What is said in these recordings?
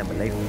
இனிமேல் நம்ம லைஃப்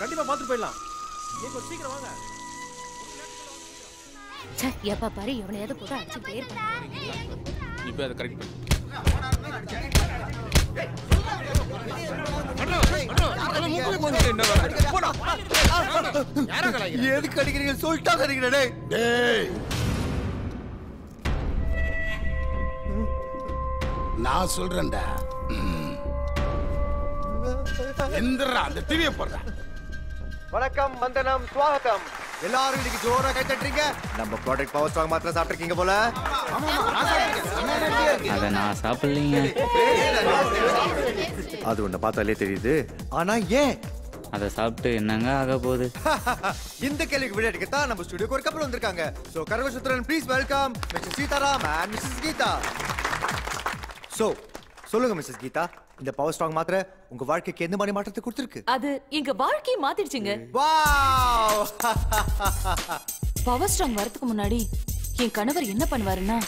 கண்டிப்பா பார்த்துட்டு போயிடலாம். நீங்க கொஞ்சம் சீக்கிரம் வாங்க. ச்சே, எப்ப பாரு எவனையாவது போட்டு அடிச்சுட்டே இருப்பான் இப்போ அதை கரெக்ட் பண்ணு. எதுக்கு அடிக்கிறீங்க சொல்லிட்டாங்க அடிக்கிறே டேய். நான் சொல்றேன்டா. எந்திரா அந்த டிவியை போடுறா. வணக்கம் வந்தனம் ஸ்வாகத்தம் எல்லாரும் இன்னைக்கு ஜோரா கை தட்டுறீங்க. நம்ம ப்ராடக்ட் பவர் ஸ்ட்ராங் மாத்திரம் சாப்பிட்டுருக்கீங்க போல. அதை நான் சாப்பிடலீங்க. அது உன்னை பார்த்தாலே தெரியுது. ஆனா ஏன்? அதை சாப்பிட்டு என்னங்க ஆக போகுது? இந்த கேள்விக்கு விளையாட்டுக்கு தான் நம்ம ஸ்டுடியோக்கு ஒரு கப்பல் வந்திருக்காங்க. So கரகசுத்ரன் please welcome mister Sitaram and missus Geetha. So சொல்லுங்க மிஸ்ஸஸ் கீதா. இந்த பவர் ஸ்ட்ராங் மாத்திரை உங்க வாழ்க்கைக்கு எந்த மாதிரி மாற்றத்தை கொடுத்துருக்கு? அது எங்க வாழ்க்கையை மாத்திடுச்சுங்க. வாவ்! பவர் ஸ்ட்ராங் வரதுக்கு முன்னாடி என் கணவர் என்ன பண்ணுவாருன்னா.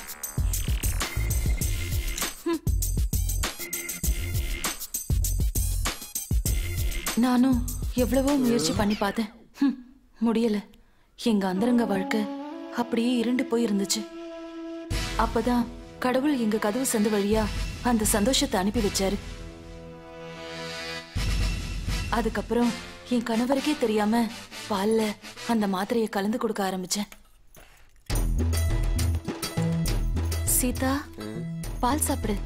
நானும் எவ்வளவோ முயற்சி பண்ணி பார்த்தேன். முடியல. எங்க அந்தரங்க வாழ்க்கை அப்படியே இருண்டு போய் இருந்துச்சு அப்பதான் கடவுள் எங்க கதவு சந்து வழியா அந்த சந்தோஷத்தை அனுப்பி வச்சாரு. அதுக்கப்புறம் என் கணவருக்கே தெரியாம பால்ல அந்த மாத்திரையை கலந்து கொடுக்க ஆரம்பிச்சேன். சீதா பால் சாப்பிடு.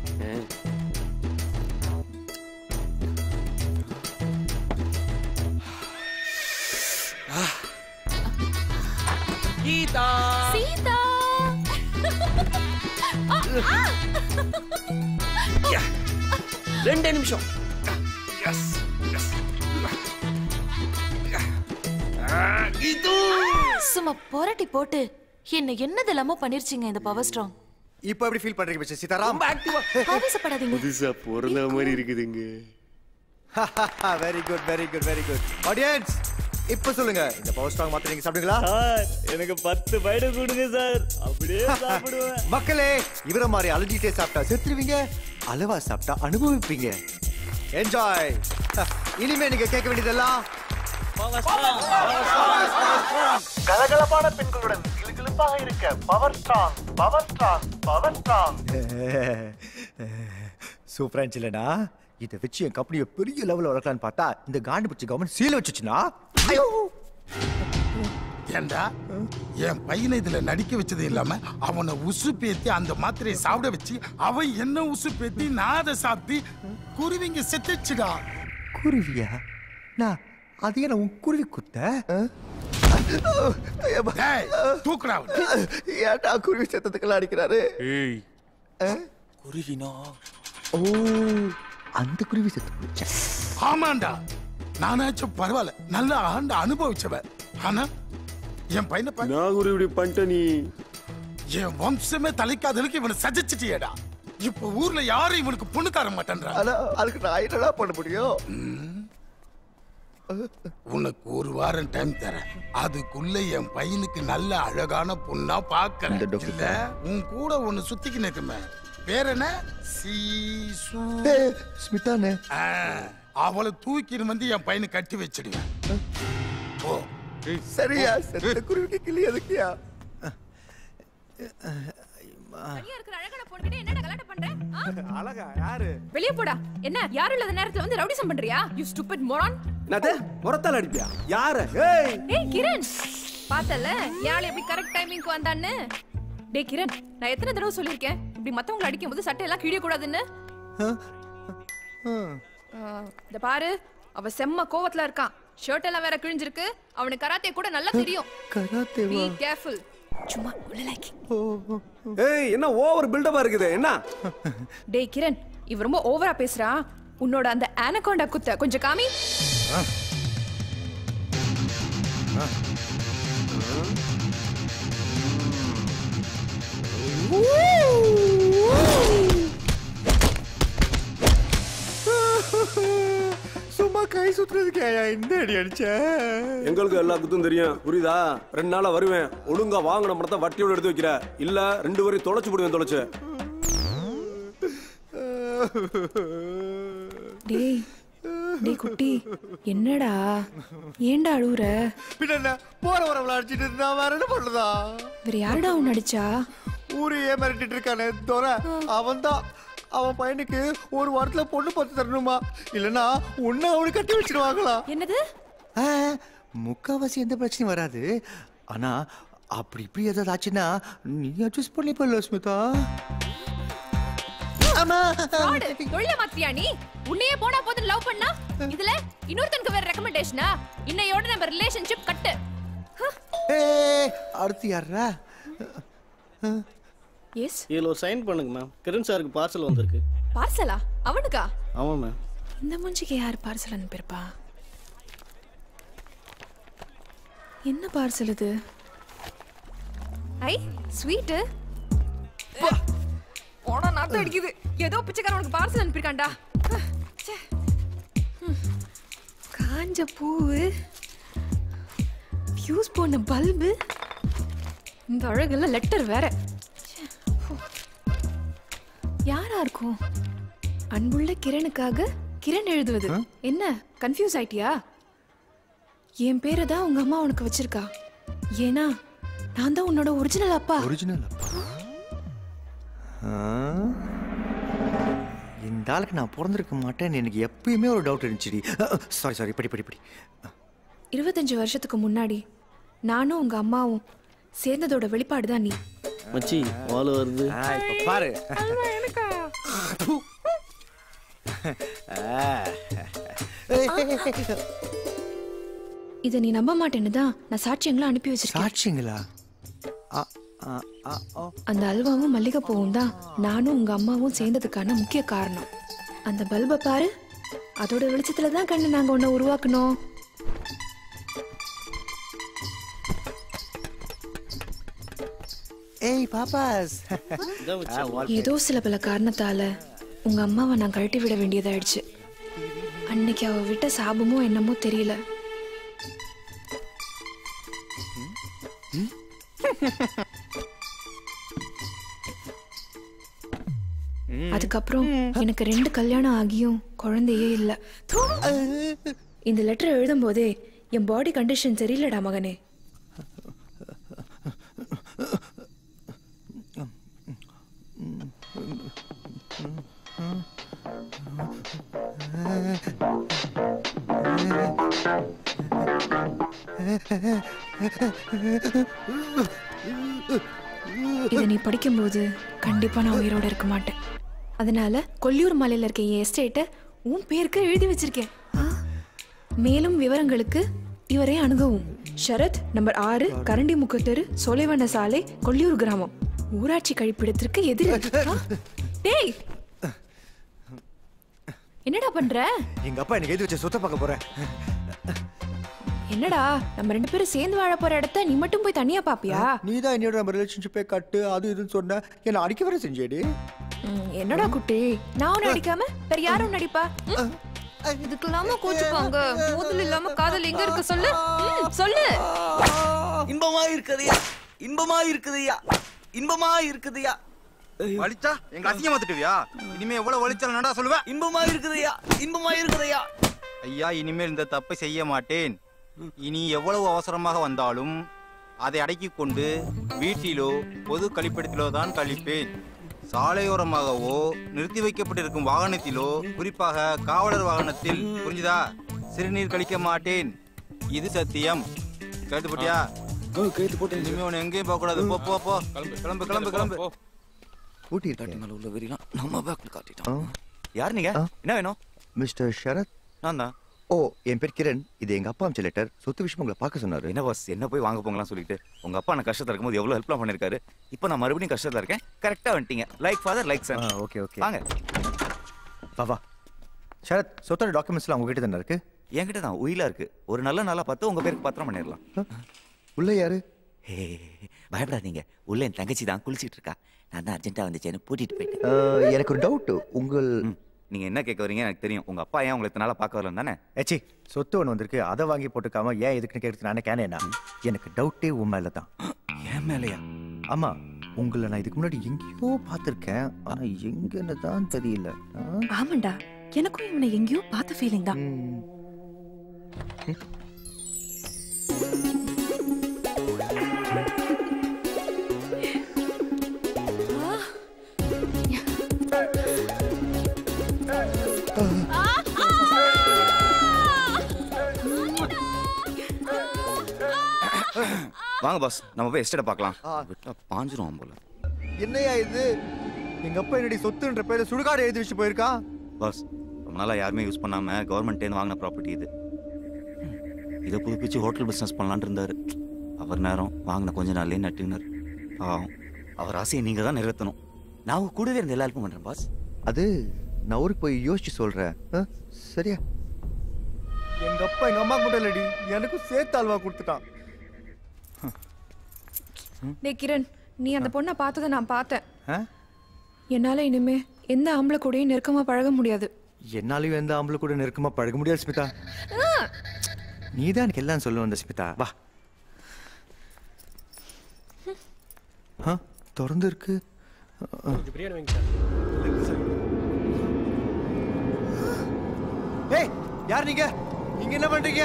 கீதா ரெண்டே நிமிஷம். Yes yes Geethu! சும்மா புரட்டி போட்டு என்ன என்னதெல்லாமோ பண்ணிருச்சீங்க இந்த பவர் ஸ்ட்ராங் இப்போ எப்படி ஃபீல் பண்றீங்க மிஸ்டர் சீதாராம்? ஆவேசப்படாதீங்க புதுசா பிறந்த மாதிரி இருக்குதுங்க. Very good very good very good audience இப்போ சொல்லுங்க. இந்த பவர் ஸ்ட்ராங் மாத்திரை நீங்க சாப்பிடுங்களா சார் எனக்கு பத்து பைடு கொடுங்க சார். அப்படியே சாப்பிடுவேன். மக்களே இவர மாதிரி அலர்ஜிட்டே சாப்பிட்டா செத்துருவீங்க அளவா சாப்பிட்டா அனுபவிப்பீங்க. என்ஜாய் இனிமே நீங்க கேட்க வேண்டியதெல்லாம் கலகலப்பான பெண்களுடன் கிளுகிளுப்பாக இருக்க power strong power strong power strong சூப்பரா இல்லனா இதை வச்சு என் கம்பெனியை பெரிய லெவலில் வளர்க்கலான்னு பார்த்தா இந்த காண்டு பிடிச்ச கவர்மெண்ட் சீல் வச்சுச்சுன்னா ஐயோ! ஏண்டா? என் பையனை இதுல நடிக்க வச்சது இல்லாம அவனை உசு பேத்தி அந்த மாத்திரையை சாப்பிட வச்சு அவன் என்ன உசு பேத்தி நான் அதை சாப்பிட்டு குருவிங்க செத்துச்சுடா. குருவியா? நான் அதையே நான் உன் குருவி குத்த? தூக்குடா. ஏன்டா குருவி சத்தத்துக்கெல்லாம் அடிக்கிறாரு? ஏய் குருவினா? ஓ அந்த குருவி செத்து போச்சா ஆமாண்டா. நானாச்சும் பரவாயில்ல. நல்ல ஆண்டு அனுபவிச்சவன். ஆனா என் பையனை பாரு. நான் ஒரு இப்படி பண்ணிட்ட நீ? என் வம்சமே தலைக்காதலுக்கு இவனை சஜிச்சிட்டியேடா. இப்ப ஊர்ல யாரும் இவனுக்கு பொண்ணு தர மாட்டேன்றா. அதுக்கு நான் என்னடா பண்ண முடியும்? உனக்கு ஒரு வாரம் டைம் தரேன். அதுக்குள்ள என் பையனுக்கு நல்ல அழகான பொண்ணா பாக்குறேன். உன் கூட ஒன்னு சுத்திக்கு நிற்குமே பேர் என்ன? சீசு. ஸ்மிதானே. ஆ, அவளை தூக்கின்னு வந்து என் பையனை கட்டி வச்சிடுவேன் ஓ சரியா செத்த குருவிக்கு கிளி எதுக்கியா? அழகா யாரு? வெளிய போடா. என்ன யாரும் இல்லாத நேரத்துல வந்து ரவுடிசம் பண்றியா? யூ ஸ்டூபிட் மொரான் என்னது? முறத்தால் அடிப்பியா? யாரு? ஏய்! கிரண். பார்த்தல யாழ் எப்படி கரெக்ட் டைமிங்க்கு வந்தான்னு? டேய் கிரண் நான் எத்தனை தடவை சொல்லிருக்கேன் இப்படி மத்தவங்களை அடிக்கும் போது சட்டை எல்லாம் கிழிய கூடாதுன்னு இத பாரு. அவ செம்ம கோவத்துல இருக்கான். ஷர்ட் எல்லாம் வேற கிழிஞ்சிருக்கு. அவனுக்கு கராத்தே கூட நல்லா தெரியும். கராத்தேவா? பி கேர்ஃபுல் சும்மா உள்ள லைக். ஏய் என்ன ஓவர் பில்டப்பா இருக்குது? என்ன? டேய் கிரண் இவ ரொம்ப ஓவரா பேசுறா. உன்னோட அந்த ஆனகோண்டா குத்த கொஞ்சம் காமி. சும்மா கை சுத்துறதுக்கு இந்த அடி அடிச்ச? எங்களுக்கு எல்லா குத்தும் தெரியும். புரியுதா? ரெண்டு நாளா வருவேன். ஒழுங்கா வாங்கின பணத்தை வட்டியோட எடுத்து வைக்கிற. இல்ல ரெண்டு வரையும் தொலைச்சு போடுவேன் தொலைச்சு. டேய் டேய் குட்டி என்னடா? ஏன்டா அழுவுற? பின்ன போற வர விளையாடிச்சிட்டு இருந்தா வேற என்ன பண்ணுதா? வேற யாருடா உன் அடிச்சா? ஊரையே மிரட்டிட்டு இருக்கானே தோற அவன் தான் அவன் பையனுக்கு ஒரு வாரத்துல பொண்ணு பார்த்து தரணுமா? இல்லனா உன்னை அவனுக்கு கட்டி வச்சிருவாங்களா? என்னது? முக்காவாசி எந்த பிரச்சனையும் வராது. ஆனா அப்படி இப்படி ஏதாவது ஆச்சுன்னா நீ அட்ஜஸ்ட் பண்ணி போயிடல ஸ்மிதா மாத்தியா நீ? உன்னையே போனா போது லவ் பண்ணா? இதுல இன்னொருத்தனுக்கு வேற ரெக்கமெண்டேஷனா இன்னையோட நம்ம ரிலேஷன்ஷிப் கட்டு ஏய், அடுத்து யாரா எஸ் இதில் ஒரு சைன் பண்ணுங்க மேம் கிரண் சாருக்கு பார்சல் வந்திருக்கு. பார்சலா அவனுக்கா? ஆமாம் மேம் இந்த மூஞ்சிக்கு யார் பார்சல் அனுப்பியிருப்பா? என்ன பார்சல் இது? ஐ ஸ்வீட்டு போனா நாத்தம் அடிக்குது. ஏதோ பிச்சைக்காரன் உனக்கு பார்சல். ம். காஞ்ச பூவு ஃபியூஸ் போன பல்பு இந்த அழகெல்லாம் லெட்டர் வேற. யாரா இருக்கும் அன்புள்ள கிரணுக்காக கிரண் எழுதுவது. என்ன கன்ஃபியூஸ் ஆயிட்டியா? என் பேரை தான் உங்க அம்மா உனக்கு வச்சிருக்கா. ஏன்னா நான் தான் உன்னோட ஒரிஜினல் அப்பா. ஒரிஜினல் அப்பா? இந்த ஆளுக்கு நான் பிறந்திருக்க மாட்டேன்னு எனக்கு எப்பயுமே ஒரு டவுட் இருந்துச்சுடி. சாரி சாரி படி படி படி. இருபத்தஞ்சு வருஷத்துக்கு முன்னாடி நானும் உங்க அம்மாவும் சேர்ந்ததோட வெளிப்பாடு தான் நீ. மச்சி வால் வருது. ஆ, இப்ப பாரு. இதை நீ நம்ப மாட்டேன்னு தான் நான் சாட்சியங்களை அனுப்பி வச்சிருக்கேன். சாட்சிங்களா ஆ, ஆ, ஆ, ஓ. அந்த அல்வாவும் மல்லிகைப்பூவும் தான் நானும் உங்க அம்மாவும் சேர்ந்ததுக்கான முக்கிய காரணம். அந்த பல்பை பாரு அதோட வெளிச்சத்துல தான் கண்ணு நாங்க உன்னை உருவாக்கணும் ஏய் பாப்பாஸ். ஏதோ சில பல காரணத்தால உங்க அம்மாவை நான் கழட்டி விட வேண்டியதாயிடுச்சு. அன்னைக்கு அவ விட்ட சாபமோ என்னமோ தெரியல. அதுக்கப்புறம் எனக்கு ரெண்டு கல்யாணம் ஆகியும் குழந்தையே இல்ல. இந்த லெட்டர் எழுதும் போதே என் பாடி கண்டிஷன் சரியில்லடா மகனே. இதை நீ படிக்கும்போது கண்டிப்பா நான் உயிரோட இருக்க மாட்டேன். அதனால கொல்லியூர் மலையில இருக்க என் எஸ்டேட்டை உன் பேருக்கு எழுதி வச்சிருக்கேன். ஆ? மேலும் விவரங்களுக்கு இவரை அணுகவும். ஷரத் நம்பர் ஆறு கரண்டி முக்கத்தெரு சோலைவன சாலை கொல்லியூர் கிராமம். ஊராட்சி கழிப்பிடத்திற்கு எதிர்? டேய்! என்னடா பண்ற? எங்க அப்பா எனக்கு எழுதி வச்ச சொத்தை பார்க்க போறேன். என்னடா நம்ம ரெண்டு பேரும் சேர்ந்து வாழ போற இடத்த நீ மட்டும் போய் தனியா பாப்பியா? நீ தான் என்னோட நம்ம ரிலேஷன்ஷிப்பை கட்டு அது இதுன்னு சொன்ன. என்ன அடிக்க வர செஞ்சேடி. ம், என்னடா குட்டி? நான் உன்னை அடிக்காம வேற யாரும் உன்னை அடிப்பா? ம்? இதுக்கெல்லாம கோச்சுப்பாங்க முதல் இல்லாம காதல் எங்க இருக்கு சொல்லு? சொல்லு. இன்பமா இருக்குதுயா இன்பமா இருக்குதுயா இன்பமா இருக்குதுயா. வலிச்சா? எங்க அசிங்கமா திட்டுவியா இனிமே எவ்வளவு வலிச்சாலும் நடா சொல்லுவேன் இன்பமா இருக்குதுயா. இன்பமா இருக்குதுயா. ஐயா இனிமேல் இந்த தப்பை செய்ய மாட்டேன். இனி எவ்வளவு அவசரமாக வந்தாலும் அதை அடக்கிக் கொண்டு வீட்டிலோ பொது கழிப்பிடத்திலோ தான் கழிப்பேன். சாலையோரமாகவோ நிறுத்தி வைக்கப்பட்டிருக்கும் வாகனத்திலோ குறிப்பாக காவலர் வாகனத்தில் புரிஞ்சுதா? சிறுநீர் கழிக்க மாட்டேன். இது சத்தியம். கேட்டு போட்டியா கைத்து போட்டு இனிமே உன்னை எங்கேயும் போக கூடாது. போ போ போ. கிளம்பு கிளம்பு கிளம்பு ஊட்டி இருக்கேன். மேல உள்ள வெறிலாம் நம்ம பேக்ல ஆ. காட்டிட்டான் யார் நீங்க. என்ன வேணும்? மிஸ்டர் ஷரத். நான் தான். ஓ என் பேர் கிரண். இது எங்க அப்பா அமிச்ச லெட்டர் சொத்து விஷயம் உங்களை பார்க்க சொன்னாரு. என்ன பாஸ் என்ன போய் வாங்க போங்கலாம் சொல்லிட்டு. உங்க அப்பா நான் கஷ்டத்துல இருக்கும்போது எவ்வளவு ஹெல்ப்லாம் பண்ணிருக்காரு. இப்போ நான் மறுபடியும் கஷ்டத்துல இருக்கேன். கரெக்டா வந்துட்டீங்க. Like father like son okay okay வாங்க. வா வா. ஷரத் சொத்தோட டாக்குமெண்ட்ஸ்லாம் உங்ககிட்ட தானே இருக்கு? என்கிட்ட தான். உயிலா இருக்கு. ஒரு நல்ல நாளா பார்த்து உங்க பேருக்கு பத்திரம் பண்ணிடலாம். உள்ள யாரு? பயப்படாதீங்க. உள்ள என் தங்கச்சி தான் குளிச்சிட்டு இருக்கா நான் தான் அர்ஜென்ட்டா வந்துச்சேன்னு பூட்டிட்டு போயிட்டேன். எனக்கு ஒரு டவுட் உங்கள் நீங்க என்ன கேட்க வரீங்க எனக்கு தெரியும். உங்க அப்பா ஏன் உங்களை இத்தனை நாளா பார்க்க வரல தானே? ஏச்சி சொத்து ஒன்று வந்திருக்கு. அதை வாங்கி போட்டுக்காம ஏன் எதுக்குன்னு கேட்கறதுக்கு நானே கேனேனா எனக்கு டவுட்டே உன் மேல தான். ஏன் மேலையா? ஆமா உங்களை நான் இதுக்கு முன்னாடி எங்கேயோ பார்த்துருக்கேன். ஆனா எங்கன்னு தான் தெரியல? ஆமாண்டா. எனக்கும் இவனை எங்கேயோ பார்த்த ஃபீலிங் தான். வாங்க பாஸ் நம்ம போய் எஸ்டேட் பார்க்கலாம். விட்டா பாஞ்சிரும் போல. என்னையா இது? எங்க அப்பா என்னுடைய சொத்துன்ற பேர்ல சுடுகாடு எழுதி வச்சு போயிருக்கா? பாஸ் ரொம்ப நாளா யாருமே யூஸ் பண்ணாம கவர்மெண்ட்டேருந்து வாங்கின ப்ராப்பர்ட்டி இது. இதை புதுப்பிச்சு ஹோட்டல் பிஸ்னஸ் பண்ணலான்னு இருந்தாரு. அவர் நேரம் வாங்கின கொஞ்ச நாள்லயே நட்டுனார். பாவம் அவர் ஆசையை நீங்க தான் நிறைவேற்றணும். நான் உங்க கூடவே இருந்து எல்லா ஹெல்ப்பும் பண்றேன் பாஸ் அது நான் ஊருக்கு போய் யோசிச்சு சொல்றேன்? சரியா? எங்க அப்பா எங்க அம்மா கூட இல்லடி. எனக்கும் சேர்த்து அல்வா கொடுத்துட்டான். டேய் கிரண் நீ அந்த பொண்ணை பார்த்ததை நான் பார்த்தேன். ஆ? என்னால இனிமே எந்த ஆம்பளை கூடயும் நெருக்கமா பழக முடியாது. என்னாலையும் எந்த ஆம்பளை கூட நெருக்கமா பழக முடியாது ஸ்மிதா. நீ தான் எனக்கு எல்லாம் சொல்ல வந்த ஸ்மிதா. வா. ஆ, திறந்து இருக்கு ஏய் யார் நீங்க? நீங்க என்ன பண்றீங்க?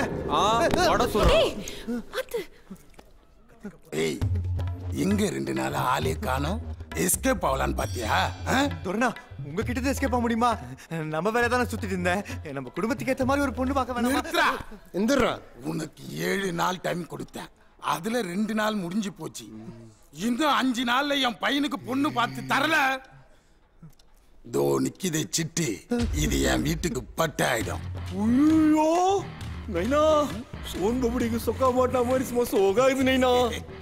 ஏய் எங்க ரெண்டு நாள் ஆளே காணோம்? எஸ்கேப் ஆகலான்னு பாத்தியா? ஆ? துரணா உங்ககிட்ட தான் எஸ்கேப் ஆக முடியுமா? நம்ம வேலை தானே சுத்திட்டு இருந்தேன். நம்ம குடும்பத்துக்கு ஏத்த மாதிரி ஒரு பொண்ணு பார்க்க வேணாமா? எந்திரா. உனக்கு ஏழு நாள் டைம் கொடுத்தேன். அதுல ரெண்டு நாள் முடிஞ்சு போச்சு. இன்னும் அஞ்சு நாள்ல என் பையனுக்கு பொண்ணு பார்த்து தரல. தோ நிக்கிதே சிட்டு. இது என் வீட்டுக்கு பட்டு ஆயிடும் ஐயோ! நைனா பபடிக்கு சொக்கா மாட்டா மாதிரி சும்மா சோகாயுது நைனா.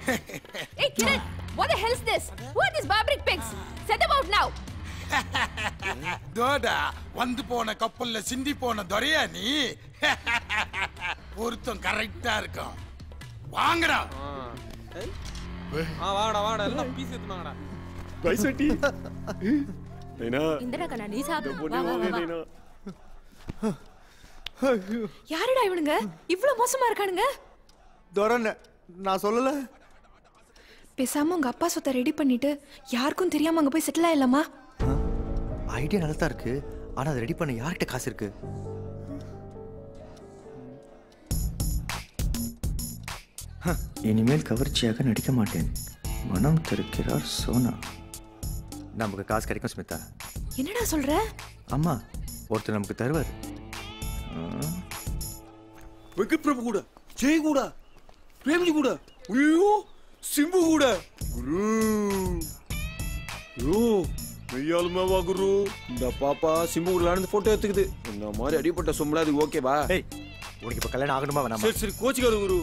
Hey Kiran, what the hell is this? Who are these barbaric pigs? Set them out now. தோடா வந்து போன கப்பல்ல சிந்தி போன துரையா நீ? பொருத்தம் கரெக்டா இருக்கும் வாங்கடா. ஆ. வாங்கடா வாங்கடா எல்லாம் பீஸ் எடுத்துனாங்கடா கைசட்டி நைனா இந்தடா கண்ணா நீ சாப்பிடு. பொண்ணு வாங்க நைனா? யாருடா இவனுங்க? இவ்ளோ மோசமா இருக்கானுங்க? துரன்னு நான் சொல்லல. பேசாம உங்க அப்பா சொத்தை ரெடி பண்ணிட்டு யாருக்கும் தெரியாம அங்க போய் செட்டில் ஆயிடலாமா? ஐடியா நல்லா தான் இருக்கு. ஆனா அதை ரெடி பண்ண யார்கிட்ட காசு இருக்கு? இனிமேல் கவர்ச்சியாக நடிக்க மாட்டேன். மனம் திறக்கிறார் சோனா. நமக்கு காசு கிடைக்கும் ஸ்மிதா. என்னடா சொல்ற? ஆமா ஒருத்தர் நமக்கு தருவார். பிரபு கூட ஜெய் கூட பிரேம்ஜி கூட. ஐயோ சிம்பு கூட. குரு. ஐயோ மெய்யாலுமாவா குரு? இந்த பாப்பா சிம்பு நடந்து போட்டோ எடுத்துக்குது. இந்த மாதிரி அடிப்பட்ட சொம்பளா அதுக்கு ஓகேவா ஏய் உனக்கு இப்ப கல்யாணம் ஆகணுமா வேணாமா? சரி சரி கோச்சிக்காத குரு.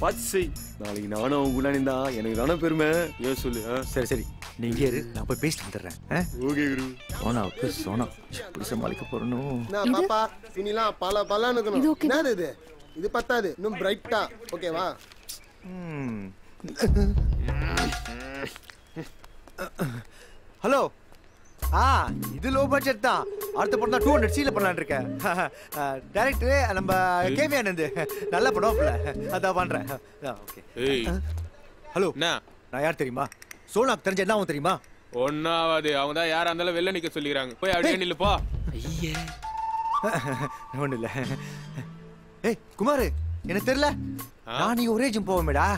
பார்த்து செய். நாளைக்கு நானும் அவங்க நின்றா எனக்கு தானே பெருமை? ஏன் சொல்லு? சரி சரி. நீ இங்கே இரு நான் போய் பேசிட்டு வந்துடுறேன்? ஓகே குரு. சோனாவுக்கு சோனா. எப்படி சமாளிக்க போறணும். நான் பாப்பா துணிலாம் பல பலன்னு இருக்கணும். என்னது இது? இது பத்தாது இன்னும் பிரைட்டா ஓகேவா. ஹலோ. ஆ இது லோ பட்ஜெட் தான். அடுத்த படம் தான் டூ ஹண்ட்ரட் சீல பண்ணலான்னு இருக்கேன். டேரக்டர் நம்ம கேவி ஆனந்த். நல்ல படம் அதான் பண்றேன். ஓகே. ஹலோ. நான் யார் தெரியுமா? சோனாக்கு தெரிஞ்ச என்ன ஆகும் தெரியுமா? ஒன்னாவது அவங்க தான் யாரா இருந்தாலும் வெளில நிக்க சொல்லிக்கிறாங்க. போய் அப்படியே நில்லு போ. ஒன்றும் இல்லை. ஏய் குமார் எனக்கு தெரியல. நான் நீ ஒரே ஜிம் போவேமேடா.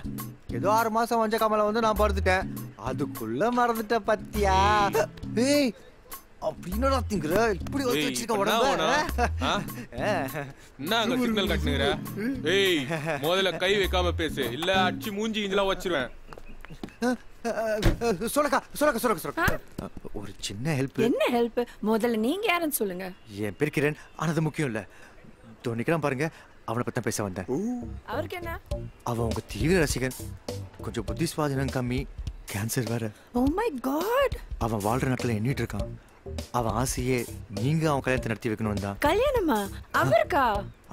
ஏதோ ஆறு மாசம் வஞ்ச கமல வந்து நான் படுத்துட்டேன். அதுக்குள்ள மறந்துட்ட பத்தியா? ஏய் அப்படின்னு திங்குற? இப்படி ஒத்து வச்சிருக்க உடம்பு? என்ன அங்க சிக்னல் கட்டுனுங்கிற ஏய் முதல்ல கை வைக்காம பேசு. இல்ல அடிச்சு மூஞ்சி இஞ்சலாம் வச்சிருவேன் சொல்லக்கா சொல்லக்கா சொல்லக்கா சொல்லக்கா ஒரு சின்ன ஹெல்ப் என்ன ஹெல்ப் முதல்ல நீங்க யாருன்னு சொல்லுங்க. என் பேர் கிரண் ஆனா அது முக்கியம் இல்ல. தோ நிக்கிறான் பாருங்க அவனை பத்தி பேச வந்தேன். அவருக்கு என்ன? அவன் உங்க தீவிர ரசிகன். கொஞ்சம் புத்தி சுவாதீனம் கம்மி. கேன்சர் வேற. ஓ மை காட் அவன் வாழ்ற நாட்டில் எண்ணிட்டு இருக்கான். அவன் ஆசையே நீங்க அவன் கல்யாணத்தை நடத்தி வைக்கணும் தான். கல்யாணமா? அவருக்கா?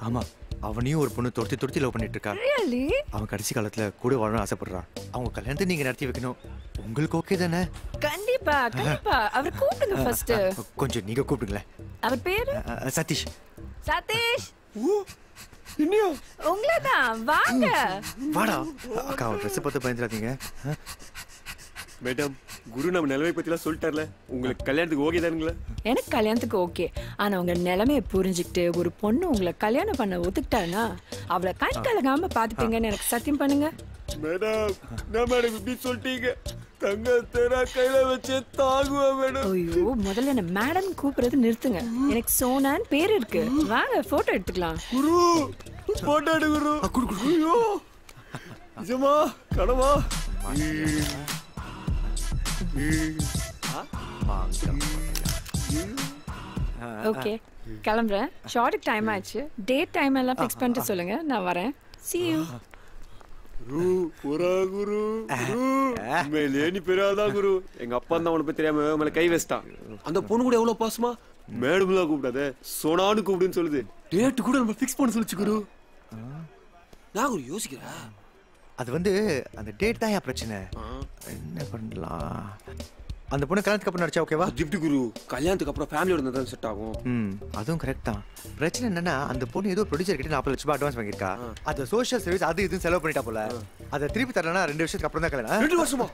ஆமா. அவனையும் ஒரு பொண்ணு துரத்தி துரத்தி லவ் பண்ணிட்டு இருக்கா. ரியலி அவன் கடைசி காலத்துல கூட வாழணும்னு ஆசைப்படுறான். அவங்க கல்யாணத்தை நீங்க நடத்தி வைக்கணும். உங்களுக்கு ஓகே தானே? கண்டிப்பா கண்டிப்பா. அவர் கூப்பிடுங்க ஃபர்ஸ்ட் கொஞ்சம் நீங்க கூப்பிடுங்களேன். அவர் பேரு? சதீஷ். சதீஷ். உங்களதான். வாங்க. வாடா. அக்கா அவன் ட்ரெஸ் பார்த்து பயந்துடாதீங்க. மேடம் குரு நம்ம நிலைமை பத்திலாம் சொல்லிட்டார்ல. உங்களுக்கு கல்யாணத்துக்கு ஓகே தானுங்களா? எனக்கு கல்யாணத்துக்கு ஓகே ஆனா உங்க நிலைமைய புரிஞ்சுக்கிட்டு ஒரு பொண்ணு உங்களை கல்யாணம் பண்ண ஒத்துக்கிட்டானா அவளை கண் கலங்காம பாத்துப்பீங்கன்னு எனக்கு சத்தியம் பண்ணுங்க. மேடம் நான் மேடம் இப்படி சொல்லிட்டீங்க? தங்கத்தை நான் கையில வச்சே தாங்குவேன் மேடம். ஐயோ முதல்ல என்ன மேடம் கூப்பிடுறது நிறுத்துங்க. எனக்கு சோனான்னு பேர் இருக்கு. வாங்க போட்டோ எடுத்துக்கலாம். குரு போட்டோ எடு குரு. ஐயோ நிஜமா கனவா? ஓகே கிளம்புறேன். ஷார்ட்டுக்கு டைம் ஆயிடுச்சு டேட் டைம் எல்லாம் ஃபிக்ஸ் பண்ணிட்டு சொல்லுங்க. நான் வரேன். See you. குரு புறா குரு மேலே நீ குரு? எங்க அப்பா தான் உனக்கு பத்தி தெரியாம மேல கை வச்சிட்டான். அந்த பொண்ணு கூட எவ்வளவு பாசமா? மேடம் தான் கூப்பிடாத. சோனான்னு கூப்பிடுன்னு சொல்லுது. டேட் கூட நம்ம ஃபிக்ஸ் பண்ண சொல்லுச்சு குரு. நான் குரு யோசிக்கிறேன். அது வந்து அந்த டேட் தான் என் பிரச்சனை என்ன பண்ணலாம்? அந்த பொண்ணு கல்யாணத்துக்கு அப்புறம் நடிச்சா ஓகேவா? எப்படி குரு. கல்யாணத்துக்கு அப்புறம் ஃபேமிலியோட இருந்தா தான் செட் ஆகும். ம் அதுவும் கரெக்ட் தான். பிரச்சனை என்னன்னா அந்த பொண்ணு ஏதோ ப்ரொடியூசர் கிட்ட நாற்பது லட்சம் அட்வான்ஸ் வாங்கியிருக்கா. அது சோஷியல் சர்வீஸ் அது இதுன்னு செலவு பண்ணிட்டா போல. அதை திருப்பி தரலனா ரெண்டு வருஷத்துக்கு அப்புறம் தான் கல்யாணம். ரெண்டு வருஷமா?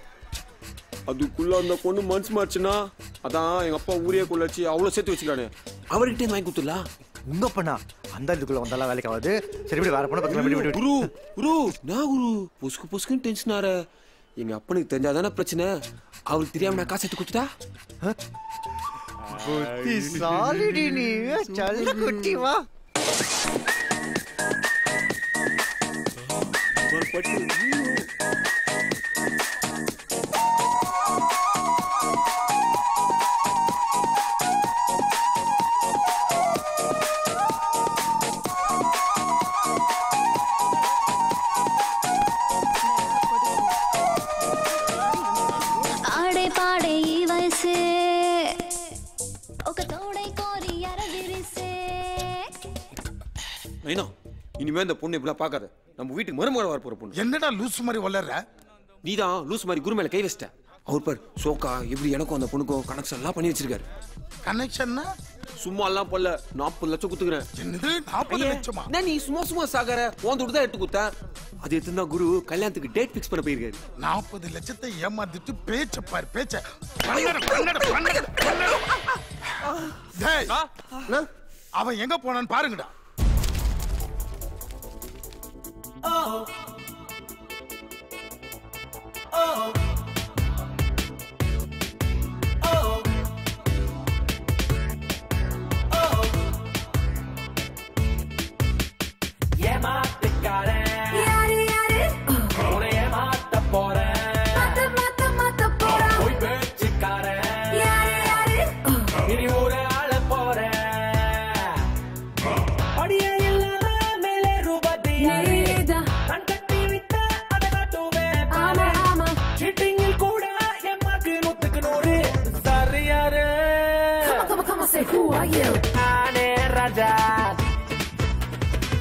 அதுக்குள்ள அந்த பொண்ணு மனசு மாறுச்சுன்னா அதான் எங்க அப்பா ஊரே கொள்ளச்சு அவ்வளவு சேர்த்து வச்சுக்கானு அவர்கிட்ட வாங்கி கொடுத்துடலாம். உங்க பண்ணா அந்த இதுக்குள்ள வந்தாலும் வேலைக்கு ஆகாது. சரி விடு வேற பொண்ணை பத்தி விடு விடு விடு. குரு குரு நான் குரு? பொசுக்கு பொசுக்குன்னு டென்ஷன் ஆற. எங்க அப்பனுக்கு தெரிஞ்சாதானே பிரச்சனை. அவருக்கு தெரியாம நான் காசு எடுத்து கொடுத்துட்டா? புத்தி சாலிடி நீ. சல்ல குட்டி வா. ఆడే இனிமே இந்த பொண்ணு இப்படிலாம் பார்க்காத. நம்ம வீட்டுக்கு மருமகள் வர போற பொண்ணு. என்னடா லூஸ் மாதிரி வளர்ற? நீ தான் லூஸ் மாதிரி குரு மேல கை வச்சிட்ட. அவர் பார் சோக்கா எப்படி எனக்கும் அந்த பொண்ணுக்கும் கனெக்ஷன் எல்லாம் பண்ணி வச்சிருக்காரு. கனெக்ஷன்னா சும்மா எல்லாம் பண்ணல நாற்பது லட்சம் குத்துக்கிறேன் என்னது? நாற்பது லட்சமா? என்ன நீ சும்மா சும்மா சாகர உன் துட்டு தான் எடுத்து கொடுத்தேன் அது எடுத்து குரு கல்யாணத்துக்கு டேட் ஃபிக்ஸ் பண்ண போயிருக்காரு. நாற்பது லட்சத்தை ஏமாத்திட்டு பேச்ச பாரு பேச்ச. அவன் எங்க போனான்னு பாருங்கடா. யாரு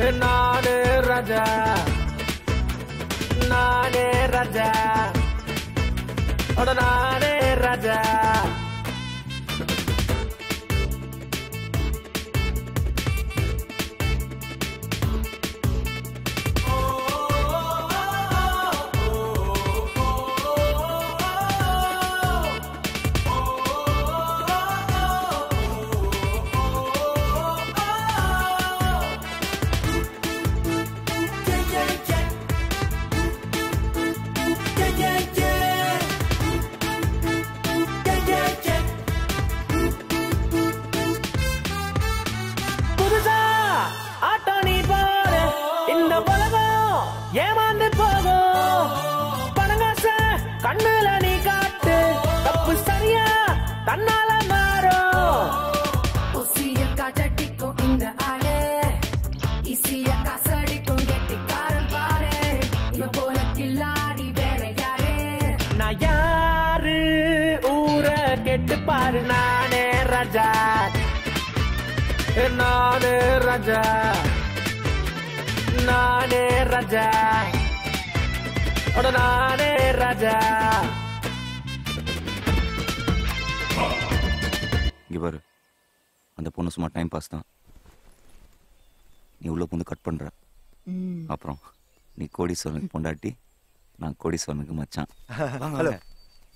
நானே ராஜா. நானே ராஜா. அட நானே ராஜா. கோடீஸ்வரனுக்கு பொண்டாட்டி நான் கோடீஸ்வரனுக்கு மச்சான். ஹலோ.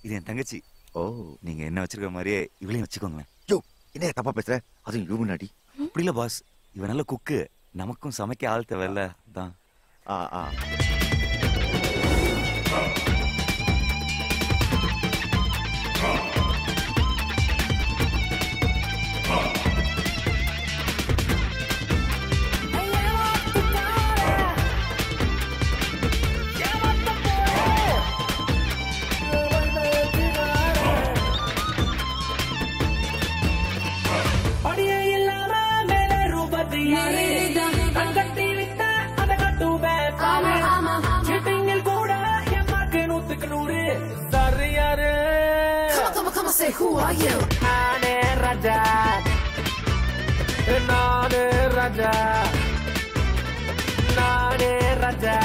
இது என் தங்கச்சி. ஓ. நீங்க என்ன வச்சிருக்க மாதிரியே இவளையும் வச்சுக்கோங்களேன். யோ என்ன தப்பா பேசுற? அதுவும் யூ முன்னாடி. அப்படி இல்ல பாஸ் இவன் நல்ல குக்கு நமக்கும் சமைக்க ஆள் தேவையில்ல. தான் ஆ ஆ. say, who are you? Hane Rada. Nane Rada. Nane Rada.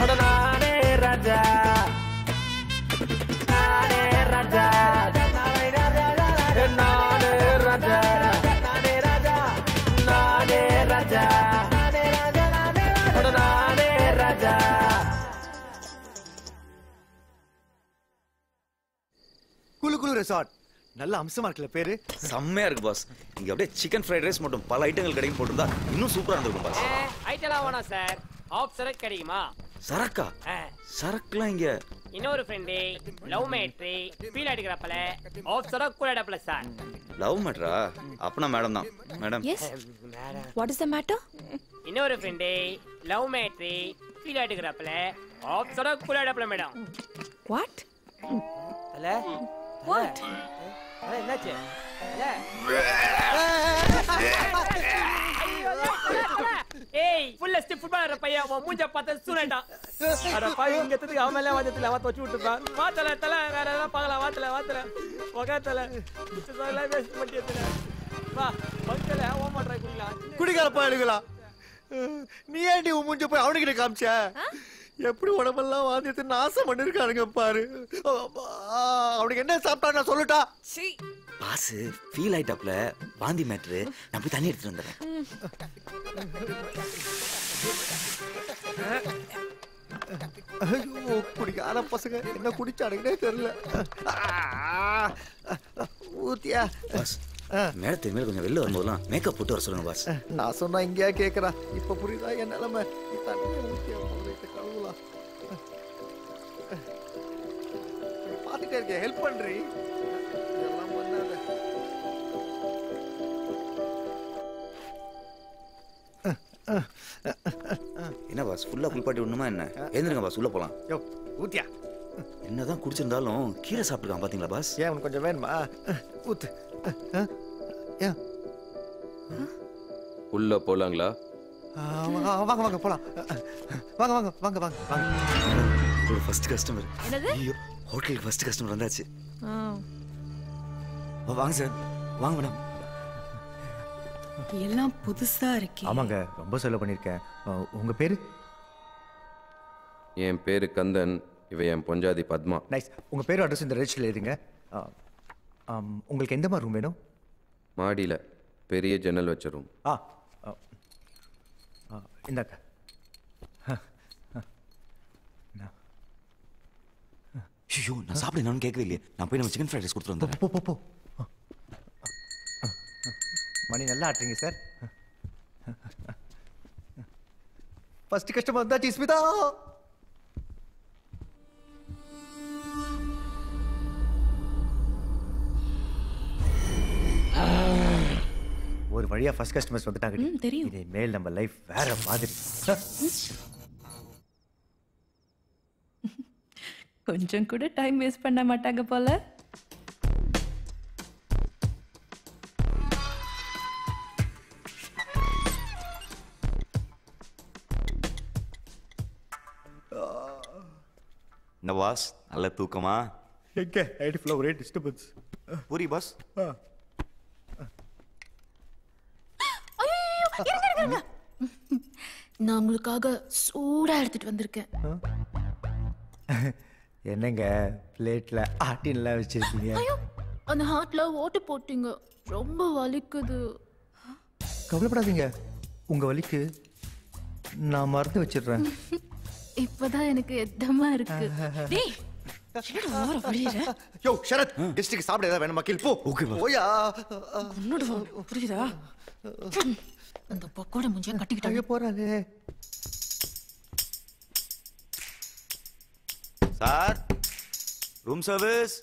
Nane Rada. Nane Rada. Kulu resort நல்ல அம்சமா இருக்குல்ல பேரு? செம்மையா இருக்கு பாஸ் இங்க அப்படியே சிக்கன் ஃப்ரைட் ரைஸ் மட்டும் பல ஐட்டங்கள் கிடைக்கும் போட்டிருந்தா இன்னும் சூப்பரா இருந்திருக்கும் பாஸ் ஐட்டெல்லாம் வேணாம் சார் ஆஃப் சரக்கு கிடைக்குமா? சரக்கா. சரக்குலாம் இங்க இன்னொரு ஃப்ரெண்டு லவ் மேட்ரி ஃபீல் அடிக்கிறப்பல ஆஃப் சரக்கு கூட இடப்பல சார் லவ் மேட்ரா அப்பனா மேடம் தான். Madam yes what is the matter இன்னொரு ஃப்ரெண்டு லவ் மேட்ரி ஃபீல் அடிக்கிறப்பல ஆஃப் சரக்கு கூட இடப்பல மேடம் வாட் அல்ல வாட் என்னாச்சு ஏய் ஃபுல்ல ஸ்டிப் ஃபுட்பாலர் பையன் அவன் மூஞ்ச பார்த்து சூனடா அட பாய் இங்க எத்ததுக்கு அவன் மேல வந்ததுல அவன் தொச்சு விட்டுப்பான் வாத்தல தல வேற ஏதாவது பார்க்கலாம் வாத்தல வாத்தல. ஒகாத்தல இதெல்லாம் வேஸ்ட் பண்ணிட்டே வா பக்கத்துல ஓ மாட்ரை குடிக்கலாம் குடிக்கார பயலுகளா? நீ ஏன்டி உன் மூஞ்ச போய் அவனுக்கிட்ட காமிச்ச? எப்படி உடம்பெல்லாம் வாந்தியத்தை நாசம் பண்ணிருக்கானுங்க பாரு. அவனுக்கு என்ன சாப்பிட்டா நான் சொல்லட்டா? பாஸ் ஃபீல் ஆயிட்டாப்ல. வாந்தி மேட்ரு. நான் போய் தண்ணி எடுத்துட்டு வந்துடுறேன். ஐயோ குடிக்கார பசங்க. என்ன குடிச்சானுங்கன்னே தெரியல. ஊத்தியா. பாஸ் மேடத்துக்கு மேல கொஞ்சம் வெளில வரும்போதெல்லாம் மேக்கப் போட்டு வர சொல்லுங்க பாஸ். நான் சொன்னா இங்கேயா கேக்குறா. இப்ப புரியுதா? என் நிலைமை. பாத்துட்டே இருக்கேன் ஹெல்ப் பண்றீ. இதெல்லாம் பண்ணாத. என்ன பாஸ் ஃபுல்லா குளிப்பாட்டி விடணுமா என்ன? எழுந்துருங்க பாஸ் உள்ள போலாம். யோ ஊத்தியா? என்னதான் குடிச்சிருந்தாலும் கீரை சாப்பிட்டுருக்கான் பாத்தீங்களா பாஸ் ஏன் உனக்கு கொஞ்சம் வேணுமா? ஊத்து. உள்ள போலாங்களா? ஆ, வாங்க வாங்க வாங்க போலாம். வாங்க வாங்க வாங்க வாங்க வாங்க. ஃபர்ஸ்ட் கஸ்டமர் என்னது? ஐயோ. ஹோட்டலுக்கு ஃபர்ஸ்ட் கஸ்டமர் வந்தாச்சு. வாங்க சார். வாங்க மேடம். எல்லாம் புதுசா இருக்கே. ஆமாங்க ரொம்ப செலவு பண்ணியிருக்கேன். ஆ, உங்க பேரு? என் பேரு கந்தன் இவ என் பொஞ்சாதி பத்மா. நைஸ் உங்க பேரு அட்ரஸ் இந்த ரெஜிஸ்டர்ல எழுதுங்க ஆ, ஆம், உங்களுக்கு எந்த மாதிரி ரூம் வேணும்? மாடியில பெரிய ஜன்னல் வச்ச ரூம் ஆ ஆ, ஆ, இந்தாங்க ஐயோ நான் சாப்பிட என்னன்னு கேட்கவே இல்லையே. நான் போய் நம்ம சிக்கன் ஃப்ரைட் ரைஸ் கொடுத்துட்டு போ போ போ மணி நல்லா ஆட்டுறீங்க சார் ஃபர்ஸ்ட் கஸ்டமர் வந்தாச்சு ஸ்மிதா. ஒரு வழியா ஃபர்ஸ்ட் கஸ்டமர்ஸ் வந்துட்டாங்க தெரியும். இதை மேல் நம்ம லைஃப் வேற மாதிரி. கொஞ்சம் கூட டைம் வேஸ்ட் பண்ண மாட்டாங்க போல. இந்த பாஸ் நல்ல தூக்கமா? எங்க? ஐடி ஃபுல்லாக ஒரே டிஸ்டர்பன்ஸ் பூரி பாஸ் நான் உங்களுக்காக சூடா எடுத்துட்டு வந்திருக்கேன். என்னங்க பிளேட்ல ஆட்டின்லாம் வச்சிருக்கீங்க? ஐயோ அந்த ஹார்ட்ல ஓட்டு போட்டீங்க. ரொம்ப வலிக்குது. கவலைப்படாதீங்க. உங்க வலிக்கு நான் மருந்து வச்சிடுறேன். இப்பதான் எனக்கு எத்தமா இருக்கு. டேய் யோ கெஸ்ட்டுக்கு சாப்பிட ஏதாவது வேணுமா? கீழ் போ. ஓகே ஓயா உன்னோட புரியுதா? அந்த பக்கோட முஞ்சிய கட்டிக்கிட்டாங்க. போறாளே சார். Room service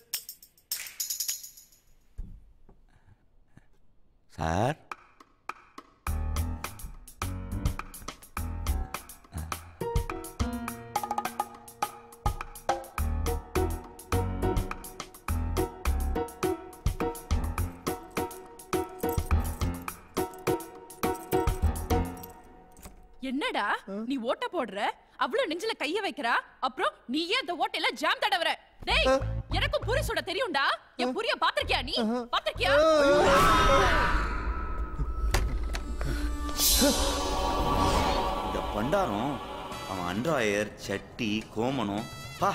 sir. என்னடா நீ ஓட்ட போடுற? அவ்வளவு நெஞ்சில கைய வைக்கிறா? அப்புறம் நீ ஏன் அந்த ஓட்டையில ஜாம் தடவற? டேய் எனக்கும் புரி சுட தெரியும்டா. என் புரிய பாத்திருக்கியா நீ? பாத்திருக்கியா? இந்த பண்டாரம். அவன் அண்ட்ராயர் சட்டி கோமனம் பா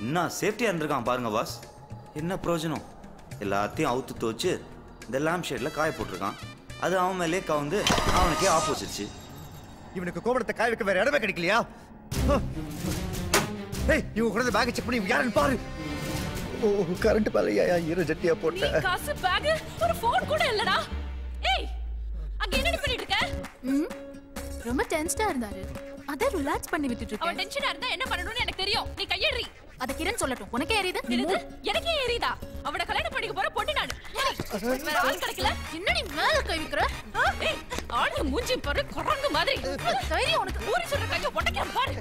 என்ன சேஃப்டியா இருந்திருக்கான் பாருங்க பாஸ் என்ன பிரயோஜனம்? எல்லாத்தையும் அவுத்து துவச்சு இந்த லேம்ப் ஷேட்ல காய போட்டிருக்கான். அது அவன் மேலே கவுந்து அவனுக்கே ஆப்போசிட்ச்சு இவனுக்கு கோபுரத்தை காய வைக்க வேற இடமே கிடைக்கலையா? ஏய் இவங்க கூட பேக் செக் பண்ணி யாருன்னு பாரு. ஓ கரண்ட் பாலையா ஈர ஜட்டியா போட்ட? காசு பேக் ஒரு போன் கூட இல்லடா. ஏய் அங்க என்ன பண்ணிட்டு இருக்க? ம், ரொம்ப டென்ஸ்டா இருந்தாரு. அதான் ரிலாக்ஸ் பண்ணி விட்டுட்டு அவன் இருக்கேன் டென்ஷனா இருந்தா என்ன பண்ணணும்னு எனக்கு தெரியும். நீ கையேறி அத கிரண் சொல்லட்டும். உனக்கே எரியுது? என்னது? எனக்கே ஏறிதா அவன கல்யாணம் பண்ணிக்க போற பொண்ணு நானு. ஏய், வேற ஆள் கிடைக்கல? என்ன நீ மேல கை வைக்கிற? ஆளு மூஞ்சி பாரு குரங்கு மாதிரி. தைரியம் உனக்கு. ஊறி சொல்ற கைய உடைக்க பாரு.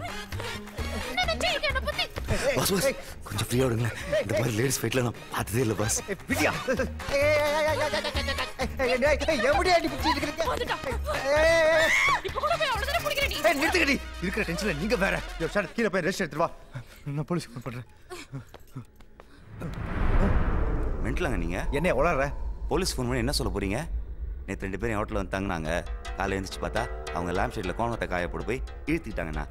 பாஸ் பாஸ் கொஞ்சம் ஃப்ரீயா விடுங்களேன் இந்த மாதிரி லேடிஸ் ஃபைட்ல நான் பார்த்ததே இல்லை பாஸ் விடியா எப்படியா நீ பிடிச்சிட்டு இருக்கீங்க நிறுத்துக்கடி இருக்கிற டென்ஷன்ல நீங்க வேற யோ சார் கீழே போய் ரெஸ்ட் எடுத்துட்டு வா நான் போலீஸ் ஃபோன் பண்றேன் மென்டலாங்க நீங்க என்ன உளற போலீஸ் ஃபோன் பண்ணி என்ன சொல்ல போறீங்க நேற்று ரெண்டு பேரும் ஹோட்டலில் வந்து தங்கினாங்க காலையில் எழுந்திரிச்சு பார்த்தா அவங்க லேம்ப் ஷேட்ல கோணத்தை காய போட்டு போய் இழுத்துக்கிட்டாங்கண்ணா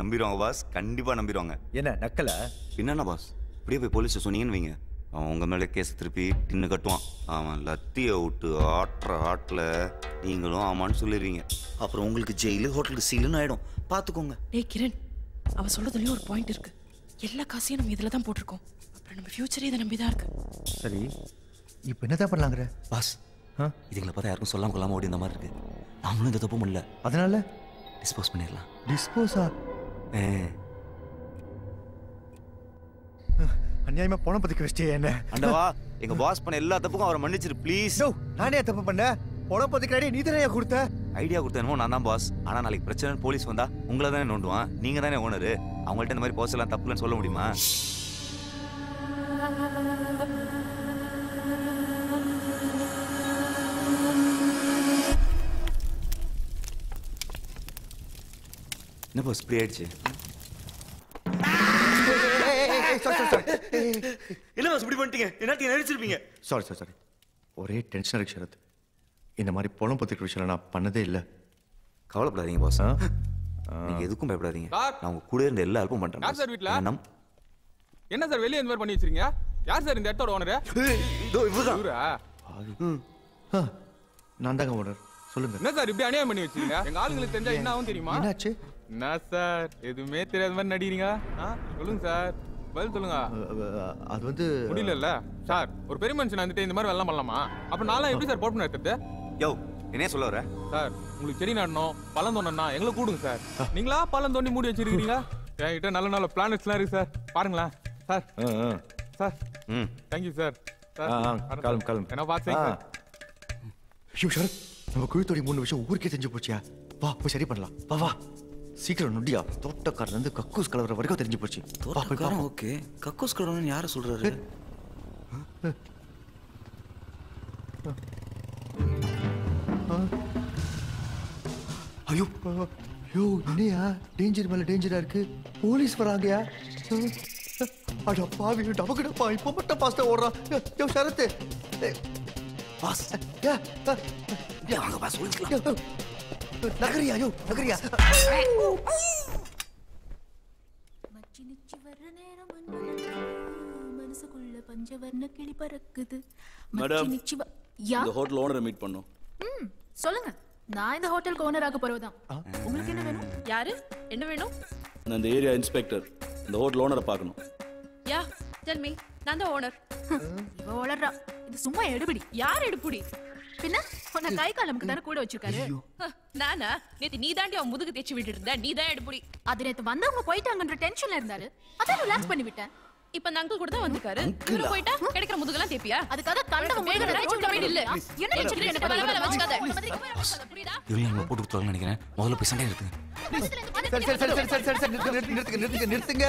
நம்பிடுவாங்க பாஸ் கண்டிப்பா நம்பிடுவாங்க. என்ன நக்கல? என்னண்ணா பாஸ் இப்படியே போய் போலீஸ் சொன்னீங்கன்னு வைங்க. அவன் உங்க மேல கேஸ் திருப்பி டின்னு கட்டுவான். அவன் லத்திய விட்டு ஆட்டுற ஆட்டில் நீங்களும் ஆமான்னு சொல்லிடுவீங்க அப்புறம் உங்களுக்கு ஜெயிலு ஹோட்டலுக்கு சீலுன்னு ஆயிடும். பார்த்துக்கோங்க டேய் கிரண். அவ சொல்றதுலயும் ஒரு பாயிண்ட் இருக்கு. எல்லா காசையும் நம்ம இதுல தான் போட்டிருக்கோம். அப்புறம் நம்ம ஃபியூச்சரே இதை நம்பி தான் இருக்கு. சரி. இப்போ என்னதான் பண்ணலாங்கிற? பாஸ் இதுங்களை பார்த்தா யாருக்கும் சொல்லாம கொள்ளாம ஓடி இந்த மாதிரி இருக்கு. நாமளும் இந்த தப்பு முடியல அதனால? டிஸ்போஸ் பண்ணிடலாம். டிஸ்போஸா அநியாயமா பணம் பத்திக்க வச்சிட்டே என்ன? அண்டவா எங்க பாஸ் பண்ண எல்லா தப்புக்கும் அவரை மன்னிச்சிரு ப்ளீஸ் நானே தப்பு பண்ணேன்? பணம் பத்திக்க ஐடியா நீ தானே கொடுத்த? ஐடியா கொடுத்தேனோ நான் தான் பாஸ் ஆனா நாளைக்கு பிரச்சனை போலீஸ் வந்தா உங்களை தானே நோண்டுவான். நீங்க தானே ஓனரு அவங்கள்ட்ட இந்த மாதிரி போஸ் எல்லாம் தப்புலன்னு சொல்ல முடியுமா? என்ன பாஸ் இப்படி ஆயிடுச்சு என்ன பாஸ் இப்படி பண்ணிட்டீங்க என்ன நடிச்சிருப்பீங்க சாரி சாரி சாரி ஒரே டென்ஷன் இருக்கு சரத் இந்த மாதிரி பணம் பத்திக்க விஷயம் நான் பண்ணதே இல்லை கவலைப்படாதீங்க பாஸ் எதுக்கும் பயப்படாதீங்க. நான் உங்க கூட இருந்த எல்லா ஹெல்ப்பும் பண்றேன் யார் சார் வீட்ல? நம் என்ன சார் வெளியே இந்த மாதிரி பண்ணி வச்சிருக்கீங்க யார் சார் இந்த இடத்தோட ஓனரு இவரா நான் தாங்க ஓனர் சொல்லுங்க என்ன சார் இப்படி அநியாயம் பண்ணி வச்சிருக்கீங்க எங்க ஆளுங்களுக்கு தெரிஞ்சா என்ன ஆகும் தெரியுமா என்னாச்சு என்ன சார்? எதுவுமே தெரியாத மாதிரி நடிக்கிறீங்க? ஆ? சொல்லுங்க சார். பதில் சொல்லுங்க. அது வந்து முடியல சார் ஒரு பெரிய மனுஷன் வந்துட்டு இந்த மாதிரி வெள்ளம் பண்ணலாமா? அப்ப நான்லாம் எப்படி சார் போட் பண்ண எடுத்துட்டு யோ என்ன சொல்ல வர? சார் உங்களுக்கு செடி நடணும் பழம் தோண்டனா எங்களை கூடுங்க சார். நீங்களா பழம் தோண்டி மூடி வச்சிருக்கீங்க என்கிட்ட நல்ல நல்ல பிளானட்ஸ்லாம் இருக்கு சார். பாருங்களேன். சார். சார். ம். Thank you sir. கிளம்பு, கிளம்பு. என்ன பார்த்து ஆ. ஐயோ சரத் நம்ம குழித்தோடி மூணு விஷயம் ஊருக்கே தெரிஞ்சு போச்சியா? வா போய் சரி பண்ணலாம். வா வா. சீக்கிரம் நொடியா தோட்டக்காரன் இருந்து கக்கூஸ் கலவர வரைக்கும் தெரிஞ்சு போச்சு. தோட்டக்காரன். ஓகே. கக்கூஸ் கடவுள்னு யாரை சொல்றாரு? ஐயோ. ஐயோ என்னையா? டேஞ்சர் மேல டேஞ்சரா இருக்கு. போலீஸ் வராங்கயா? அட பாவி டபக்குடப்பா இப்போ மட்டும் பாஸ்டா ஓடுறான். யோ, யோ சரத்து. பாஸ் வாங்க பாஸ் நகரியா? யோ நகரியா? மனசுக்குள்ள பஞ்சவர்ண கிளி பறக்குது. மேடம் மச்சி நிச்சி வ- யா? இந்த ஹோட்டல் ஓனரை மீட் பண்ணோம். ம், சொல்லுங்க. நான் இந்த ஹோட்டலுக்கு ஓனர் ஆக போறதுதான். உங்களுக்கு என்ன வேணும்? யாரு? என்ன வேணும்? நான் இந்த ஏரியா இன்ஸ்பெக்டர் இந்த ஹோட்டல் ஓனரை பார்க்கணும். யா டெல் மீ நான் தான் ஓனர் இவ வளர்றா. இது சும்மா எடுபிடி. யார் எடுப்புடி பின்ன உன்னை கை காலமுக்கு தானே கூட வச்சிருக்காரு நானா நேத்து நீ தாண்டி அவன் முதுகு தேய்ச்சி விட்டுட்டு இருந்த நீ தான் அது நேத்து வந்தவங்க போயிட்டாங்கன்ற டென்ஷன்ல இருந்தாரு அதான் ரிலாக்ஸ் பண்ணி விட்டேன் இப்ப அந்த அங்கிள் கூட தான் வந்திருக்காரு இவரு போயிட்டா கிடைக்கிற முதுகெல்லாம் தேப்பியா அதுக்காக கண்டவங்க இல்ல என்ன எனக்கு வேலை வேலை வச்சுக்காத புரியுதா இவங்க நம்ம போட்டு கொடுத்துருவாங்கன்னு நினைக்கிறேன் முதல்ல போய் சண்டை இருக்குங்க சரி சரி சரி சரி சரி சரி நிறுத்துங்க நிறுத்துங்க நிறுத்துங்க நிறுத்துங்க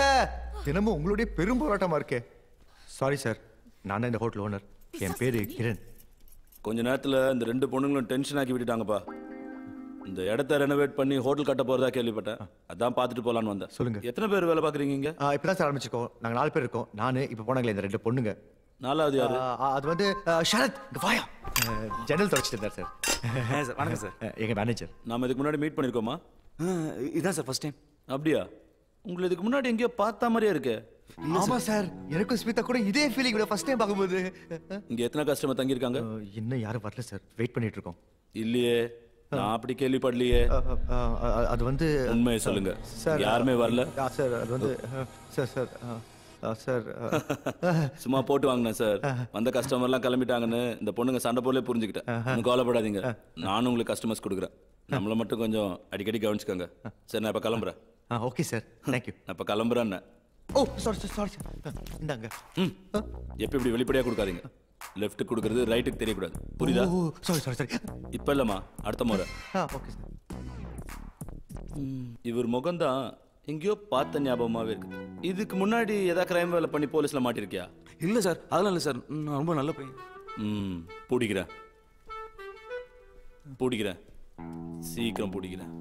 தினமும் உங்களுடைய பெரும் போராட்டமா இருக்கே சாரி சார் நான் தான் இந்த ஹோட்டல் ஓனர் என் பேரு கிரண் கொஞ்ச நேரத்துல இந்த ரெண்டு பொண்ணுங்களும் டென்ஷன் ஆக்கி விட்டுட்டாங்கப்பா. இந்த இடத்த ரெனோவேட் பண்ணி ஹோட்டல் கட்ட போறதா கேள்விப்பட்டேன். அதான் பார்த்துட்டு போலான்னு வந்தேன். சொல்லுங்க. எத்தனை பேர் வேலை பார்க்குறீங்க இங்க? ஆ, இப்பதான் சார் ஆரம்பிச்சிருக்கோம் நாங்க நாலு பேர் இருக்கோம். நானு இப்ப போனாங்களே இந்த ரெண்டு பொண்ணுங்க. நாலாவது யாரு? அது வந்து இங்க வாயா. ஜன்னல் தொடச்சிட்டு இருந்தார் சார். சார், வணக்கம் சார். ஆ, எங்க மேனேஜர் நாம இதுக்கு முன்னாடி மீட் பண்ணிருக்கோமா? இதான் சார் ஃபர்ஸ்ட் டைம் அப்படியா? உங்களை இதுக்கு முன்னாடி எங்கேயோ பார்த்த மாதிரியே இருக்கே. ஆமா சார். எனக்கும் ஸ்மிதா கூட இதே ஃபீலிங் ஃபர்ஸ்ட் டைம் பார்க்கும்போது. இங்க எத்தனை கஸ்டமர் தங்கி இருக்காங்க இன்னும் யாரும் வரல சார். வெயிட் பண்ணிட்டு இருக்கோம். இல்லையே. நான் அப்படி கேள்விப்படலையே. அது வந்து உண்மையை சொல்லுங்க. யாருமே வரல? ஆ, சார் அது வந்து சார் சார் சார் சும்மா போட்டு வாங்கினேன் சார். வந்த கஸ்டமர் எல்லாம் கிளம்பிட்டாங்கன்னு இந்த பொண்ணுங்க சண்டை போலே புரிஞ்சுக்கிட்டேன். ஒன்றும் கவலைப்படாதீங்க. நானும் உங்களுக்கு கஸ்டமர்ஸ் கொடுக்குறேன். நம்மள மட்டும் கொஞ்சம் அடிக்கடி கவனிச்சுக்கோங்க. சரி நான் இப்ப கிளம்புறேன். ஆ ஓகே சார் தேங்க்யூ நான் இப்ப கிளம்புறேன் oh sorry sir sorry sir இந்தாங்க எப்ப இப்படி வெளிப்படையா கொடுக்காதீங்க. லெஃப்ட் கொடுக்கறது ரைட்டுக்கு தெரியக்கூடாது. புரியுதா? ஓ சாரி சாரி சாரி இப்ப இல்லம்மா அடுத்த முறை. ஆ ஓகே சார் இவர் முகம்தான் எங்கேயோ பார்த்த ஞாபகமாவே இருக்கு. இதுக்கு முன்னாடி ஏதாவது கிரைம் வேலை பண்ணி போலீஸ்ல மாட்டிருக்கியா? இல்ல சார் அதெல்லாம் இல்ல சார் நான் ரொம்ப நல்ல பையன். ம் பிடிக்கிறேன். பிடிக்கிறேன். சீக்கிரம் பிடிக்கிறேன்.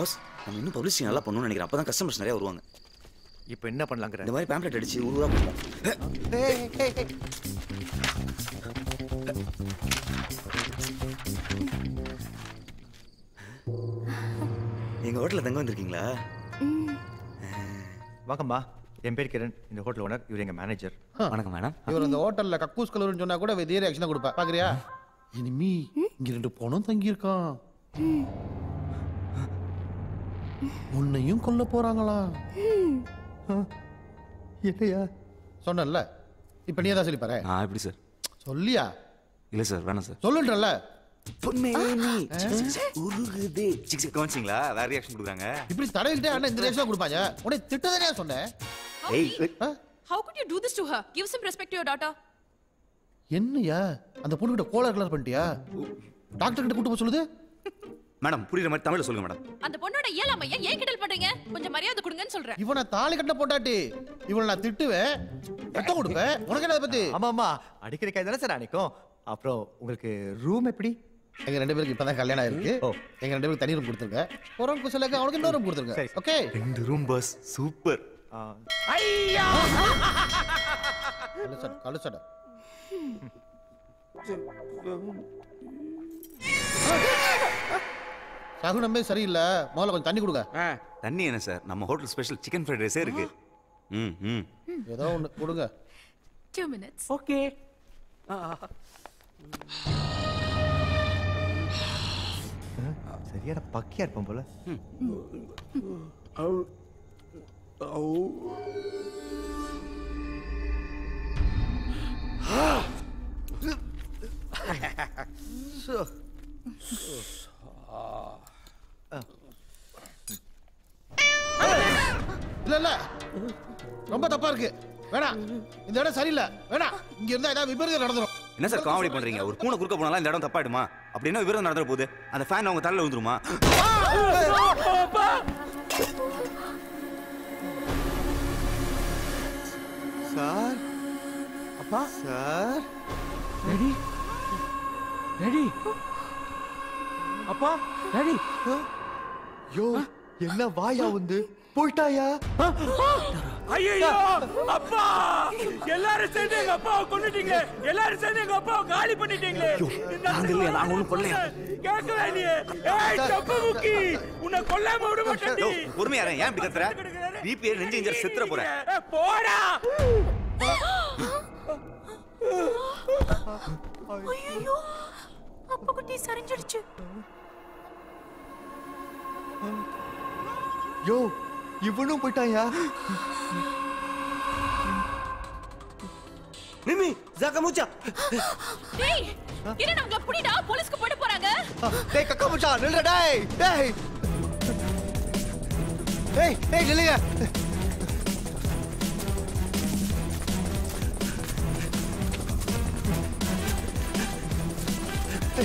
பாஸ் நம்ம இன்னும் பப்ளிசிட்டி நல்லா பண்ணணும்னு நினைக்கிறேன். அப்பதான் கஸ்டமர்ஸ் நிறைய வருவாங்க. இப்போ என்ன பண்ணலாங்கிற? இந்த மாதிரி பேம்ப்ளெட் அடிச்சு ஒரு ரூபா கொடுப்போம் எங்க ஹோட்டல்ல தங்க வந்திருக்கீங்களா? வாங்கம்மா. என் பேர் கிரண். இந்த ஹோட்டல் ஓனர் இவர் எங்க மேனேஜர் வணக்கம் மேடம் இவர் அந்த ஹோட்டல்ல கக்கூஸ் கலர்னு சொன்னா கூட இதே ரியாக்ஷன் தான் கொடுப்பா. பாக்குறியா? இனிமே இங்க ரெண்டு பொண்ணும் தங்கி இருக்கான் உன்னையும் கொல்ல போறாங்களா? இல்லையா சொன்னல இப்ப நீ தான் சொல்லி பாரு ஆ எப்படி சார்? சொல்லியா? இல்ல சார் வேணாம் சார். சொல்லுன்றல. உருகுதே. சிக்ஸ் கவனிச்சிங்களா? வேற ரியாக்ஷன் கொடுக்குறாங்க. இப்படி தடையிட்டே அண்ணா இந்த ரியாக்ஷன் கொடுப்பாங்க. உடனே திட்டதானே சொன்னேன். ஏய் How could you do this to her? Give some respect to your daughter. என்னையா? அந்த பொண்ணு கிட்ட கோலர் கலர் பண்ணிட்டியா? டாக்டர் கிட்ட கூட்டு போக சொல்லுது? மேடம் புரியுற மாதிரி தமிழ்ல சொல்லுங்க மேடம். அந்த பொண்ணோட இயலாமைய ஏன் கிண்டல் பண்றீங்க? கொஞ்சம் மரியாதை கொடுங்கன்னு சொல்றேன். இவனை தாலி கட்ட போட்டாட்டி இவனை நான் திட்டுவேன் ரத்தம் கொடுப்பேன். உனக்கு என்ன பத்தி? ஆமா ஆமா. அடிக்கிற கை தானே சார் அன்னைக்கும் அப்புறம் உங்களுக்கு ரூம் எப்படி? எங்க ரெண்டு பேருக்கு இப்பதான் கல்யாணம் ஆயிருக்கு. எங்க ரெண்டு பேருக்கு தனி ரூம் கொடுத்துருங்க. ஒரு குசலுக்கு அவனுக்கு இன்னொரு ரூம் கொடுத்துருங்க. ஓகே ரெண்டு ரூம் பஸ் சூப்பர் ஐயா! கழுசட கழுசட சகுனமே சரியில்லை. முதல்ல கொஞ்சம் தண்ணி கொடுங்க. தண்ணி என்ன சார்? நம்ம ஹோட்டல் ஸ்பெஷல் சிக்கன் ஃப்ரைட் ரைஸே இருக்கு. ம் ம். ஏதோ ஒன்று கொடுங்க. Two minutes. ஓகே. சரியான பக்கியா இருப்போம் போல. இல்ல இல்ல. ரொம்ப தப்பா இருக்கு. வேணாம் இந்த இடம் சரியில்லை. வேணாம் இங்க இருந்தா ஏதாவது விபரீதம் நடந்துரும். என்ன சார் காமெடி பண்றீங்க? ஒரு பூனை குறுக்க போனாலும் இந்த இடம் தப்பாயிடுமா? அப்படின்னா விவரம் நடந்துற போகுது அந்த ஃபேன் அவங்க தலையில விழுந்துருமா? சார். சார். ரெடி ரெடி அப்பா. ரெடி யோ என்ன வாயா வந்து போயிட்டாயா? ஐயோ அப்பா! எல்லாரும் சேர்ந்து எங்க அப்பாவை கொன்னுட்டீங்க எல்லாரும் சேர்ந்து எங்க அப்பாவை காலி பண்ணிட்டீங்களே. நாங்க இல்லையா, நாங்க ஒண்ணும் கொல்லையா. கேட்கவே நீ ஏய் தப்பு முக்கி. உன்னை கொல்லாம விட மாட்டேன் பொறுமையா ஏன் இப்படி கத்துற? பிபி நெஞ்சு இஞ்சர் செத்துற போற. போடா. ஐயோ அப்பா குட்டி சரிஞ்சிடுச்சு. யோ இவனும் போயிட்டாயா? மிமி ஜாக்க மூச்சா. டேய் என்ன நம்மள புடிடா போலீஸ்க்கு போயிட போறாங்க. டேய் கக்கா மச்சான் நில்லுடா டேய் டேய். டேய் டேய் நில்லுங்க. Hey,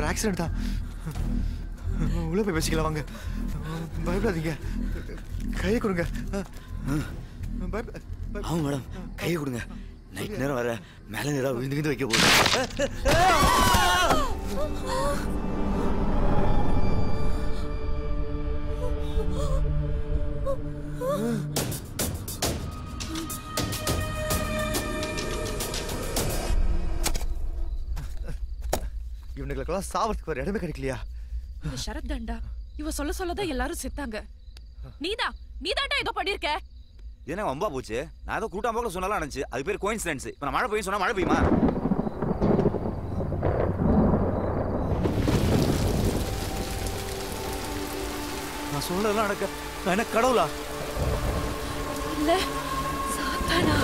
ஒரு ஆக்சிடென்ட் தான். உள்ள போய் பேசிக்கலாம் வாங்க. பயப்படாதீங்க. கையை கொடுங்க. பயப்ப- பயப்ப- ஆமா மேடம். கையை கொடுங்க. நைட் நேரம் வர மேல நேரம் விழுந்து விழுந்து வைக்க போகுது. இவனுங்களுக்கெல்லாம் சாவறதுக்கு ஒரு இடமே கிடைக்கலையா? இந்த சரத் தாண்டா இவ சொல்ல சொல்லதான் எல்லாரும் செத்தாங்க. நீதான் நீதாண்டா ஏதோ பண்ணிருக்க? இது என்ன வம்பா போச்சு? நான் ஏதோ கூட்டம் போக்கல சொன்னாலும் நினைச்சு அது பேர் கோயின்சிடன்ஸ் இப்போ நான் மழை பெய்யும் சொன்னா மழை பெய்யுமா? நான் சொல்றதெல்லாம் நடக்க நான் என்ன கடவுளா? இல்ல சாத்தானா?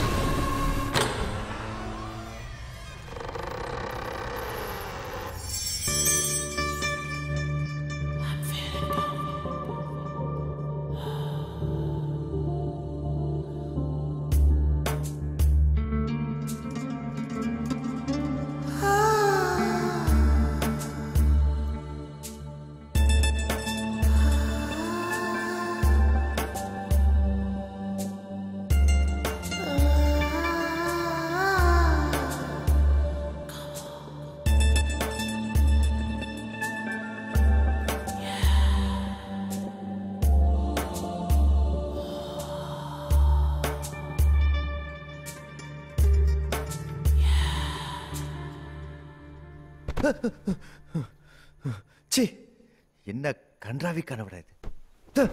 Ik kan het ide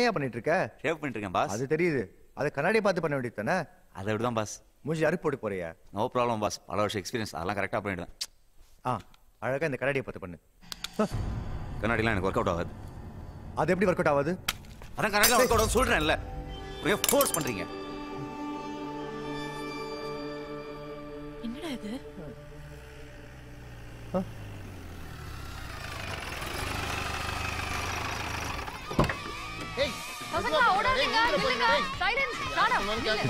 என்னையா பண்ணிட்டு இருக்க ஷேவ் பண்ணிட்டு இருக்கேன் பாஸ் அது தெரியுது. அதை கண்ணாடியை பார்த்து பண்ண வேண்டியது தானே? அதை விட தான் பாஸ் மூஞ்சி அறுப்பு போட்டு போறியா? நோ ப்ராப்ளம் பாஸ் பல வருஷம் எக்ஸ்பீரியன்ஸ் அதெல்லாம் கரெக்டாக பண்ணிடுவேன். ஆ அழகா இந்த கண்ணாடியை பார்த்து பண்ணு. கண்ணாடிலாம் எனக்கு ஒர்க் அவுட் ஆகாது. அது எப்படி ஒர்க் அவுட் ஆகுது? அதான் கரெக்டாக ஒர்க் அவுட் ஆகுது சொல்கிறேன்ல ஃபோர்ஸ் பண்ணுறீங்க என்னடா இது ஏய் பசங்களா ஓடாதீங்க நில்லுங்க சைலன்ஸ் நானா நில்லு.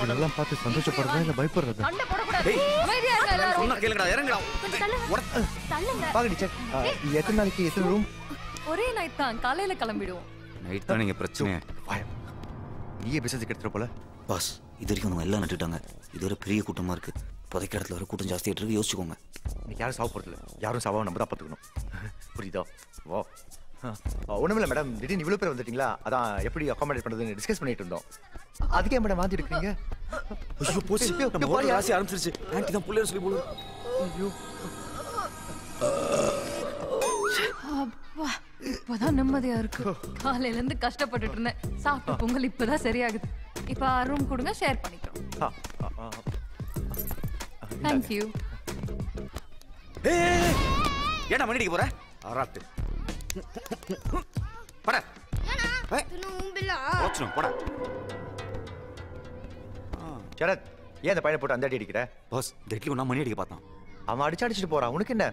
இதெல்லாம் பார்த்து சந்தோஷப்படுறதா இல்ல பயப்படுறதா? சண்டை போடக்கூடாது. அமைதியா இருங்க எல்லாரும். சொன்னா கேளுங்கடா, இறங்குடா. கொஞ்சம் தள்ளுங்க. தள்ளுங்க. பாக்க டீச்சர் எத்தனை நாளைக்கு எத்தனை ரூம் ஒரே நைட் தான் காலையில கிளம்பிடுவோம். நைட் தான் நீங்க பிரச்சனை நீயே பிசினஸ் எடுத்துற போல. பாஸ் இது வரைக்கும் நம்ம எல்லாம் நட்டுட்டாங்க. இது ஒரு பெரிய கூட்டமா இருக்கு. புதைக்க இடத்துல வர கூட்டம் ஜாஸ்தியாட்டு இருக்கு யோசிச்சுக்கோங்க. இன்னைக்கு யாரும் சாவ போறதில்ல. யாரும் சாவாம நம்ம தான் பார்த்துக்கணும். புரியுதா? வா. ஒண்ணுமில்ல மேடம் திடீர்னு இவ்வளவு பேர் வந்துட்டீங்களா? அதான் எப்படி அகாமடேட் பண்றதுன்னு டிஸ்கஸ் பண்ணிட்டு இருந்தோம். அதுக்கே மேடம் மாத்தி இருக்கீங்க ஐயோ போச்சு. நம்ம ஹோட்டல் ராசி ஆரம்பிச்சிருச்சு. ஆன்ட்டி தான் புள்ளைய சொல்லி போடுவோம் ஐயோ. அப்பா இப்பதான் நிம்மதியா இருக்கு. காலையில இருந்து கஷ்டப்பட்டுட்டு இருந்தேன். சாப்பிட்ட பொங்கல் இப்பதான் சரியாகுது. இப்ப ரூம் கொடுங்க ஷேர் பண்ணிக்கிறோம். தேங்க்யூ ஏன்டா மணி அடிக்க போற? ஆராட்டு பட. சரத் ஏன் அந்த பையனை போட்டு அந்த அடி அடிக்கிற? பாஸ் டெட்லி ஒன்றா மணி அடிக்க பார்த்தான். அவன் அடிச்சு அடிச்சுட்டு போறான் உனக்கு என்ன?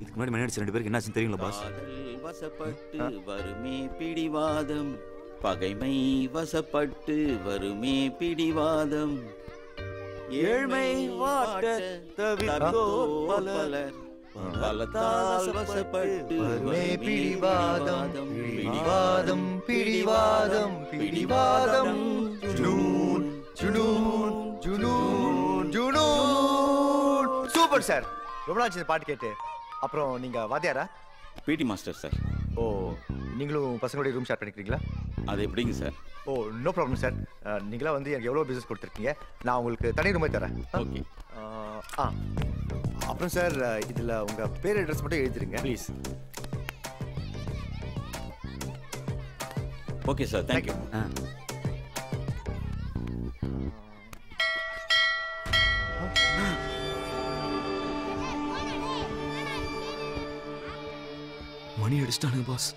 இதுக்கு முன்னாடி மணி அடிச்ச ரெண்டு பேருக்கு என்னாச்சுன்னு தெரியுங்களா பாஸ்? வசப்பட்டு வருமே பிடிவாதம். பகைமை வசப்பட்டு வருமே பிடிவாதம். ஏழ்மை வாட்ட தவிர்த்தோர் பலர். பிடிவாதம் பிடிவாதம். பிடிவாதம் பிடிவாதம் ஜுனூன் ஜுனூன் ஜுனூன் ஜுனூன். Super sir. ரொம்ப நாள் பாட்டு கேட்டு. அப்புறம் நீங்க வாத்தியாரா? பிடி மாஸ்டர் சார் ஓ நீங்களும் பசங்களுடைய ரூம் ஷேர் பண்ணிக்கிறீங்களா? அது எப்படிங்க sir oh no problem sir நீங்களா வந்து எனக்கு எவ்வளோ பிஸ்னஸ் கொடுத்துருக்கீங்க? நான் உங்களுக்கு தனி ரூமே தரேன். ஓகே ஆ அப்புறம் சார் இதில் உங்கள் பேர் அட்ரஸ் மட்டும் எழுதிருங்க. Please okay sir thank you மணி அடிச்சிட்டானுங்க பாஸ்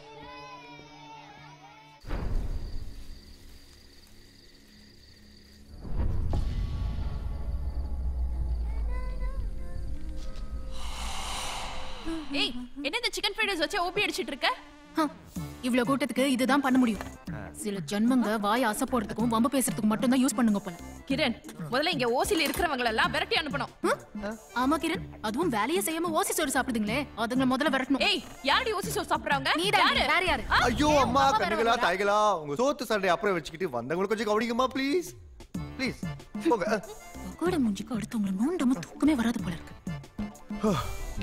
ஏய் என்ன இந்த சிக்கன் ஃப்ரைட் ரைஸ் வச்சு ஓபி அடிச்சிட்டு இருக்க? இவ்ளோ கூட்டத்துக்கு இதுதான் பண்ண முடியும். சில ஜென்மங்க வாய் அசை போடுறதுக்கும் வம்பு பேசுறதுக்கும் மட்டும் தான் யூஸ் பண்ணுங்க போல. கிரண் முதல்ல இங்க ஓசில இருக்கிறவங்க எல்லாம் விரட்டி அனுப்பணும். ஆமா கிரண் அதுவும் வேலையே செய்யாம ஓசி சோறு சாப்பிடுதுங்களே அதுங்களை முதல்ல விரட்டணும். ஏய் யாரடி ஓசி சோறு சாப்பிடுறாங்க நீ வேற யாரு? ஐயோ அம்மா கண்ணுகளா. தாய்களா உங்க சோத்து சண்டை அப்புறம் வச்சுக்கிட்டு வந்தவங்களுக்கு கொஞ்சம் கவனிக்குமா ப்ளீஸ் ப்ளீஸ் போங்க. கூட மூஞ்சிக்கு அடுத்தவங்களை நோண்டாம தூக்கமே வராது போல இருக்கு.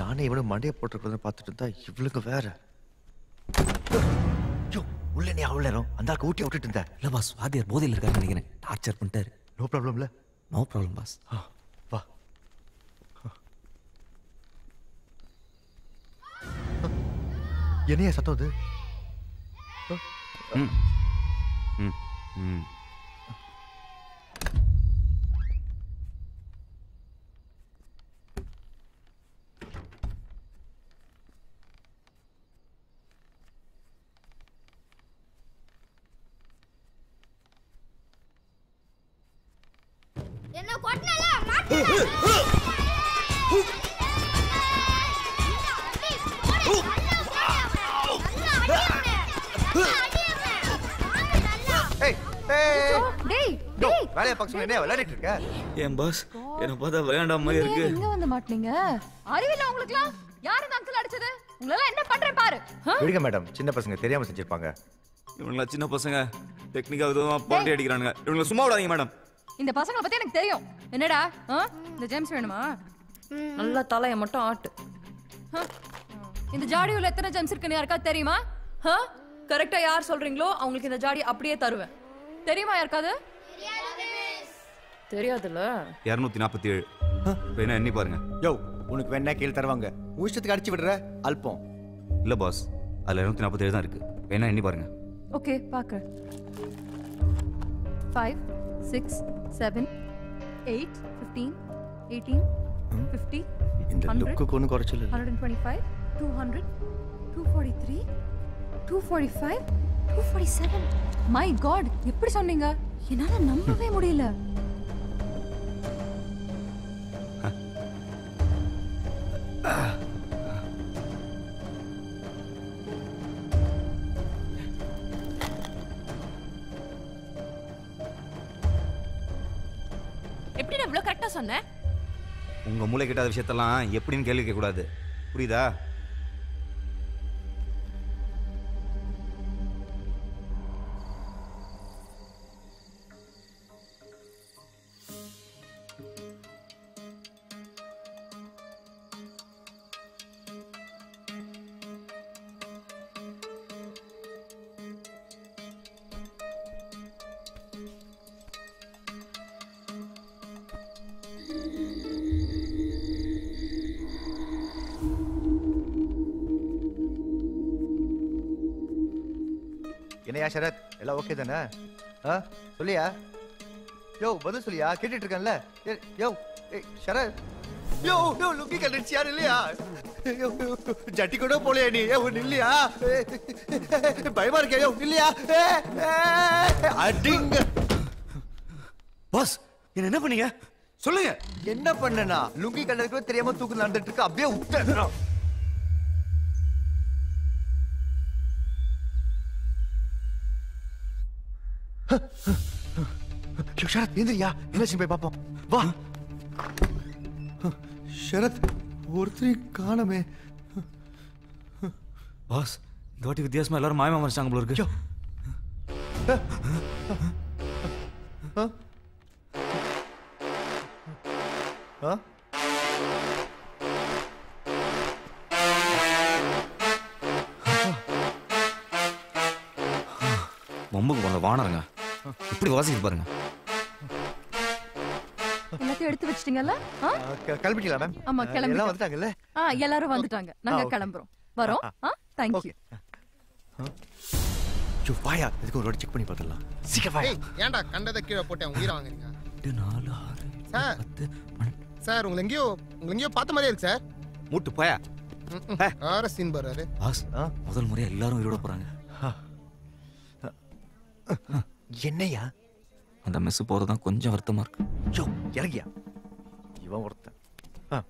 நானே இவனும் மண்டையை போட்டுருக்கிறத பார்த்துட்டு இருந்தா இவளுக்கு வேற. உள்ள நீ அவ்வளோ நேரம் அந்த ஆளுக்கு ஊட்டி விட்டுட்டு இருந்த. இல்லை பாஸ். வாத்தியார் போதையில் இருக்காருன்னு நினைக்கிறேன். டார்ச்சர் பண்ணிட்டாரு. நோ ப்ராப்ளம்ல நோ ப்ராப்ளம் பாஸ். வா. என்னையா சத்தம் அது? ம் ம் ம். என்ன கொட்டினால வேலையை பார்க்க சொன்ன என்ன விளையாடிட்டு இருக்க ஏன் பாஸ் என்னை பார்த்தா விளையாண்டா மாதிரி இருக்கு இங்க வந்து மாட்டீங்க அறிவில்ல உங்களுக்குலாம் யாரு இந்த அங்கிள் அடிச்சது உங்களெல்லாம் என்ன பண்றேன் பாரு ஆ? விடுங்க மேடம் சின்ன பசங்க தெரியாம செஞ்சிருப்பாங்க இவங்களா சின்ன பசங்க டெக்னிக்கா விதமா அடிக்கிறானுங்க இவங்களை சும்மா விடாதீங்க மேடம் இந்த பசங்களை பத்தி எனக்கு தெரியும். என்னடா? ஆ? இந்த ஜேம்ஸ் வேணுமா? நல்லா தலைய மட்டும் ஆட்டு? இந்த ஜாடியுள்ள எத்தனை ஜெம்ஸ் இருக்குன்னு யாருக்காவது தெரியுமா? கரெக்டா யார் சொல்றீங்களோ அவங்களுக்கு இந்த ஜாடி அப்படியே தருவேன். தெரியுமா யாருக்காவது? தெரியாதுல்ல? இரநூத்தி நாற்பத்தி ஏழு வேணா எண்ணி பாருங்க. யோ உனக்கு வேணா கீழே தருவாங்க. உன் இஷ்டத்துக்கு அடிச்சு விடுற அல்பம். இல்லை பாஸ் அதில் இரநூத்தி நாற்பத்தி ஏழு தான் இருக்கு. வேணா எண்ணி பாருங்க. ஓகே பார்க்குறேன் five six seven eight fifteen eighteen fifty இந்த லுக்குக்கு ஒன்றும் குறைச்சல் இல்லை. Hundred and twenty five two hundred two forty three two forty five two forty seven my god எப்படி சொன்னீங்க? என்னால் நம்பவே முடியல. சொன்ன உங்க விஷயத்தெல்லாம் எப்படின்னு கேள்வி கேட்கக்கூடாது. புரியுதா? ஓகே தானே ஆ சொல்லியா? யோ பதில் சொல்லியா? கேட்டுட்டு இருக்கேன்ல யோ சரத் யோ யோ லுங்கி கண்டிச்சு யாரும் இல்லையா? ஜட்டி கூட போலையா நீ? ஏ ஒன்னு இல்லையா? பயமா இருக்கே. யோ இல்லையா? அடிங்க. பாஸ் என்ன என்ன பண்ணீங்க? சொல்லுங்க. என்ன பண்ணனா லுங்கி கண்டதுக்கு தெரியாம தூக்கு நடந்துட்டு இருக்கு அப்படியே விட்டுறோம் யோ, சரத் எந்திரியா? என்னாச்சு போய் பார்ப்போம் வா. சரத் ஒருத்தரையும் காணமே. பாஸ் இந்த வாட்டி வித்தியாசமா எல்லாரும் மாயமா மறைச்சாங்க போல இருக்கு. வம்புக்கு போன வானருங்க. இப்படி வாசிக்கு பாருங்க. எல்லாத்தையும் எடுத்து வச்சிட்டீங்கல்ல? ஆ? கிளம்பிட்டீங்களா மேம் ஆமா கிளம்பி எல்லாம் வந்துட்டாங்கல்ல? ஆ எல்லாரும் வந்துட்டாங்க. நாங்க. கிளம்புறோம். வரோம். ஆ தேங்க் யூ யோ வாயா. இதுக்கு ஒரு செக் பண்ணி பார்த்துடலாம். சீக்கிரம் வாயா. ஏன்டா கண்டதை கீழே போட்டேன் உயிரை வாங்குறீங்க? சார். சார் உங்களை எங்கேயோ உங்களை எங்கேயோ பார்த்த மாதிரியே இருக்கு சார். மூட்டு போயா. ஆர சீன் பாரு முதல் முறையா எல்லாரும் உயிரோட போறாங்க. என்னையா? அந்த மெஸ் போறதுதான் கொஞ்சம் வருத்தமா இருக்கு. யோ இறங்கியா? இவன் ஒருத்தன். ஆ.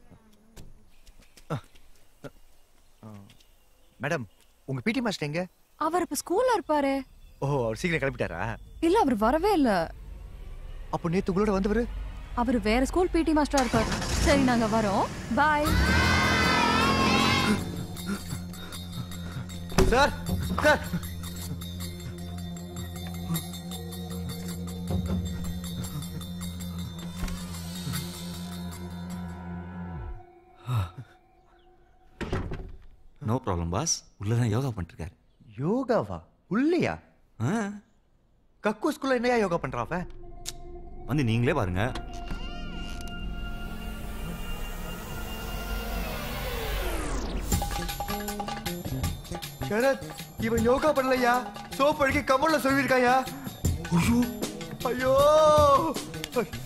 ஆ. ஆ. மேடம் உங்க பிடி மாஸ்டர் எங்க? அவர் இப்ப ஸ்கூல்ல இருப்பாரு. ஓ அவர் சீக்கிரம் கிளம்பிட்டாரா? இல்ல அவர் வரவே இல்ல. அப்போ நேத்து உங்களோட வந்தவரு? அவர் வேற ஸ்கூல் பிடி மாஸ்டரா இருப்பாரு. சரி நாங்க வரோம். Bye sir sir. No problem boss உள்ளதான் யோகா பண்ணிட்டு இருக்காரு யோகாவா? உள்ளையா? கக்கு ஸ்கூல்ல என்னையா யோகா பண்றான் அவன் வந்து நீங்களே பாருங்க. சரத் இவன் யோகா பண்ணலையா? சோப் அடிக்க கமல்ல சொல்லியிருக்காயா? ஐயோ. ஐயோ. ஐயோ.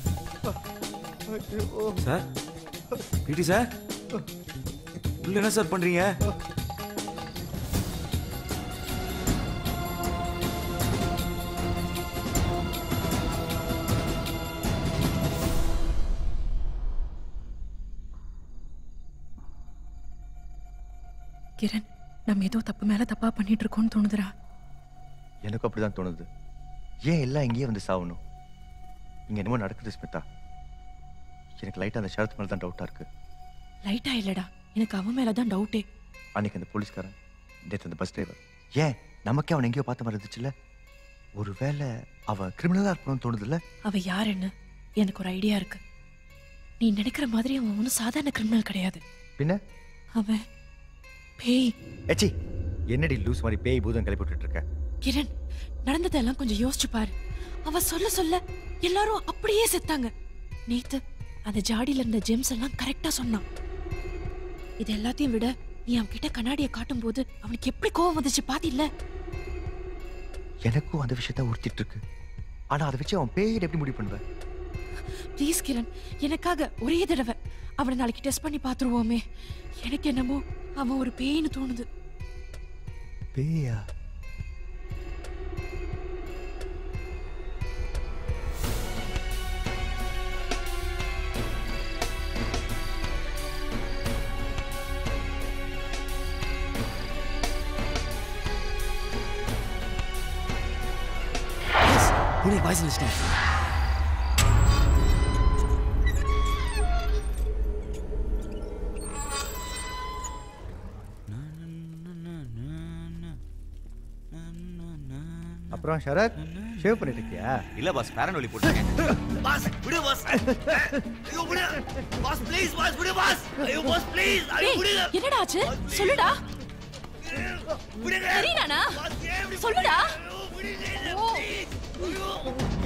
சார்? பிடி சார்? உள்ள என்ன சார் பண்றீங்க? கிரண் நம்ம ஏதோ தப்பு மேல தப்பா பண்ணிட்டு இருக்கோம்னு தோணுதுடா. எனக்கு அப்படிதான் தோணுது. ஏன் எல்லாம் இங்கேயே வந்து சாவணும்? இங்க என்னமோ நடக்குது ஸ்மிதா. எனக்கு லைட்டா அந்த ஷரத் மேல தான் டவுட்டா இருக்கு. லைட்டா இல்லடா. எனக்கு அவன் மேலதான் டவுட்டே அன்னைக்கு அந்த போலீஸ்காரன் நேற்று அந்த பஸ் டிரைவர் ஏன்? நமக்கே அவன் எங்கேயோ பார்த்த மாதிரி இருந்துச்சுல்ல? ஒருவேளை அவன் கிரிமினலா இருக்கணும்னு தோணுதுல்ல? அவ யாருன்னு எனக்கு ஒரு ஐடியா இருக்கு. நீ நினைக்கிற மாதிரி அவன் ஒன்றும் சாதாரண கிரிமினல் கிடையாது. பின்ன? அவன் பேய். ஏச்சி என்னடி லூஸ் மாதிரி பேய் பூதம் கிளப்பி விட்டுட்டு இருக்க? கிரண் நடந்ததெல்லாம் கொஞ்சம் யோசிச்சு பாரு. அவ சொல்ல சொல்ல எல்லாரும் அப்படியே செத்தாங்க. நேத்து அந்த ஜாடியில இருந்த ஜெம்ஸ் எல்லாம் கரெக்டா சொன்னான். இது எல்லாத்தையும் விட நீ அவன்கிட்ட கண்ணாடியை காட்டும் போது அவனுக்கு எப்படி கோவம் வந்துச்சு பாத்தில்ல? எனக்கும் அந்த விஷயத்த உறுத்திட்டு இருக்கு. ஆனா அதை வச்சு அவன் பேயிட எப்படி முடிவு பண்ணுவ? ப்ளீஸ் கிரண் எனக்காக ஒரே தடவை அவனை நாளைக்கு டெஸ்ட் பண்ணி பாத்துருவோமே. எனக்கு என்னமோ அவன் ஒரு பேய்னு தோணுது. பேயா? Bruder, ich weiß nicht. nicht. அப்புறம் சரத் ஷேவ் பண்ணிட்டு இருக்கியா? இல்ல பாஸ் பேரன் ஒலி போட்டுருக்கேன். பாஸ் விடு பாஸ் ஐயோ விடு. பாஸ் ப்ளீஸ் பாஸ் விடு பாஸ் ஐயோ பாஸ் ப்ளீஸ் ஐயோ விடு. என்னடா ஆச்சு? சொல்லுடா. தெரியலானா சொல்லுடா.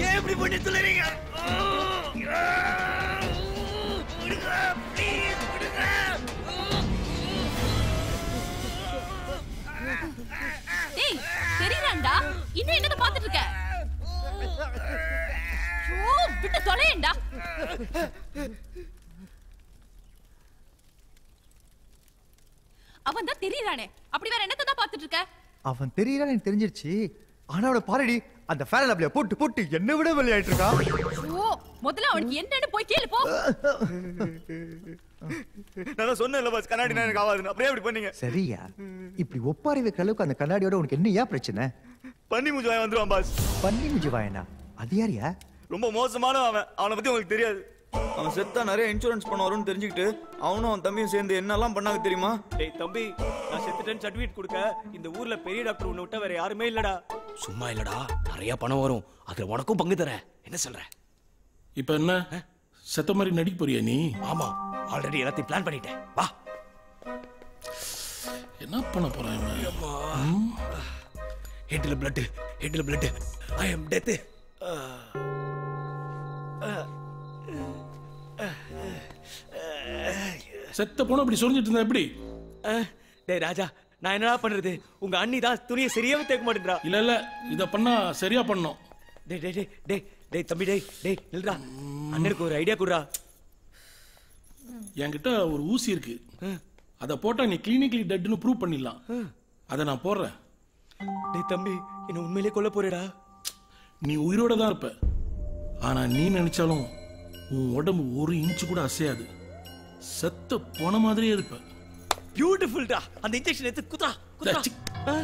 ஏன் இப்படி பண்ணி துளறீங்க டேய் தெரியலாம்டா இன்னும் என்னத பாத்துட்டு இருக்க ஓ விட்டு தொலையேண்டா. அவன் தான் தெரியறானே. அப்படி வேற என்னத்த தான் பாத்துட்டு இருக்க? அவன் தெரியல எனக்கு தெரிஞ்சிருச்சு. ஆனா அவளை பாருடி அந்த ஃபேரன் அப்படியே போட்டு போட்டு என்ன விட வெளியாயிட்டு இருக்கான் ஓ முதல்ல அவனுக்கு என்னன்னு போய் கேளு போ. நான் சொன்னேன்ல பாஸ் கண்ணாடி நான் எனக்கு ஆகாதுன்னு அப்படியே அப்படி பண்ணீங்க? சரியா? இப்படி ஒப்பாரி வைக்கிற அளவுக்கு அந்த கண்ணாடியோட உனக்கு என்ன ஏன் பிரச்சனை? பண்ணி மூஞ்சி வாங்கி வந்துருவான் பாஸ் பண்ணி முஞ்சி வாயனா? அது யாரியா ரொம்ப மோசமான அவன் அவனை பத்தி உங்களுக்கு தெரியாது. அவன் செத்தா நிறைய இன்சூரன்ஸ் பண்ண வரும்னு தெரிஞ்சுக்கிட்டு அவனும் அவன் தம்பியும் சேர்ந்து என்னெல்லாம் பண்ணாங்க தெரியுமா? டேய் தம்பி நான் செத்துட்டேன்னு சர்டிஃபிகேட் கொடுக்க இந்த ஊர்ல பெரிய டாக்டர் உன்னை விட்டா வேற யாருமே இல்லடா. சும்மா இல்லடா நிறைய பணம் வரும். அதுல உனக்கும் பங்கு தரேன். என்ன சொல்ற? இப்ப என்ன? செத்த மாதிரி நடிக்க போறியா நீ? ஆமா ஆல்ரெடி எல்லாத்தையும் பிளான் பண்ணிட்டேன். வா. என்ன பண்ண போறான் இவன்? ஹெட்ல பிளட் ஹெட்ல பிளட் ஐ அம் டெத் செத்த போன அப்படி சொல்லிட்டு இருந்தா எப்படி? டேய் ராஜா நான் என்னடா பண்றது? உங்க அண்ணி தான் துணியை சரியாவே தேக்க மாட்டேன்றா இல்ல இல்ல இத பண்ணா சரியா பண்ணோம். டேய் டேய் டேய் டேய் டேய் தம்பி டேய் டேய் நில்றா. அண்ணனுக்கு ஒரு ஐடியா குடுறா. என்கிட்ட ஒரு ஊசி இருக்கு. அத போட்டா நீ கிளினிக்கலி டெட்னு ப்ரூவ் பண்ணிடலாம். அத நான் போடுறேன். டேய் தம்பி என்ன உண்மையிலே கொல்ல போறேடா. நீ உயிரோட தான் இருப்ப. ஆனா நீ நினைச்சாலும் உன் உடம்பு ஒரு இன்ச்சு கூட அசையாது. செத்த போன மாதிரியே இருப்ப பியூட்டிஃபுல்டா அந்த இன்ஜெக்ஷன் எடுத்து குத்ரா குத்ரா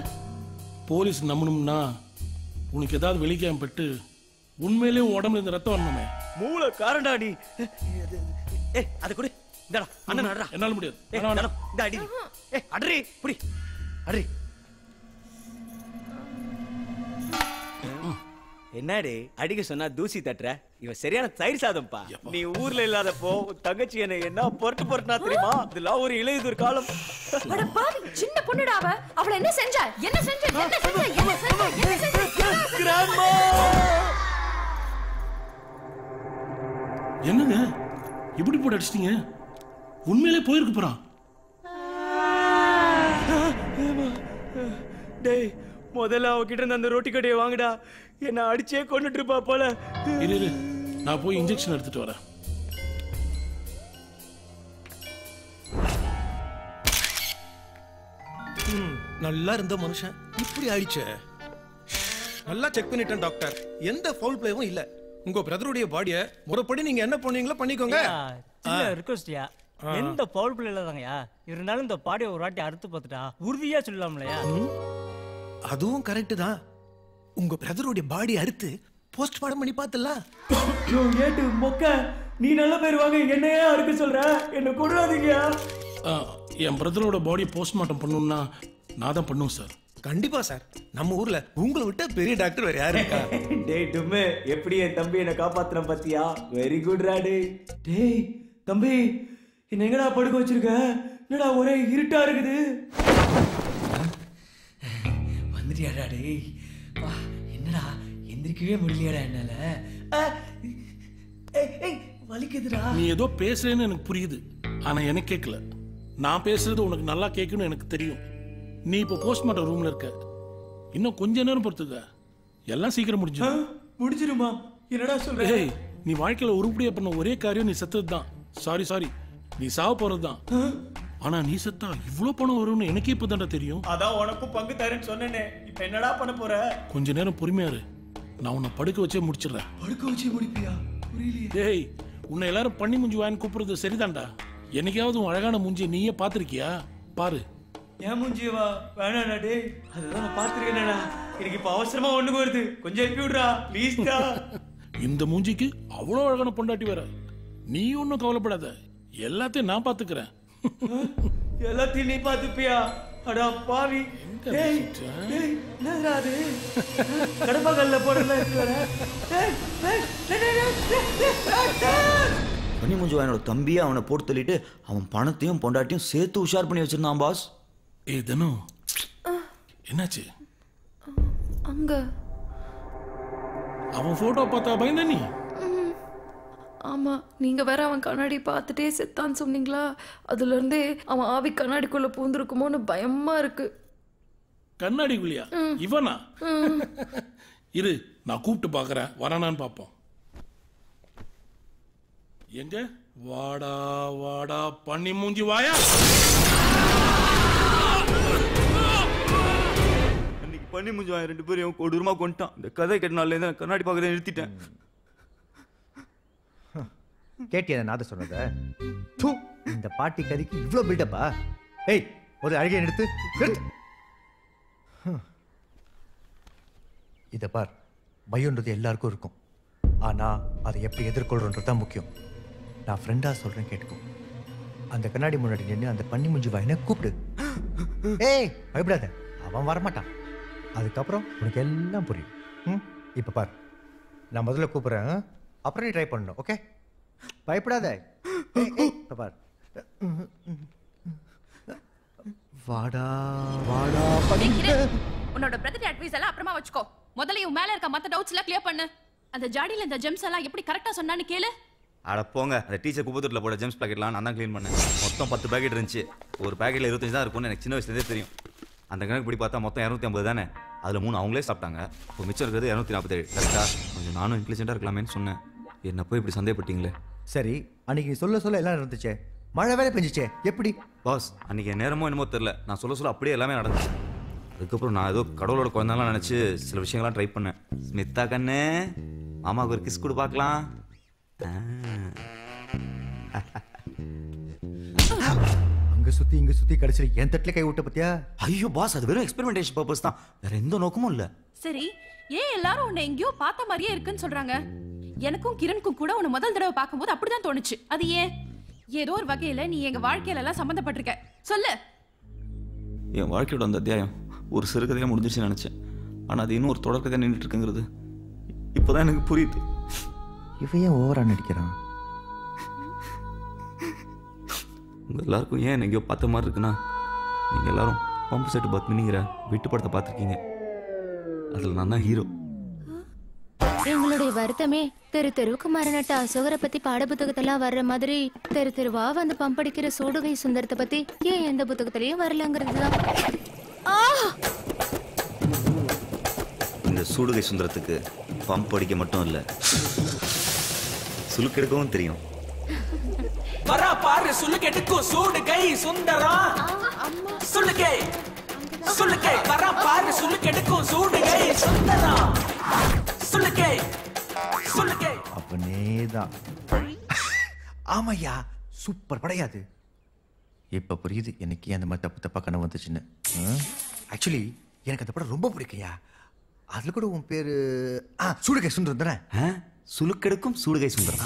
போலீஸ் நம்பணும்னா உனக்கு ஏதாவது வெளிக்காம பட்டு உண்மையிலேயே உன் உடம்புல இந்த ரத்தம் வரணுமே. மூளை காரண்டா நீ. ஏய் அத குடு. இந்தடா அண்ணன் அடடா. என்னால முடியாது. இந்த அடி. ஏய் அடறி புடி. அடறி. என்னடி அடிக்க சொன்னா தூசி தட்டுற? இவன் சரியான தயிர் சாதம்ப்பா. நீ ஊர்ல இல்லாதப்போ தங்கச்சி என்ன என்ன பொறுத்து பொறுத்துனா தெரியுமா? இதெல்லாம் ஒரு இளையுதூர் காலம். அட பாவி சின்ன பொண்ணுடா அவ. அவள என்ன செஞ்ச? என்ன செஞ்ச? என்ன செஞ்ச? என்ன செஞ்ச? என்ன செஞ்ச? கிராமோ என்னங்க? இப்படி போட்டு அடிச்சிட்டீங்க? உண்மையிலே போயிருக்கு போறான் டேய் முதல்ல அவகிட்ட இருந்து அந்த ரொட்டி கடையை வாங்குடா. என்ன அடிச்சே கொண்டுட்டு இருப்பா போல. இரு நான் போய் இன்ஜெக்ஷன் எடுத்துட்டு வரேன். நல்லா இருந்த மனுஷன். இப்படி ஆயிடுச்சே. நல்லா செக் பண்ணிட்டேன் டாக்டர் எந்த ஃபவுல் பிளேவும் இல்ல. உங்க பிரதருடைய பாடிய முறைப்படி நீங்க என்ன பண்ணீங்களோ பண்ணிக்கோங்க. சின்ன ரிக்வஸ்ட்யா. எந்த பவர் பிள்ளை இல்லாதங்கயா இருந்தாலும் இந்த பாடியை ஒரு வாட்டி அறுத்து பார்த்துட்டா உறுதியா சொல்லலாம்லையா அதுவும் கரெக்ட் தான். உங்க பிரதருடைய பாடி அறுத்து போஸ்ட் மார்டம் பண்ணி பார்த்தலாம் ஏட்டு மொக்க. நீ நல்ல பேர் வாங்க என்னையே அறுக்க சொல்ற? என்ன கொடாதீங்கயா ஆ, என் பிரதரோட பாடியை போஸ்ட்மார்ட்டம் பண்ணணும்னா நான் தான் பண்ணுவேன் சார் கண்டிப்பா சார் நம்ம ஊர்ல உங்களை விட்ட பெரிய டாக்டர் வேற யாரு இருக்கா? டேய் டும்மு எப்படி என் தம்பி என்ன காப்பாத்துன பாத்தியா? வெரி குட் ரா டேய். டேய் தம்பி என்ன எங்கடா படுக்க வச்சிருக்க? என்னடா ஒரே இருட்டா இருக்குது? வந்துட்டியாடா டேய். வா என்னடா எந்திரிக்கவே முடியலையாடா என்னால. வலிக்குதுடா. நீ ஏதோ பேசுறேன்னு எனக்கு புரியுது. ஆனா எனக்கு கேட்கல நான் பேசுறது உனக்கு நல்லா கேட்கணும்னு எனக்கு தெரியும். நீ இப்போ போஸ்ட்மார்ட்டம் ரூம்ல இருக்க. இன்னும் கொஞ்ச நேரம் பொறுத்துக்க. எல்லாம் சீக்கிரம் முடிஞ்சிடும். முடிஞ்சிருமா என்னடா சொல்ற? ஏய் நீ வாழ்க்கையில உருப்படியா பண்ண ஒரே காரியம் நீ செத்தது தான் சாரி சாரி நீ சாவ போறது தான் ஆனா நீ செத்தா இவ்ளோ பணம் வரும்னு எனக்கே இப்பதான்டா தெரியும். அதான் உனக்கும் பங்கு தரேன்னு சொன்னேனே. இப்போ என்னடா பண்ண போற? கொஞ்ச நேரம் பொறுமையா இரு. நான் உன்னை படுக்க வச்சே முடிச்சிடுறேன். படுக்க வச்சு முடிப்பியா? புரியலையே. டேய் உன்னை எல்லாரும் பண்ணி மூஞ்சி வான்னு கூப்பிடுறது சரிதான்டா. என்னைக்காவது உன் அழகான மூஞ்சி நீயே பார்த்திருக்கியா? பாரு. ஏன் மூஞ்சியவா? வேணாடா டேய். அதுதான் நான் பார்த்துருக்கேனடா. எனக்கு இப்போ அவசரமா ஒண்ணுக்கு வருது. கொஞ்சம் எழுப்பி விடுறா ப்ளீஸ்டா இந்த மூஞ்சிக்கு அவ்வளோ அழகான பொண்டாட்டி வேற. நீ ஒன்றும் கவலைப்படாத. எல்லாத்தையும் நான் பார்த்துக்கிறேன். எல்லாத்தையும் நீ பார்த்துப்பியா? அடா பாவி. டேய் டேய் என்னடா அது? டேய், டேய். பண்ணி முஞ்சு என்னோட தம்பியை அவனை போட்டு தள்ளிட்டு அவன் பணத்தையும் பொண்டாட்டியும் சேர்த்து உஷார் பண்ணி வச்சிருந்தான் பாஸ். ஏய் தனு. என்னாச்சு? அங்க. அவன் போட்டோ பார்த்தா பயந்த நீ? ம். ஆமா நீங்க வேற அவன் கண்ணாடி பார்த்துட்டே செத்தான்னு சொன்னீங்களா? அதுல இருந்தே அவன் ஆவி கண்ணாடிக்குள்ள பூந்துருக்குமோன்னு பயமா இருக்கு. கண்ணாடிக்குள்ளியா இவனா. இரு நான் கூப்பிட்டு பார்க்கறேன் வரானான்னு பார்ப்போம் எங்க? வாடா வாடா பண்ணி மூஞ்சி வாயா? அன்னைக்கு பண்ணி முஞ்சு ரெண்டு பேரும் கொடூரமா கொண்டுட்டான். இந்த கதை கேட்டனால கண்ணாடி பார்க்கறத நிறுத்திட்டேன். கேட்டியா நாத சொன்னத? தூ இந்த பாட்டி கதைக்கு இவ்வளோ பில்டப்பா ஏய் ஒரு அழகிய எடுத்து இதை பார் பயம்ன்றது எல்லாருக்கும் இருக்கும். ஆனால் அதை எப்படி எதிர்கொள்றோன்றது தான் முக்கியம். நான் ஃப்ரெண்டாக சொல்கிறேன் கேட்டுக்கும் அந்த கண்ணாடி முன்னாடி நின்று அந்த பண்ணி முஞ்சி வாயினை கூப்பிடு. ஏய் பயப்படாத. அவன் வரமாட்டான். அதுக்கப்புறம் உனக்கு எல்லாம் புரியும். ம் இப்போ பார். நான் முதல்ல கூப்பிட்றேன். அப்புறம் நீ ட்ரை பண்ணணும் ஓகே பயப்படாத. பார். வாடா வாடா உன்னோட பிரதர் அட்வைஸ் எல்லாம் அப்புறமா வச்சுக்கோ. முதல்ல இவன் மேல இருக்க மத்த டவுட்ஸ் எல்லாம் கிளியர் பண்ணு. அந்த ஜாடியில இந்த ஜெம்ஸ் எல்லாம் எப்படி கரெக்டா சொன்னான்னு கேளு. அட போங்க அந்த டீச்சர் குப்பத்தூரில் போட ஜெம்ஸ் பாக்கெட்லாம் நான் தான் க்ளீன் பண்ணேன். மொத்தம் பத்து பாக்கெட் இருந்துச்சு. ஒரு பாக்கெட்டில் இருபத்தஞ்சு தான் இருக்கும்னு எனக்கு சின்ன வயசுலேருந்தே தெரியும். அந்த கணக்கு படி பார்த்தா மொத்தம் இரநூத்தி ஐம்பது தானே? அதில் மூணு அவங்களே சாப்பிட்டாங்க. இப்போ மிச்சம் இருக்கிறது இரநூத்தி நாற்பத்தேழு கரெக்டா கொஞ்சம் நானும் இன்டெலிஜென்ட்டாக இருக்கலாமேன்னு சொன்னேன். என்ன போய் இப்படி சந்தேகப்பட்டீங்களே? சரி அன்னைக்கு நீ சொல்ல சொல்ல எல்லாம் இருந்துச்சே மழை வேலை பெஞ்சிச்சே. எப்படி? பாஸ் அன்னைக்கு நேரமோ என்னமோ தெரில நான் சொல்ல சொல்ல அப்படியே எல்லாமே நடந்துச்சு அதுக்கப்புறம் நான் ஏதோ கடவுளோட குழந்தைலாம் நினச்சி சில விஷயங்கள்லாம் ட்ரை பண்ணேன். ஸ்மித்தா கண்ணு மாமாவுக்கு ஒரு கிஸ் கொடு பார்க்கலாம். அங்க சுத்தி இங்க சுத்தி கடைசியில் என் தட்டில் கை விட்ட பத்தியா? ஐயோ பாஸ் அது வெறும் எக்ஸ்பெரிமெண்டேஷன் பர்பஸ் தான். வேற எந்த நோக்கமும் இல்லை. சரி ஏன் எல்லாரும் உன்னை எங்கேயோ பார்த்த மாதிரியே இருக்குன்னு சொல்றாங்க? எனக்கும் கிரணுக்கும் கூட உன்னை முதல் தடவை பார்க்கும்போது அப்படிதான் தோணுச்சு. அது ஏன்? ஏதோ ஒரு வகையில நீ எங்க வாழ்க்கையில எல்லாம் சம்மந்தப்பட்டிருக்க சொல்லு. என் வாழ்க்கையோட அந்த அத்தியாயம் ஒரு சிறுகதையாக முடிஞ்சிருச்சுன்னு நினச்சேன். ஆனால் அது இன்னும் ஒரு தொடர்கதையாக நின்றுட்டு இருக்குங்கிறது இப்போதான் எனக்கு புரியுது. இவன் ஏன் ஓவரா நடிக்கிறான்? உங்கள் எல்லாருக்கும் ஏன் எங்கேயோ பார்த்த மாதிரி இருக்குன்னா நீங்கள் எல்லாரும் பம்பு செட்டு பத்மினிங்கிற வீட்டு படத்தை பார்த்துருக்கீங்க. அதில் நான் தான் ஹீரோ. எங்களுடைய வருத்தமே. தெரு தெருவுக்கு மரணட்ட அசோகரை பத்தி பாட புத்தகத்தெல்லாம் வர்ற மாதிரி தெரு தெருவா வந்து பம்படிக்கிற சூடுகை சுந்தரத்தை பத்தி ஏன் எந்த புத்தகத்திலயும் வரலங்கிறது தான். இந்த சூடுகை சுந்தரத்துக்கு பம்ப் அடிக்க மட்டும் இல்லை. சுலுக்கெடுக்கவும் தெரியும். வரா பாரு சுளுக்கெடுக்கும் சூடு கை சுந்தரம் சுளுக்கை சுளுக்கை வரா பாரு சுளுக்கெடுக்கும் சூடு கை சுந்தரம் அவனே தான் ஆமாய்யா சூப்பர் படையாது. இப்போ புரியுது எனக்கு ஏன் அந்த மாதிரி தப்பு தப்பா கனவு வந்துச்சுன்னு. ஆக்சுவலி எனக்கு அந்த படம் ரொம்ப பிடிக்கும்யா. அதில் கூட உன் பேர் ஆ சூடுகை சுந்தரம் தானே? சுலுக்கெடுக்கும் சூடுகை சுந்தரம்.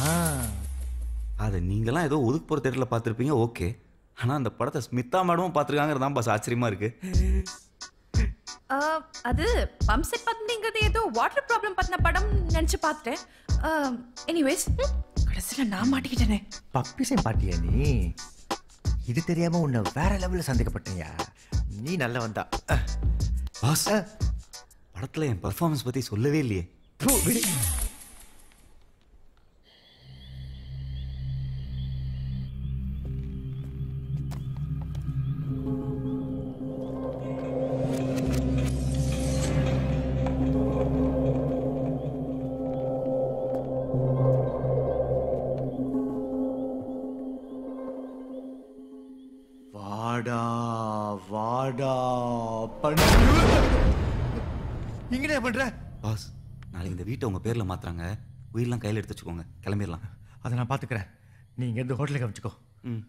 அதை நீங்களாம் ஏதோ ஒதுக்கு போகிற தேட்டரில் பார்த்துருப்பீங்க ஓகே. ஆனால் அந்த படத்தை ஸ்மிதா மேடமும் பார்த்துருக்காங்கிறது தான் பாஸ் ஆச்சரியமா இருக்கு. ஆஹ், அது பம்ப் செட் பத்னிங்கிறது ஏதோ வாட்டர் ப்ராப்ளம் பத்தின படம் நினைச்சு பார்த்துட்டேன் எனிவேஸ் கடைசியில நான் மாட்டிக்கிட்டேனே. பப்பிசை பாட்டியா நீ? இது தெரியாம உன்னை வேற லெவலில் சந்தேகப்பட்டேன்யா நீ நல்ல வந்தா. பாஸ் படத்தில் என் பர்ஃபார்மன்ஸ் பற்றி சொல்லவே இல்லையே. பண்ற? பாஸ் நாளைக்கு இந்த வீட்டை உங்கள் பேரில் மாத்துறாங்க. உயிரெலாம் கையில் எடுத்து வச்சுக்கோங்க. கிளம்பிடலாம். அதை நான் பார்த்துக்கிறேன் நீ இங்க இருந்து ஹோட்டலுக்கு அமைச்சுக்கோ ம்.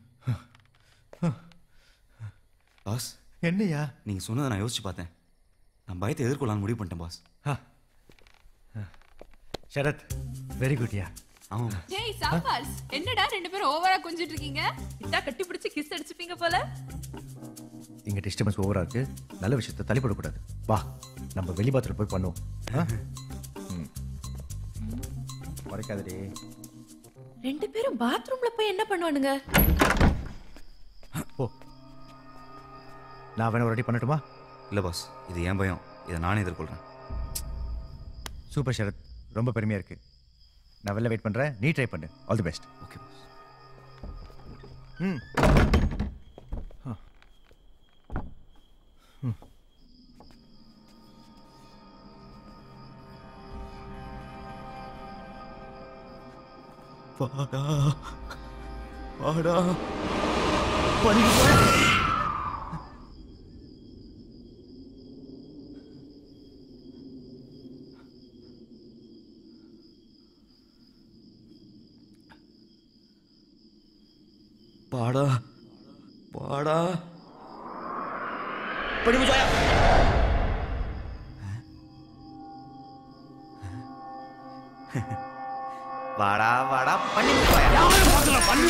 பாஸ் என்னையா? நீங்கள் சொன்னதை நான் யோசிச்சு பார்த்தேன். நான் பயத்தை எதிர்கொள்ளலாம்னு முடிவு பண்ணிட்டேன் பாஸ். சரத் வெரி குட்யா ஆமாம் என்னடா ரெண்டு பேரும் ஓவரா கொஞ்சிட்டு இருக்கீங்க? இட்டா கட்டி பிடிச்சு கிஸ் அடிச்சுப்பீங்க போல. இங்க டிஸ்டர்பன்ஸ் ஓவரா இருக்கு. நல்ல விஷயத்தை தள்ளிப்படக்கூடாது. வா நம்ம வெளி பாத்திரம் போய் பண்ணுவோம். ஆ? ம். மறைக்காதடி ரெண்டு பேரும் பாத்ரூம்ல போய் என்ன பண்ணுவானுங்க? ஓ நான் வேணா ரெடி பண்ணட்டுமா? இல்லை பாஸ் இது என் பயம். இதை நானே எதிர்கொள்கிறேன் சூப்பர் ஷரத் ரொம்ப பெருமையா இருக்கு. நான் வெளில வெயிட் பண்றேன். நீ ட்ரை பண்ணு. ஆல் தி பெஸ்ட் ஓகே ம். வாடா வாடா வாடா வாடா படி முஜாயா வாடா வாடா பண்ணி பண்ணி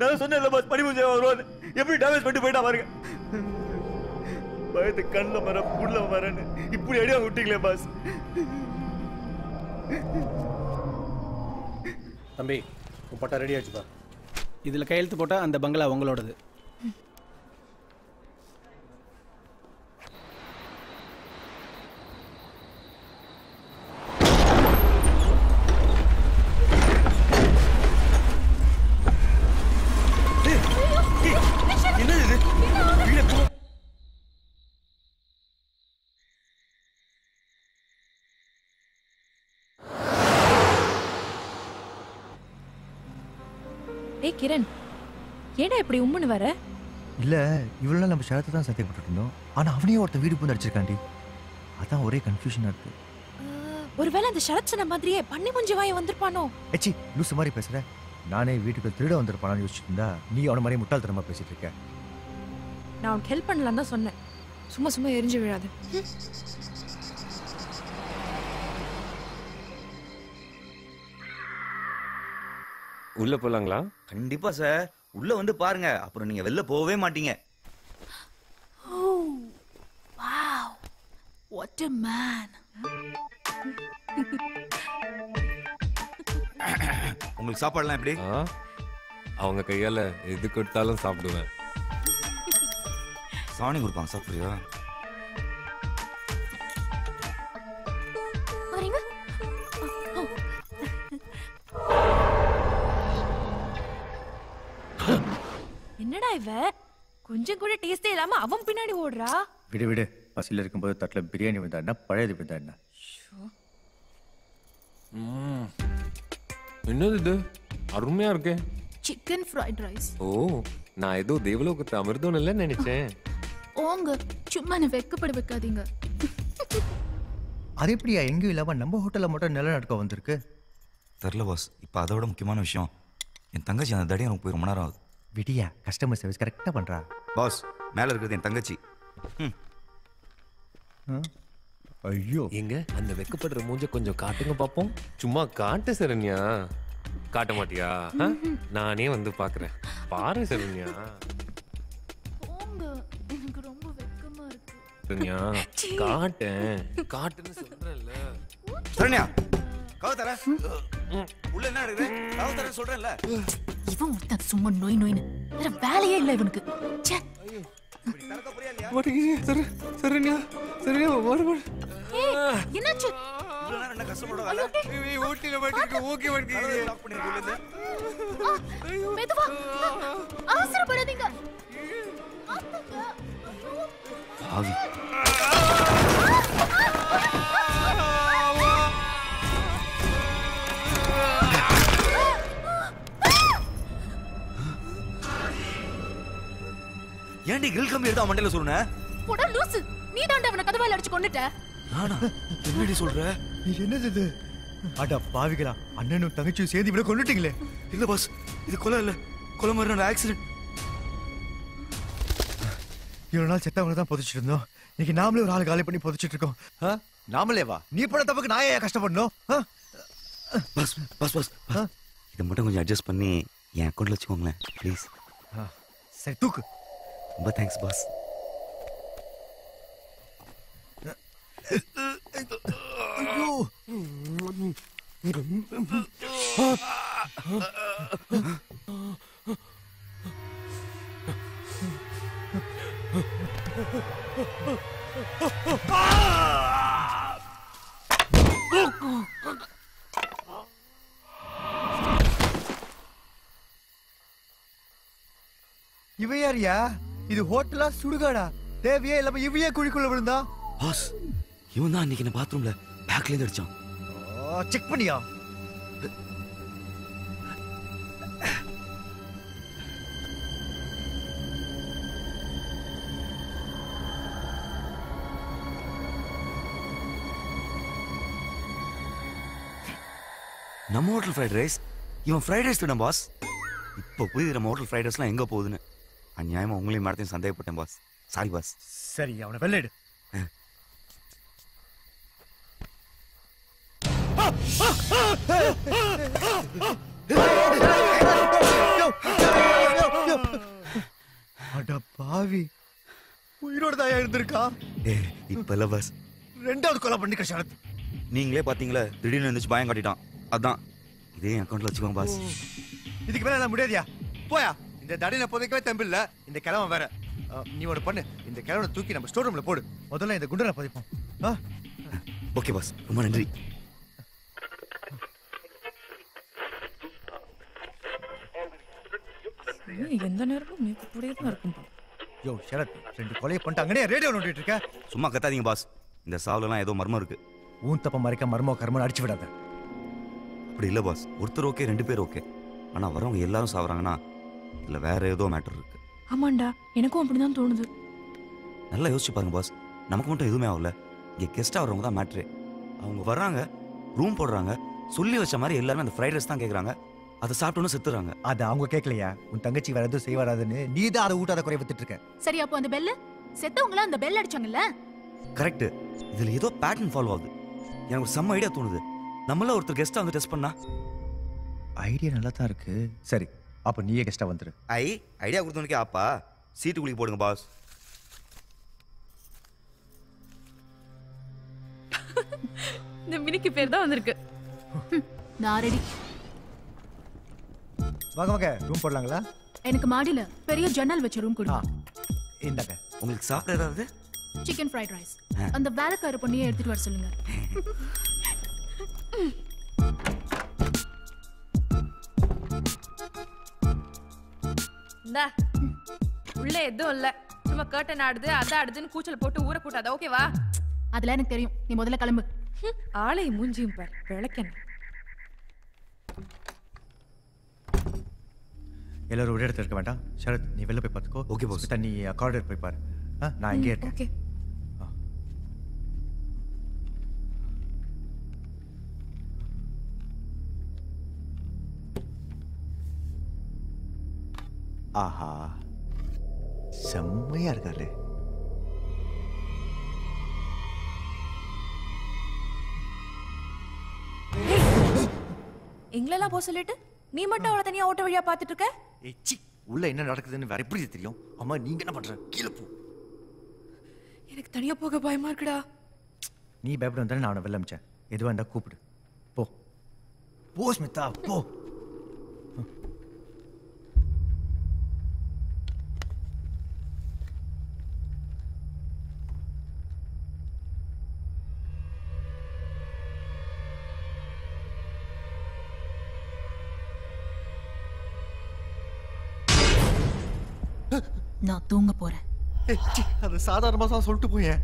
நான் சொன்னேன்ல பாஸ் படி முஜாயா வருவான்னு எப்படி டேமேஜ் பண்ணிட்டு போயிட்டா பாருங்க. பயத்து கண்ணில் மர புள்ள மரன்னு இப்படி அடியா விட்டீங்களே பாஸ் தம்பி உன் பட்டா ரெடி ஆச்சுப்பா. இதில் கையெழுத்து போட்டால் அந்த பங்களா உங்களோடது. கிரண் ஏடா இப்படி உம்முன்னு வர? இல்ல இவ்வளவு நம்ம ஷரத்தை தான் சத்தியப்பட்டு இருந்தோம். ஆனா அவனையே ஒருத்தன் வீடு பூந்து அடிச்சிருக்காண்டி அதான் ஒரே கன்ஃபியூஷனா இருக்கு. ஒருவேளை அந்த ஷரத் மாதிரியே பண்ணி முஞ்சி வாய வந்திருப்பானோ? எச்சி லூசு மாதிரி பேசுற. நானே வீட்டுக்கு திருட வந்திருப்பானான்னு யோசிச்சுட்டு இருந்தா நீ அவன மாதிரி முட்டாள்தனமா பேசிட்டு இருக்க. நான் உனக்கு ஹெல்ப் பண்ணலாம் தான் சொன்னேன். சும்மா சும்மா எரிஞ்சு விழாது. உள்ள போலாங்களா? கண்டிப்பா சார் உள்ள வந்து பாருங்க. அப்புறம் நீங்க வெளில போகவே மாட்டீங்க. Oh, wow. What a man. உங்களுக்கு சாப்பாடுலாம் எப்படி? அவங்க கையால எது கொடுத்தாலும் சாப்பிடுவேன். சாணி கொடுப்பாங்க சாப்பிடுறியா? இவ கொஞ்சம் கூட டேஸ்டே இல்லாம அவன் பின்னாடி ஓடுறா? விடு விடு. பசியில் இருக்கும்போது தட்டில் பிரியாணி வந்தா என்ன? பழையது ம். என்னது இது? அருமையா இருக்கே. சிக்கன் ஃப்ரைட் ரைஸ் ஓ நான் ஏதோ தேவலோகத்து அமிர்தம் இல்ல நினைச்சேன். ஓங்க சும்மா என்ன வெக்கப்பட வைக்காதீங்க. அது எப்படியா? எங்கேயும் இல்லாம நம்ம ஹோட்டல்ல மட்டும் நிலநடுக்கம் வந்திருக்கு. தெரில பாஸ் இப்போ அதை விட முக்கியமான விஷயம் என் தங்கச்சி அந்த தடியை போய் ரொம்ப நேரம் ஆகுது. விடியா கஸ்டமர் சர்வீஸ் கரெக்டாக பண்றா. பாஸ் மேலே இருக்கிறது என் தங்கச்சி. ஐயோ. எங்க? அந்த வெக்கப்படுற மூஞ்ச கொஞ்சம் காட்டுங்க பாப்போம். சும்மா காட்டு சரண்யா. காட்ட மாட்டியா? நானே வந்து பாக்குறேன். பாரு சரண்யா. போங்க. எனக்கு ரொம்ப வெக்கமா இருக்கு. சரண்யா காட்டேன். காட்டுன்னு சொல்றேன்ல. சரண்யா கவு தர உள்ள என்ன இருக்குது? கவு தர சொல்றேன்ல. இவன் ஒருத்தன் சும்மா நோய் நோய்னு வேற வேலையே இல்லை இவனுக்கு. ச்சே. வரு வரு என்னாச்சு? என்ன வேலை ஊட்டில மாட்டிக்கிட்டு ஓகே ஆ, மெதுவா. அவசரப்படாதீங்க. ஏன்டி கிரில் கம்பி எடுத்து அவன் மண்டையில சொன்ன? போடா லூசு. நீ தாண்டா அவனை கதவால அடிச்சு கொண்டுட்ட நானா? என்னடி சொல்ற? என்னது இது? அடா பாவிகளா அண்ணனும் தங்கச்சியும் சேர்ந்து இவ்வளவு கொண்டுட்டீங்களே இல்ல பாஸ் இது கொலை இல்ல. கொலை மாதிரி ஆக்சிடென்ட் இவ்வளவு நாள் செத்தவங்க தான் புதைச்சிட்டு இருந்தோம். இன்னைக்கு நாமளே ஒரு ஆள் காலி பண்ணி புதைச்சிட்டு இருக்கோம்? நாமளே வா. நீ பண்ண தப்புக்கு நான் ஏன் கஷ்டப்படணும்? பாஸ் பாஸ் பாஸ் இதை மட்டும் கொஞ்சம் அட்ஜஸ்ட் பண்ணி என் அக்கௌண்ட்ல வச்சுக்கோங்களேன் ப்ளீஸ் சரி தூக்கு. ரொம்ப தேங்க்ஸ் பாஸ் ஐயோ. இவ யாரியா இது ஹோட்டலா சுடுகாடா? தேவையே? இல்லாம இவையே குழிக்குள்ள விழுந்தா? பாஸ் இவன் தான் அன்னைக்கு என்ன பாத்ரூம்ல பேக்ல இருந்து அடிச்சான். செக் பண்ணியா? நம்ம ஹோட்டல் ஃப்ரைட் ரைஸ் இவன் ஃப்ரைட் ரைஸ் தானே பாஸ் இப்போ புரியுது நம்ம ஹோட்டல் ஃப்ரைட் ரைஸ்லாம் எங்கே போகுதுன்னு. அநியாயமா உங்களையும் மேடத்தையும் சந்தேகப்பட்டேன் பாஸ் சாரி பாஸ் சரி அவனை வெள்ளைடு அட பாவி. உயிரோட தாயா இருந்திருக்கா? ஏ இப்போ இல்லை பாஸ் ரெண்டாவது கொலை பண்ணிக்க சரத். நீங்களே பார்த்தீங்களா திடீர்னு இருந்துச்சு பயம் காட்டிட்டான் அதான். இதே என் அக்கௌண்ட்ல வச்சுக்கோங்க பாஸ் இதுக்கு மேல முடியாதியா? போயா. இந்த தடியில புதைக்கவே தெம்பு இல்ல இந்த கிழமை வேற. நீ ஒன்று பண்ணு. இந்த கிழவனை தூக்கி நம்ம ஸ்டோர் ரூம்ல போடு. முதல்ல இந்த குண்டரை பதிப்போம்? Okay pass. ரொம்ப நன்றி. எந்த நேரமும் இப்படியே தான் இருக்கும் யோ சரத் ரெண்டு கொலையை பண்ணிட்டாங்கன்னே ரேடியோ நோண்டிட்டு இருக்க. சும்மா கத்தாதீங்க பாஸ். இந்த சாவுலலாம் ஏதோ மர்மம் இருக்கு. ஊன் தப்ப மறைக்க மர்மோ கர்மம் அடிச்சு விடாத. அப்படி இல்லை பாஸ். ஒருத்தர் ஓகே ரெண்டு பேர் ஓகே ஆனால் வரவங்க எல்லாரும் சாவுறாங்கன்னா இதில் வேற ஏதோ மேட்டர் இருக்கு. ஆமாண்டா எனக்கும் அப்படிதான் தோணுது. நல்லா யோசிச்சு பாருங்க பாஸ் நமக்கு மட்டும் எதுவுமே ஆகல. இங்கே கெஸ்ட்டாக வரவங்க தான் மேட்ரு அவங்க வர்றாங்க ரூம் போடுறாங்க சொல்லி வச்ச மாதிரி எல்லாருமே அந்த ஃப்ரைட் ரைஸ் தான் கேட்குறாங்க அதை சாப்பிட்டோன்னு செத்துறாங்க. அது அவங்க கேட்கலையா உன் தங்கச்சி வேற எதுவும் செய்ய வராதுன்னு நீ தான் அதை ஊட்டாத குறைய வித்துட்டு இருக்க. சரி அப்போ அந்த பெல்ல செத்தவங்கள அந்த பெல் அடிச்சாங்கல்ல? கரெக்ட் இதில் ஏதோ பேட்டர்ன் ஃபாலோ ஆகுது. எனக்கு ஒரு செம்ம ஐடியா தோணுது. நம்மள ஒருத்தர் கெஸ்ட்டாக வந்து டெஸ்ட் பண்ணா? ஐடியா நல்லா தான் இருக்கு. சரி அப்ப நீயே கெஸ்டா வந்துரு. ஐ ஐடியா கொடுத்தவனுக்கே ஆப்பா சீட்டு குளிக்க போடுங்க பாஸ் இந்த மினிக்கு பேர் தான் வந்திருக்கு. நான் ரெடி வாங்க வாங்க. ரூம் போடலாங்களா? எனக்கு மாடியில பெரிய ஜன்னல் வச்ச ரூம் கொடுங்க. இந்தாங்க. உங்களுக்கு சாப்பிட ஏதாவது? சிக்கன் ஃப்ரைட் ரைஸ் அந்த வேலைக்கார பொண்ணையே எடுத்துட்டு வர சொல்லுங்க. இந்தா உள்ள எதுவும் இல்ல. சும்மா கேட்டன் ஆடுது அதான் ஆடுதுன்னு கூச்சல் போட்டு ஊற கூட்டாத ஓகேவா அதெல்லாம் எனக்கு தெரியும். நீ முதல்ல கிளம்பு. ஆளை மூஞ்சியும் பார் விளக்கணும் எல்லாரும் ஒரே இடத்துல இருக்க வேண்டாம். சரத் நீ வெளில போய் பார்த்துக்கோ. ஓகே போஸ் தண்ணி கார்டர் போய் பாரு. நான் இங்கே இருக்கேன். ஆஹா செம்மையா இருக்காரு எங்களெல்லாம் போக சொல்லிட்டு நீ மட்டும் அவளை தனியா ஓட்ட வழியா பார்த்துட்டு இருக்க? ஏச்சி உள்ள என்ன நடக்குதுன்னு வேற எப்படி தெரியும்? அம்மா நீங்க என்ன பண்ற? கீழே போ. எனக்கு தனியா போக பயமா இருக்குடா. நீ பயப்பட வந்தானே நான் அவனை வெளில அமிச்சேன். எதுவாக இருந்தா கூப்பிடு. போ. போ ஸ்மிதா போ. நான் தூங்க போறேன். அது சாதாரணமாக தான் சொல்லிட்டு போயேன்.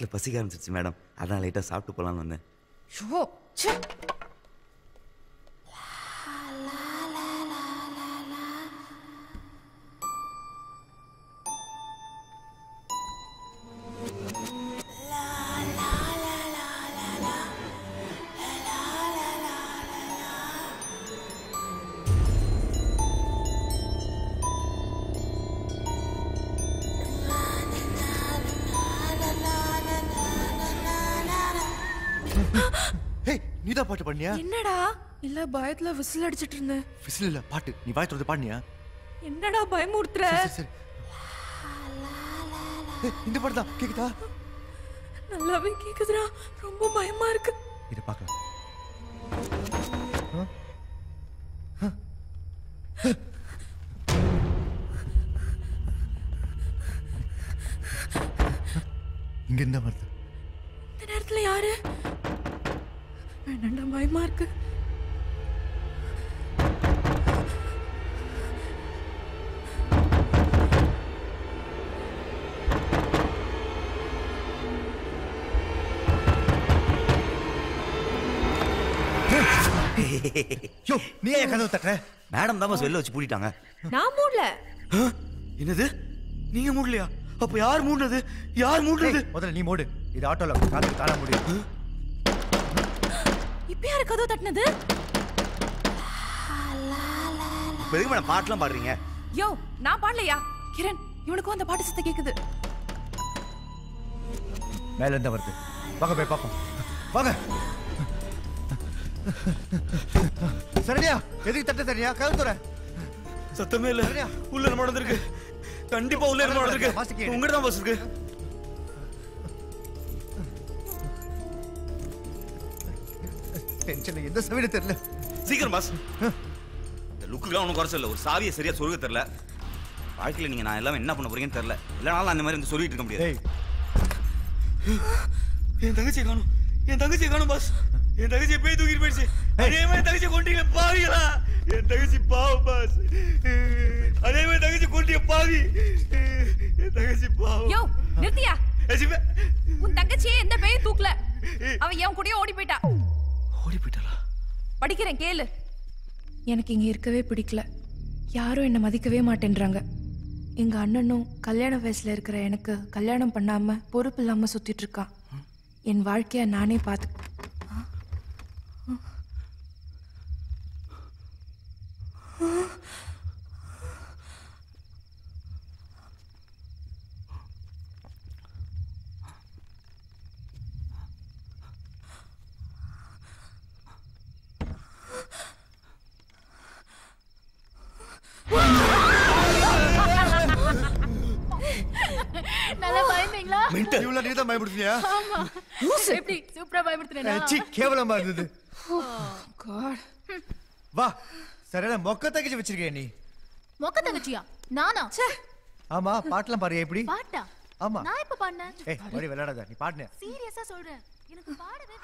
யோ பசிக்க ஆரம்பிச்சிருச்சு மேடம். அதான் லைட்டாக சாப்பிட்டு போகலான்னு வந்தேன். ஷோ பயத்துல விசில் அடிச்சிட்டு இருந்தேன். விசில் இல்ல பாட்டு. நீ வாய் திறந்து பாடினியா? என்னடா பயமுறுத்துற? சரி, இந்த பாட்டு தான் கேக்குதா? நல்லாவே கேக்குதுடா. ரொம்ப பயமா இருக்கு. இதை பார்க்கலாம் இங்க இருந்தா வருது யோ நீ ஏன் கதவு தட்டுற? மேடம் தான் வெளில வச்சு பூட்டிட்டாங்க. நான் மூடல. என்னது? நீங்க மூடலையா? அப்ப யார் மூடுனது? யார் மூடுனது? முதல்ல நீ மூடு. இது ஆட்டோல காத்து தாழ முடியும் இப்ப யாரு கதவு தட்டினது? எதுக்கு மேடம் பாட்டுலாம் பாடுறீங்க. யோ நான் பாடலையா? கிரண் இவனுக்கும் அந்த பாட்டு சத்தம் கேக்குது. மேல இருந்தா வருது. வாங்க போய் பாப்போம் வாங்க. சரியா எதுக்கு தட்ட சரியா கதவு துற. சத்தமே இல்ல. உள்ள என்ன நடந்திருக்கு கண்டிப்பா உள்ள என்ன நடந்திருக்கு உங்ககிட்ட தான் பஸ் இருக்கு டென்ஷன் எந்த சமையல தெரியல. சீக்கிரம் பாஸ். இந்த லுக்குலாம் ஒன்றும் குறைச்சல ஒரு சாவியை சரியா சொருக தெரியல. வாழ்க்கையில நீங்க நான் எல்லாம் என்ன பண்ண போறீங்கன்னு தெரியல. இல்லைனாலும் அந்த மாதிரி வந்து சொல்லிட்டு இருக்க முடியாது. என் தங்கச்சியை காணும். என் தங்கச்சியை காணும் பாஸ். என் தங்கச்சியை பேய் தூக்கிட்டு போயிடுச்சு. அதே மாதிரி தங்கச்சி கொண்டீங்க பாவிகளா? என் தங்கச்சி பாவம் பாஸ். அதே மாதிரி தங்கச்சி கொண்டீங்க பாவி. என் தங்கச்சி பாவம். யோ நிறுத்தியா? உன் தங்கச்சியே எந்த பேயும் தூக்கல. அவ என் கூடயே ஓடி போயிட்டா. ஓடி போயிட்டாளா? படிக்கிறேன் கேளு. எனக்கு இங்க இருக்கவே பிடிக்கல. யாரும் என்னை மதிக்கவே மாட்டேன்றாங்க. எங்க அண்ணனும் கல்யாண வயசுல இருக்கிற எனக்கு கல்யாணம் பண்ணாம பொறுப்பு இல்லாம சுத்திட்டு இருக்கான் என் வாழ்க்கைய நானே பார்த்து நல்லா பயந்தீங்களா? இவ்வளவு நீ தான் பயப்படுத்தியா ஆமா எப்படி சூப்பரா பயப்படுத்துறேனா சி கேவலமா இருந்தது காட் வா. சரியான மொக்க தங்கச்சி வச்சிருக்கே நீ? மொக்க தங்கச்சியா? நானா? ஆமா பாட்டுலாம் பாரு எப்படி? பாட்டா? ஆமா. நான் இப்ப பாடினேன் ஏய் மறுபடியும் விளையாடாத நீ பாடுன. சீரியஸா சொல்றேன். எனக்கு பாடவே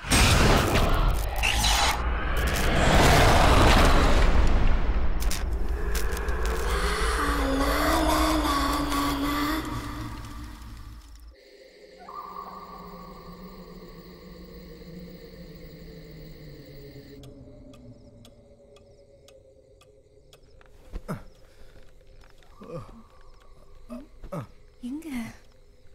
எங்க?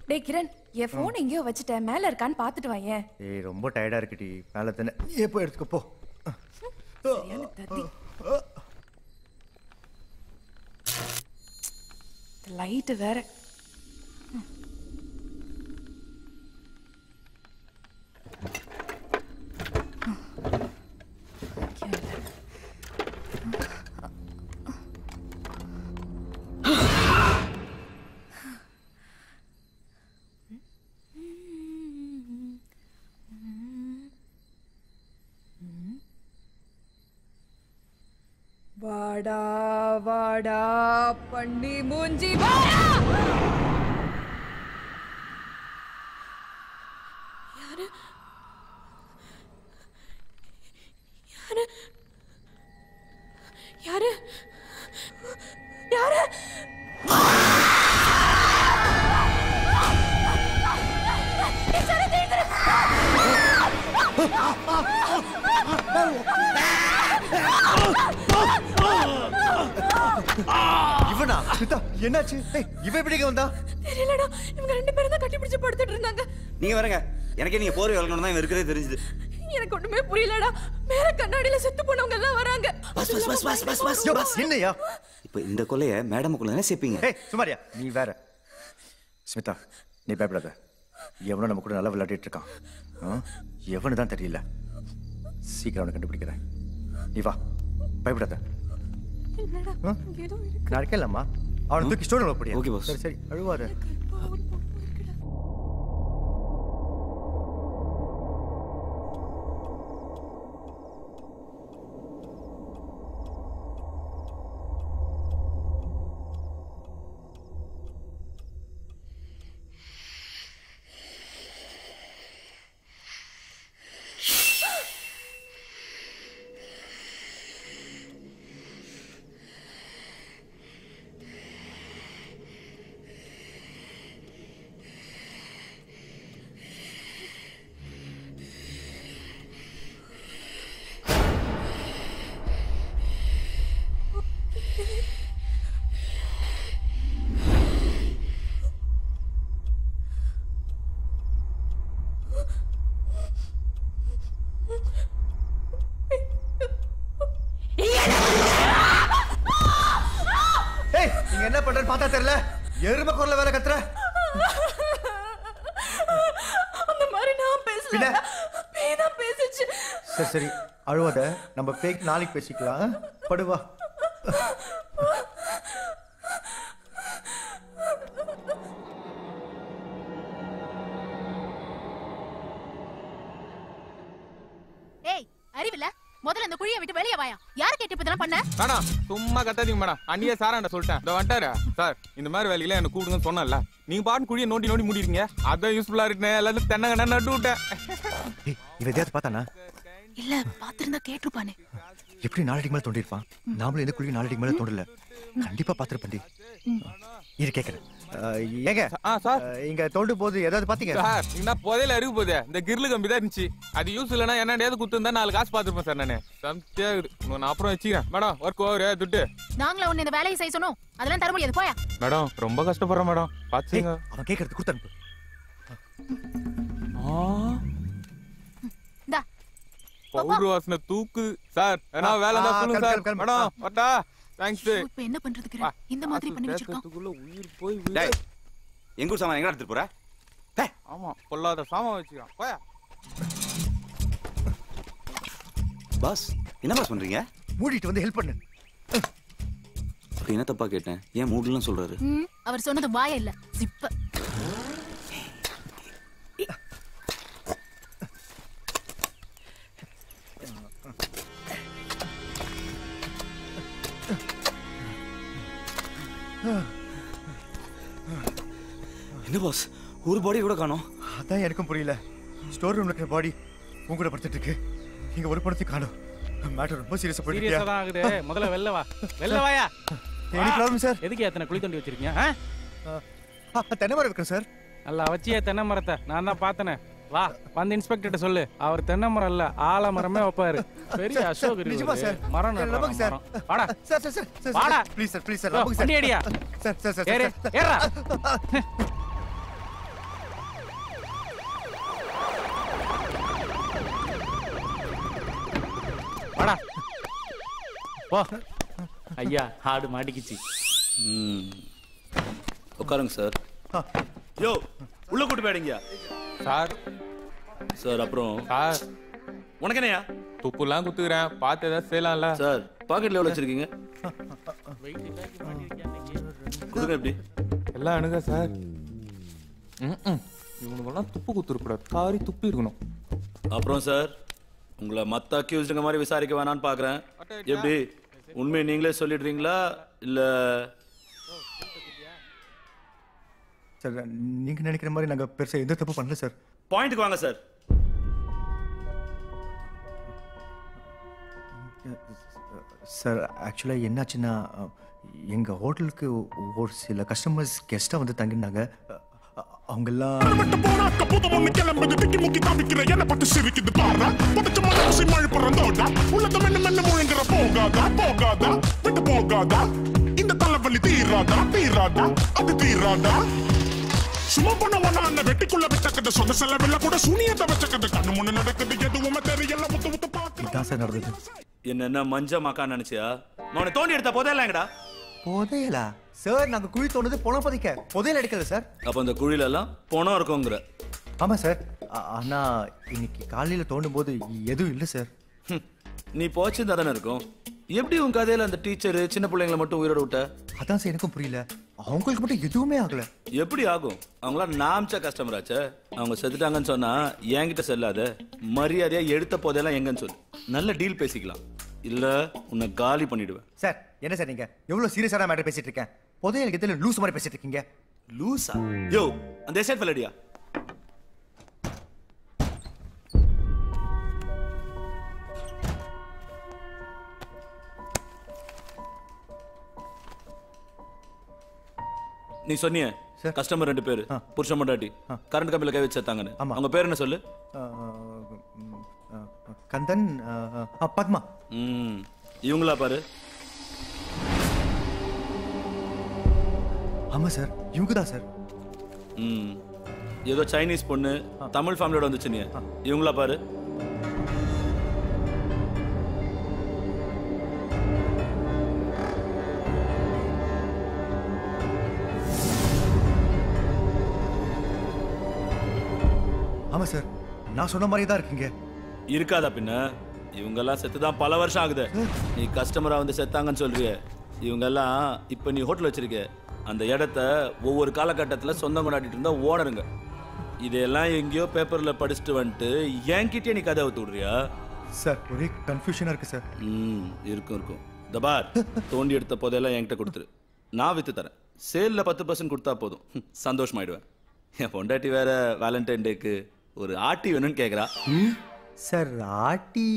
டேய் கிரண் என் போன் எங்கேயோ வச்சுட்டேன் மேல இருக்கான்னு பாத்துட்டு வாயேன். ஏய் ரொம்ப டயர்டா இருக்குடி மேல தானே நீ போய் எடுத்துக்கோ போ. சரியான தத்தி லைட்டு வேற. வாடா வாடா பண்டி மூஞ்சி வாடா Oh! இவனா? சித்தா என்னாச்சு? ஏய் இவன் எப்படி இங்க வந்தா? தெரியலடா இவங்க ரெண்டு பேரும் தான் கட்டி பிடிச்சு படுத்துட்டு இருந்தாங்க. நீங்க வரங்க. எனக்கே நீங்க போர்வை வளர்க்கணும் தான் இவன் இருக்கிறதே தெரிஞ்சுது. எனக்கு ஒண்ணுமே புரியலடா. மேல கண்ணாடியில செத்து போனவங்க எல்லாம் வராங்க bus bus bus bus bus bus bus என்னய்யா இப்போ இந்த கொலையை மேடமுக்குள்ள தானே சேர்ப்பீங்க ஏய் சுமாரியா நீ வேற. ஸ்மிதா நீ பயப்படாத. எவனோ நம்ம கூட நல்லா விளையாடிட்டு இருக்கான். ஆ? எவனு தான் தெரியல. சீக்கிரம் அவனை கண்டுபிடிக்கிறேன். நீ வா. பயப்படாத. இருக்கேன்லம்மா. அவனை தூக்கி ஸ்டோர் போடியா Okay, boss. சரி சரி அழுவாத ஏய் நீங்க என்ன பண்றேன்னு பார்த்தா தெரியல எருமை குரல்ல வேற கத்துற அந்த மாதிரி நான் பேசல பின்ன? பேய் தான் பேசுச்சு சரி சரி அழுவாத நம்ம பேக் நாளைக்கு பேசிக்கலாம்? படுவா ஏய் அறிவில்ல? முதல்ல இந்த குழியை விட்டு வெளியே வாயா. யார கேட்டு இப்ப பண்ண? மேடம் சும்மா கத்தாதீங்க மேடம். அன்னியே சாராண்ட சொல்லிட்டேன். இதோ வந்துட்டாரு. சார் இந்த மாதிரி வேலையில எனக்கு கூடுங்கன்னு சொன்னல நீங்க பாட்டு குழியை நோண்டி நோண்டி முடிக்கிறீங்க அதான் யூஸ்ஃபுல்லா இருக்குன்னு எல்லாத்தையும் தென்னங்கண்ணா நட்டு விட்டேன். இவ எதையாவது பார்த்தானா? இல்ல. பாத்திருந்தா கேட்டிருப்பானே. எப்படி நாலடிக்கு மேல தோண்டிருப்பான் நாமளும் எந்த குழியும் நாலடிக்கு மேல தோண்டல. கண்டிப்பா பாத்திருப்பண்டி இரு கேக்குறேன். ஏங்க ஆ சார். இங்க தோண்டும் போது ஏதாவது பாத்தீங்க? சார் என்ன புதையில அருகு போதே. இந்த கிரில் கம்பி தான் இருந்துச்சு. அது யூஸ் இல்லைன்னா என்னடையாவது குத்துருந்தா நாலு காசு பார்த்துருப்பேன் சார் நானு. சம்தியா நான் அப்புறம் வச்சுக்கிறேன். மேடம் ஒர்க் ஓவர் துட்டு. நாங்களா உன்னை இந்த வேலையை செய்ய சொன்னோம். அதெல்லாம் தர முடியாது. போயா. மேடம் ரொம்ப கஷ்டப்படுறேன் மேடம். பாத்துங்க அவன் கேக்குறது கொடுத்து அனுப்பு. இந்தா பவுடர் வாசனை தூக்கு சார் ஏன்னா வேலை தான் சொல்லுங்க சார். மேடம் வட்டா தேங்க்ஸ் இப்ப என்ன பண்றதுக்கு இந்த மாதிரி பண்ணி வச்சிருக்கான். உயிர் போய் டேய் எங்க சாமான் எங்க எடுத்துட்டு போற? ஆமா பொல்லாத சாமான் வச்சுக்கான் போயா. பாஸ் என்ன பாஸ் பண்றீங்க? மூடிட்டு வந்து ஹெல்ப் பண்ணு. என்ன தப்பா கேட்டேன்? ஏன் மூடலாம் சொல்றாரு? ம், அவர் சொன்னது வாய இல்ல. சிப்ப. என்ன பாஸ் ஒரு பாடி கூட காணோம். அதான் எனக்கும் புரியல. ஸ்டோர் ரூம்ல இருக்கிற பாடி உங்க கூட படுத்துட்டு இருக்கு இங்க ஒரு படத்தையும் காணோம். மேட்டர் ரொம்ப சீரியஸா போயிட்டு சீரியஸா தான் ஆகுது. முதல்ல வெளில வா. வெளில வாயா. எனி ப்ராப்ளம் சார் எதுக்கு எத்தனை குழி தோண்டி வச்சிருக்கீங்க ஆ? தென்னை மரம் இருக்கு சார் நல்லா வச்சியே தென்னை மரத்தை. நான் தான் பார்த்தனே. வா வந்து இன்ஸ்பெக்டர்ட்ட சொல்லு. அவர் தென்னை மரம் இல்ல ஆலமரமே வைப்பாரு. பெரிய அசோக் நிஜமா சார். மரம் நம்புங்க சார். வாடா. சார் சார் சார் வாடா. ப்ளீஸ் சார் ப்ளீஸ் சார் நம்புங்க சார். அடியா. சார் சார் சார் ஏறு. ஏறுடா. வாடா. போ. ஐயா ஆடு மாட்டிக்கிச்சு. உட்காருங்க சார். யோ. உள்ள கூட்டு போயிடுங்க. சார். சார் அப்புறம்? சார். உனக்கு என்னையா துப்புலாம் குத்துக்கிறேன். பார்த்து ஏதாவது செய்யலாம்ல. சார் பாக்கெட்ல எவ்வளவு வச்சிருக்கீங்க? கொடுங்க எப்படி? எல்லாம் அணுக சார். இவனுங்கெல்லாம் துப்பு குத்துருக்கூடாது காரி துப்பி இருக்கணும். அப்புறம் சார் உங்களை மத்த அக்யூஸ்டுங்க மாதிரி விசாரிக்க வேணாம்னு பாக்குறேன். எப்படி? உண்மையை நீங்களே சொல்லிடுறீங்களா? இல்ல சார் நீங்க நினைக்கிற மாதிரி நாங்க பெருசா எந்த தப்பு பண்ணல சார். பாயிண்ட்டுக்கு வாங்க சார். சார் ஆக்சுவலாக என்னாச்சுன்னா அஹ், எங்க ஹோட்டலுக்கு ஒரு சில கஸ்டமர்ஸ் கெஸ்ட்டாக வந்து தங்கியிருந்தாங்க. அஹ், அவங்கெல்லாம் இந்த தலைவலி தீராதா தீராதா அது தீராதா. சும்மா பண்ணவனா அந்த வெட்டிக்குள்ள வச்சக்கத சொந்த செலவில்ல கூட சூனியத்தை வச்சக்கத கண்ணு முன்ன நடக்குது எதுவுமே தெரியல முத்து முத்து பாக்கு இதான் சார் நடந்தது. என்ன மஞ்ச மக்கா நினைச்சியா? அவனை தோண்டி எடுத்த போதே எங்கடா? புதையலா? சார் நாங்க குழி தோணுது பணம் பதிக்க. புதையல் எடுக்கல சார். அப்ப அந்த குழியில எல்லாம் பணம் இருக்குங்கிற. ஆமா சார். ஆனா இன்னைக்கு காலையில தோண்டும் போது எதுவும் இல்லை சார். நீ போச்சு தானே இருக்கும். எப்படி உன் கதையில அந்த டீச்சர் சின்ன பிள்ளைங்களை மட்டும் உயிரோட விட்ட? அதான் சார் எனக்கும் புரியல. அவங்களுக்கு மட்டும் எதுவுமே ஆகல. எப்படி ஆகும்? அவங்களாம் நாம்ச்ச கஸ்டமர் ஆச்சே? அவங்க செத்துட்டாங்கன்னு சொன்னா என்கிட்ட செல்லாத. மரியாதையா எடுத்த போதெல்லாம் எங்கன்னு சொல்லு. நல்ல டீல் பேசிக்கலாம். இல்ல உன்னை காலி பண்ணிடுவேன். சார் என்ன சார் நீங்க? எவ்வளவு சீரியஸான மேட்டர் பேசிட்டு இருக்கேன். புதையல் எதில் லூஸ் மாதிரி பேசிட்டு இருக்கீங்க. லூசா? யோ அந்த எஸ்டேட் ஃபெல்லடியா நீ சொன்னியே கஸ்டமர் ரெண்டு பேரு புருஷன் மண்டாட்டி கரண்ட் கம்பியில கை வச்சு சேர்த்தாங்கன்னு அவங்க பேர் என்ன சொல்லு? கந்தன் பத்மா. ம் இவங்களா பாரு. ஆமா சார். இவங்க தான் சார். ம் ஏதோ சைனீஸ் பொண்ணு தமிழ் ஃபேமிலியோட வந்துச்சு நீ. இவங்களா பாரு. ஆமா சார் நான் சொன்ன மாதிரி தான் இருக்கீங்க. இருக்காதா பின்ன? இவங்கெல்லாம் செத்து தான் பல வருஷம் ஆகுது. நீ கஸ்டமரா வந்து செத்தாங்கன்னு சொல்றிய. இவங்கெல்லாம் இப்ப நீ ஹோட்டல் வச்சிருக்க. அந்த இடத்த ஒவ்வொரு காலகட்டத்தில் சொந்தம் கொண்டாடிட்டு இருந்தா ஓனருங்க இதெல்லாம் எங்கேயோ பேப்பர்ல படிச்சுட்டு வந்துட்டு என்கிட்டயே நீ கதை ஊத்து விடுறியா? சார் ஒரே கன்ஃபியூஷனா இருக்கு சார் ம் இருக்கும் இருக்கும். தபார் தோண்டி எடுத்த போதெல்லாம் என்கிட்ட கொடுத்துரு. நான் வித்து தரேன். சேல்ல பத்து பர்சன்ட் கொடுத்தா போதும். சந்தோஷமாயிடுவேன். என் பொண்டாட்டி வேற வேலண்டைன் டேக்கு ஒரு ஆட்டி வேணும்னு கேக்குறா. சார் ஆட்டி.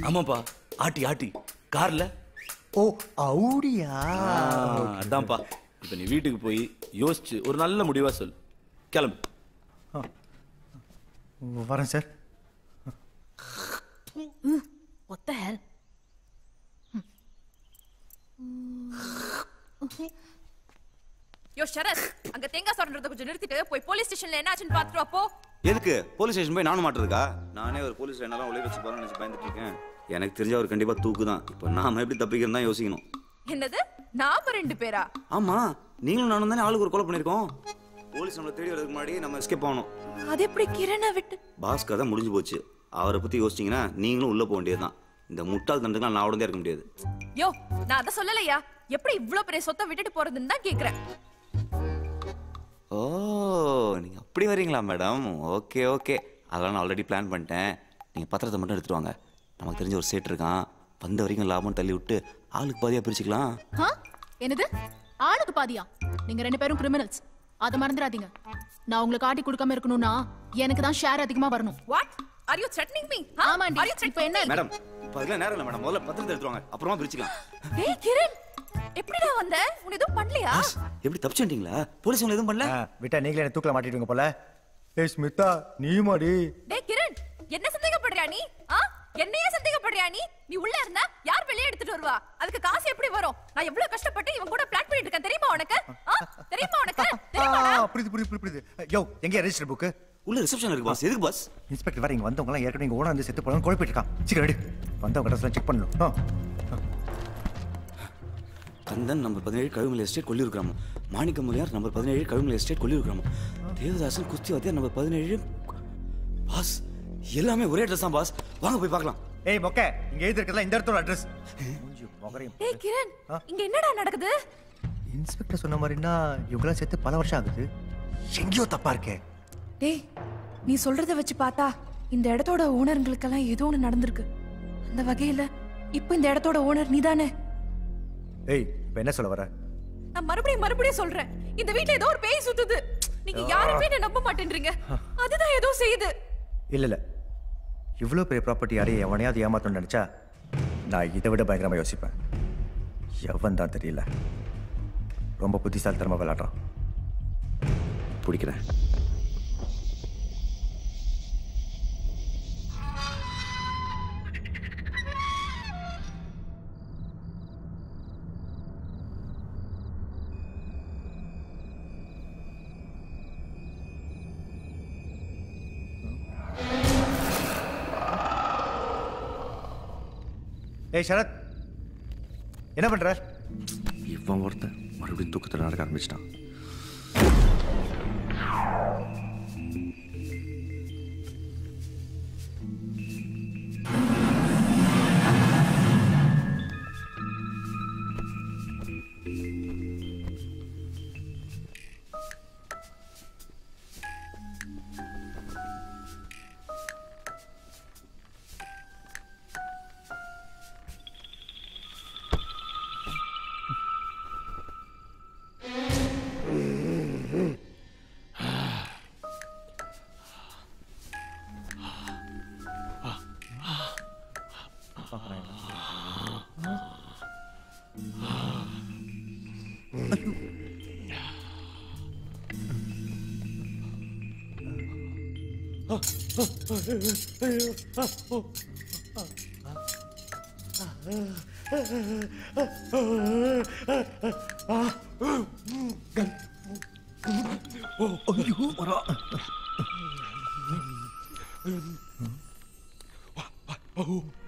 ஆமாப்பா ஆட்டி ஆட்டி. கார்ல? ஓ அவுடியா? அதான்ப்பா. இப்ப நீ வீட்டுக்கு போய் யோசிச்சு ஒரு நல்ல முடிவா சொல்லு கிளம்பு. வரேன் சார். What the hell? யோ சரத் அங்க தேங்காய் சொல்றத கொஞ்சம் நிறுத்திட்டு போய் போலீஸ் ஸ்டேஷன்ல என்ன ஆச்சுன்னு பாத்துட்டு வா, போ. எதுக்கு? போலீஸ் ஸ்டேஷன் போய் நானும் மாட்டுறதுக்கா? நானே ஒரு போலீஸ் லைனெல்லாம் ஒளிய வச்சு போறேன்னு நினைச்சு பயந்துட்டு இருக்கேன். எனக்கு தெரிஞ்ச அவர் கண்டிப்பா தூக்கு தான் இப்போ நாம எப்படி தப்பிக்கிறோம் தான் யோசிக்கணும். என்னது? நாம ரெண்டு பேரா? ஆமா. நீங்களும் நானும் தானே ஆளுக்கு ஒரு கொலை பண்ணிருக்கோம் போலீஸ் நம்மளை தேடி வரதுக்கு முன்னாடி நம்ம எஸ்கேப் ஆகணும். அது எப்படி கிரணை விட்டு? பாஸ் கதை முடிஞ்சு போச்சு. அவரை பத்தி யோசிச்சீங்கன்னா நீங்களும் உள்ள போக வேண்டியதுதான். இந்த முட்டாள் தண்டுக்கெல்லாம் நான் உடனே இருக்க முடியாது. யோ நான் அத சொல்லலையா? எப்படி இவ்ளோ பெரிய சொத்தை விட்டுட்டு போறதுன்னு தான் கேக்குறேன். ஓ நீங்க அப்படி வரீங்களா மேடம்? Okay okay. அதெல்லாம் நான் ஆல்ரெடி பிளான் பண்ணிட்டேன். நீங்க பத்திரத்தை மட்டும் எடுத்துட்டு வாங்க. நமக்கு தெரிஞ்ச ஒரு சேட் இருக்கான். வந்த வரைக்கும் லாபம் தள்ளி விட்டு ஆளுக்கு பாதியா பிரிச்சுக்கலாம். ஆ? என்னது? ஆளுக்கு பாதியா? நீங்க ரெண்டு பேரும் கிரிமினல்ஸ் அத மறந்துடாதீங்க. நான் உங்களுக்கு காட்டி கொடுக்காம இருக்கணும்னா எனக்கு தான் ஷேர் அதிகமா வரணும். What are you threatening me ஆமாண்டி. இப்போ என்ன? மேடம் இப்போ அதெல்லாம் நேரம் இல்லை மேடம். முதல்ல பத்திரத்தை எடுத்துட்டு வாங்க. அப்புறமா பிரிச்சுக்கலாம். டேய் கிரண் எப்படிடா வந்த? உன்னை எதுவும் பண்ணலையா? எப்படி தப்பிச்சுட்டீங்களா போலீஸ் உங்களை எதுவும் பண்ணல? விட்டா நீங்களே என்ன தூக்கல மாட்டிடுவீங்க போல. ஏய் ஸ்மிதா நீ மாடி டேய் கிரண் என்ன சந்தேகப்படுறியா நீ? ஆ? என்னையே சந்தேகப்படுறியா நீ? நீ உள்ள இருந்தா யார் வெளியே எடுத்துட்டு வருவா? அதுக்கு காசு எப்படி வரும்? நான் எவ்வளவு கஷ்டப்பட்டு இவன் கூட பிளான் பண்ணிட்டு இருக்கேன் தெரியுமா உனக்கு? தெரியுமா உனக்கு? புரியுது புரியுது புரியுது. புரியுது யோ எங்க ரெஜிஸ்டர் புக்கு உள்ள ரிசப்ஷன் இருக்கு பாஸ் எதுக்கு பாஸ் இன்ஸ்பெக்டர் வேற இங்க வந்தவங்க எல்லாம் ஏற்கனவே ஓட வந்து செத்து போறாங்க குழப்பிட்டு இருக்கான் சீக்கிரம் எடு வந்தவங்க ட்ரெஸ்லாம் செக் பண்ணணும். கந்தன் நம்பர் பதினேழு கழுமலை எஸ்டேட் கொல்லியூர் கிராமம் மாணிக்க முனியார் நம்பர் பதினேழு கழுமலை எஸ்டேட் கொல்லியூர் கிராமம் தேவதாசன் குஸ்தி வாத்தியார் நம்பர் பதினேழு. பாஸ் எல்லாமே ஒரே அட்ரஸ் தான் பாஸ் வாங்க போய் பார்க்கலாம். ஏய் மொக்க இங்க எழுதி இருக்கிறதா இந்த இடத்தோட அட்ரஸ் டேய் கிரண் இங்க என்னடா நடக்குது? இன்ஸ்பெக்டர் சொன்ன மாதிரினா இவங்கெல்லாம் செத்து பல வருஷம் ஆகுது. எங்கேயோ தப்பா இருக்கே. டேய் நீ சொல்றத வச்சு பார்த்தா இந்த இடத்தோட ஓனருங்களுக்கெல்லாம் ஏதோ ஒன்று நடந்திருக்கு. அந்த வகையில இப்போ இந்த இடத்தோட ஓனர் நீதானே? ஏய் இப்ப என்ன சொல்ல வர? நான் மறுபடியும் மறுபடியும் சொல்றேன். இந்த வீட்ல ஏதோ ஒரு பேய் சுத்துது. நீங்க யாருமே என்ன நம்ப மாட்டேன்றீங்க. அதுதான் ஏதோ செய்யுது. இல்ல இல்ல. இவ்வளோ பெரிய ப்ராப்பர்ட்டி யாரையும் எவனையாவது ஏமாத்தணும்னு நினைச்சா நான் இதை விட பயங்கரமா யோசிப்பேன். எவன் தான் தெரியல. ரொம்ப புத்திசாலித்தனமா விளையாடுறான். பிடிக்கிறேன். ஏய் சரத். என்ன பண்ற? இவன் ஒருத்தன் மறுபடியும் தூக்கத்தில் நடக்க ஆரம்பிச்சிட்டான். 어이구 어라 와, 와, 어우.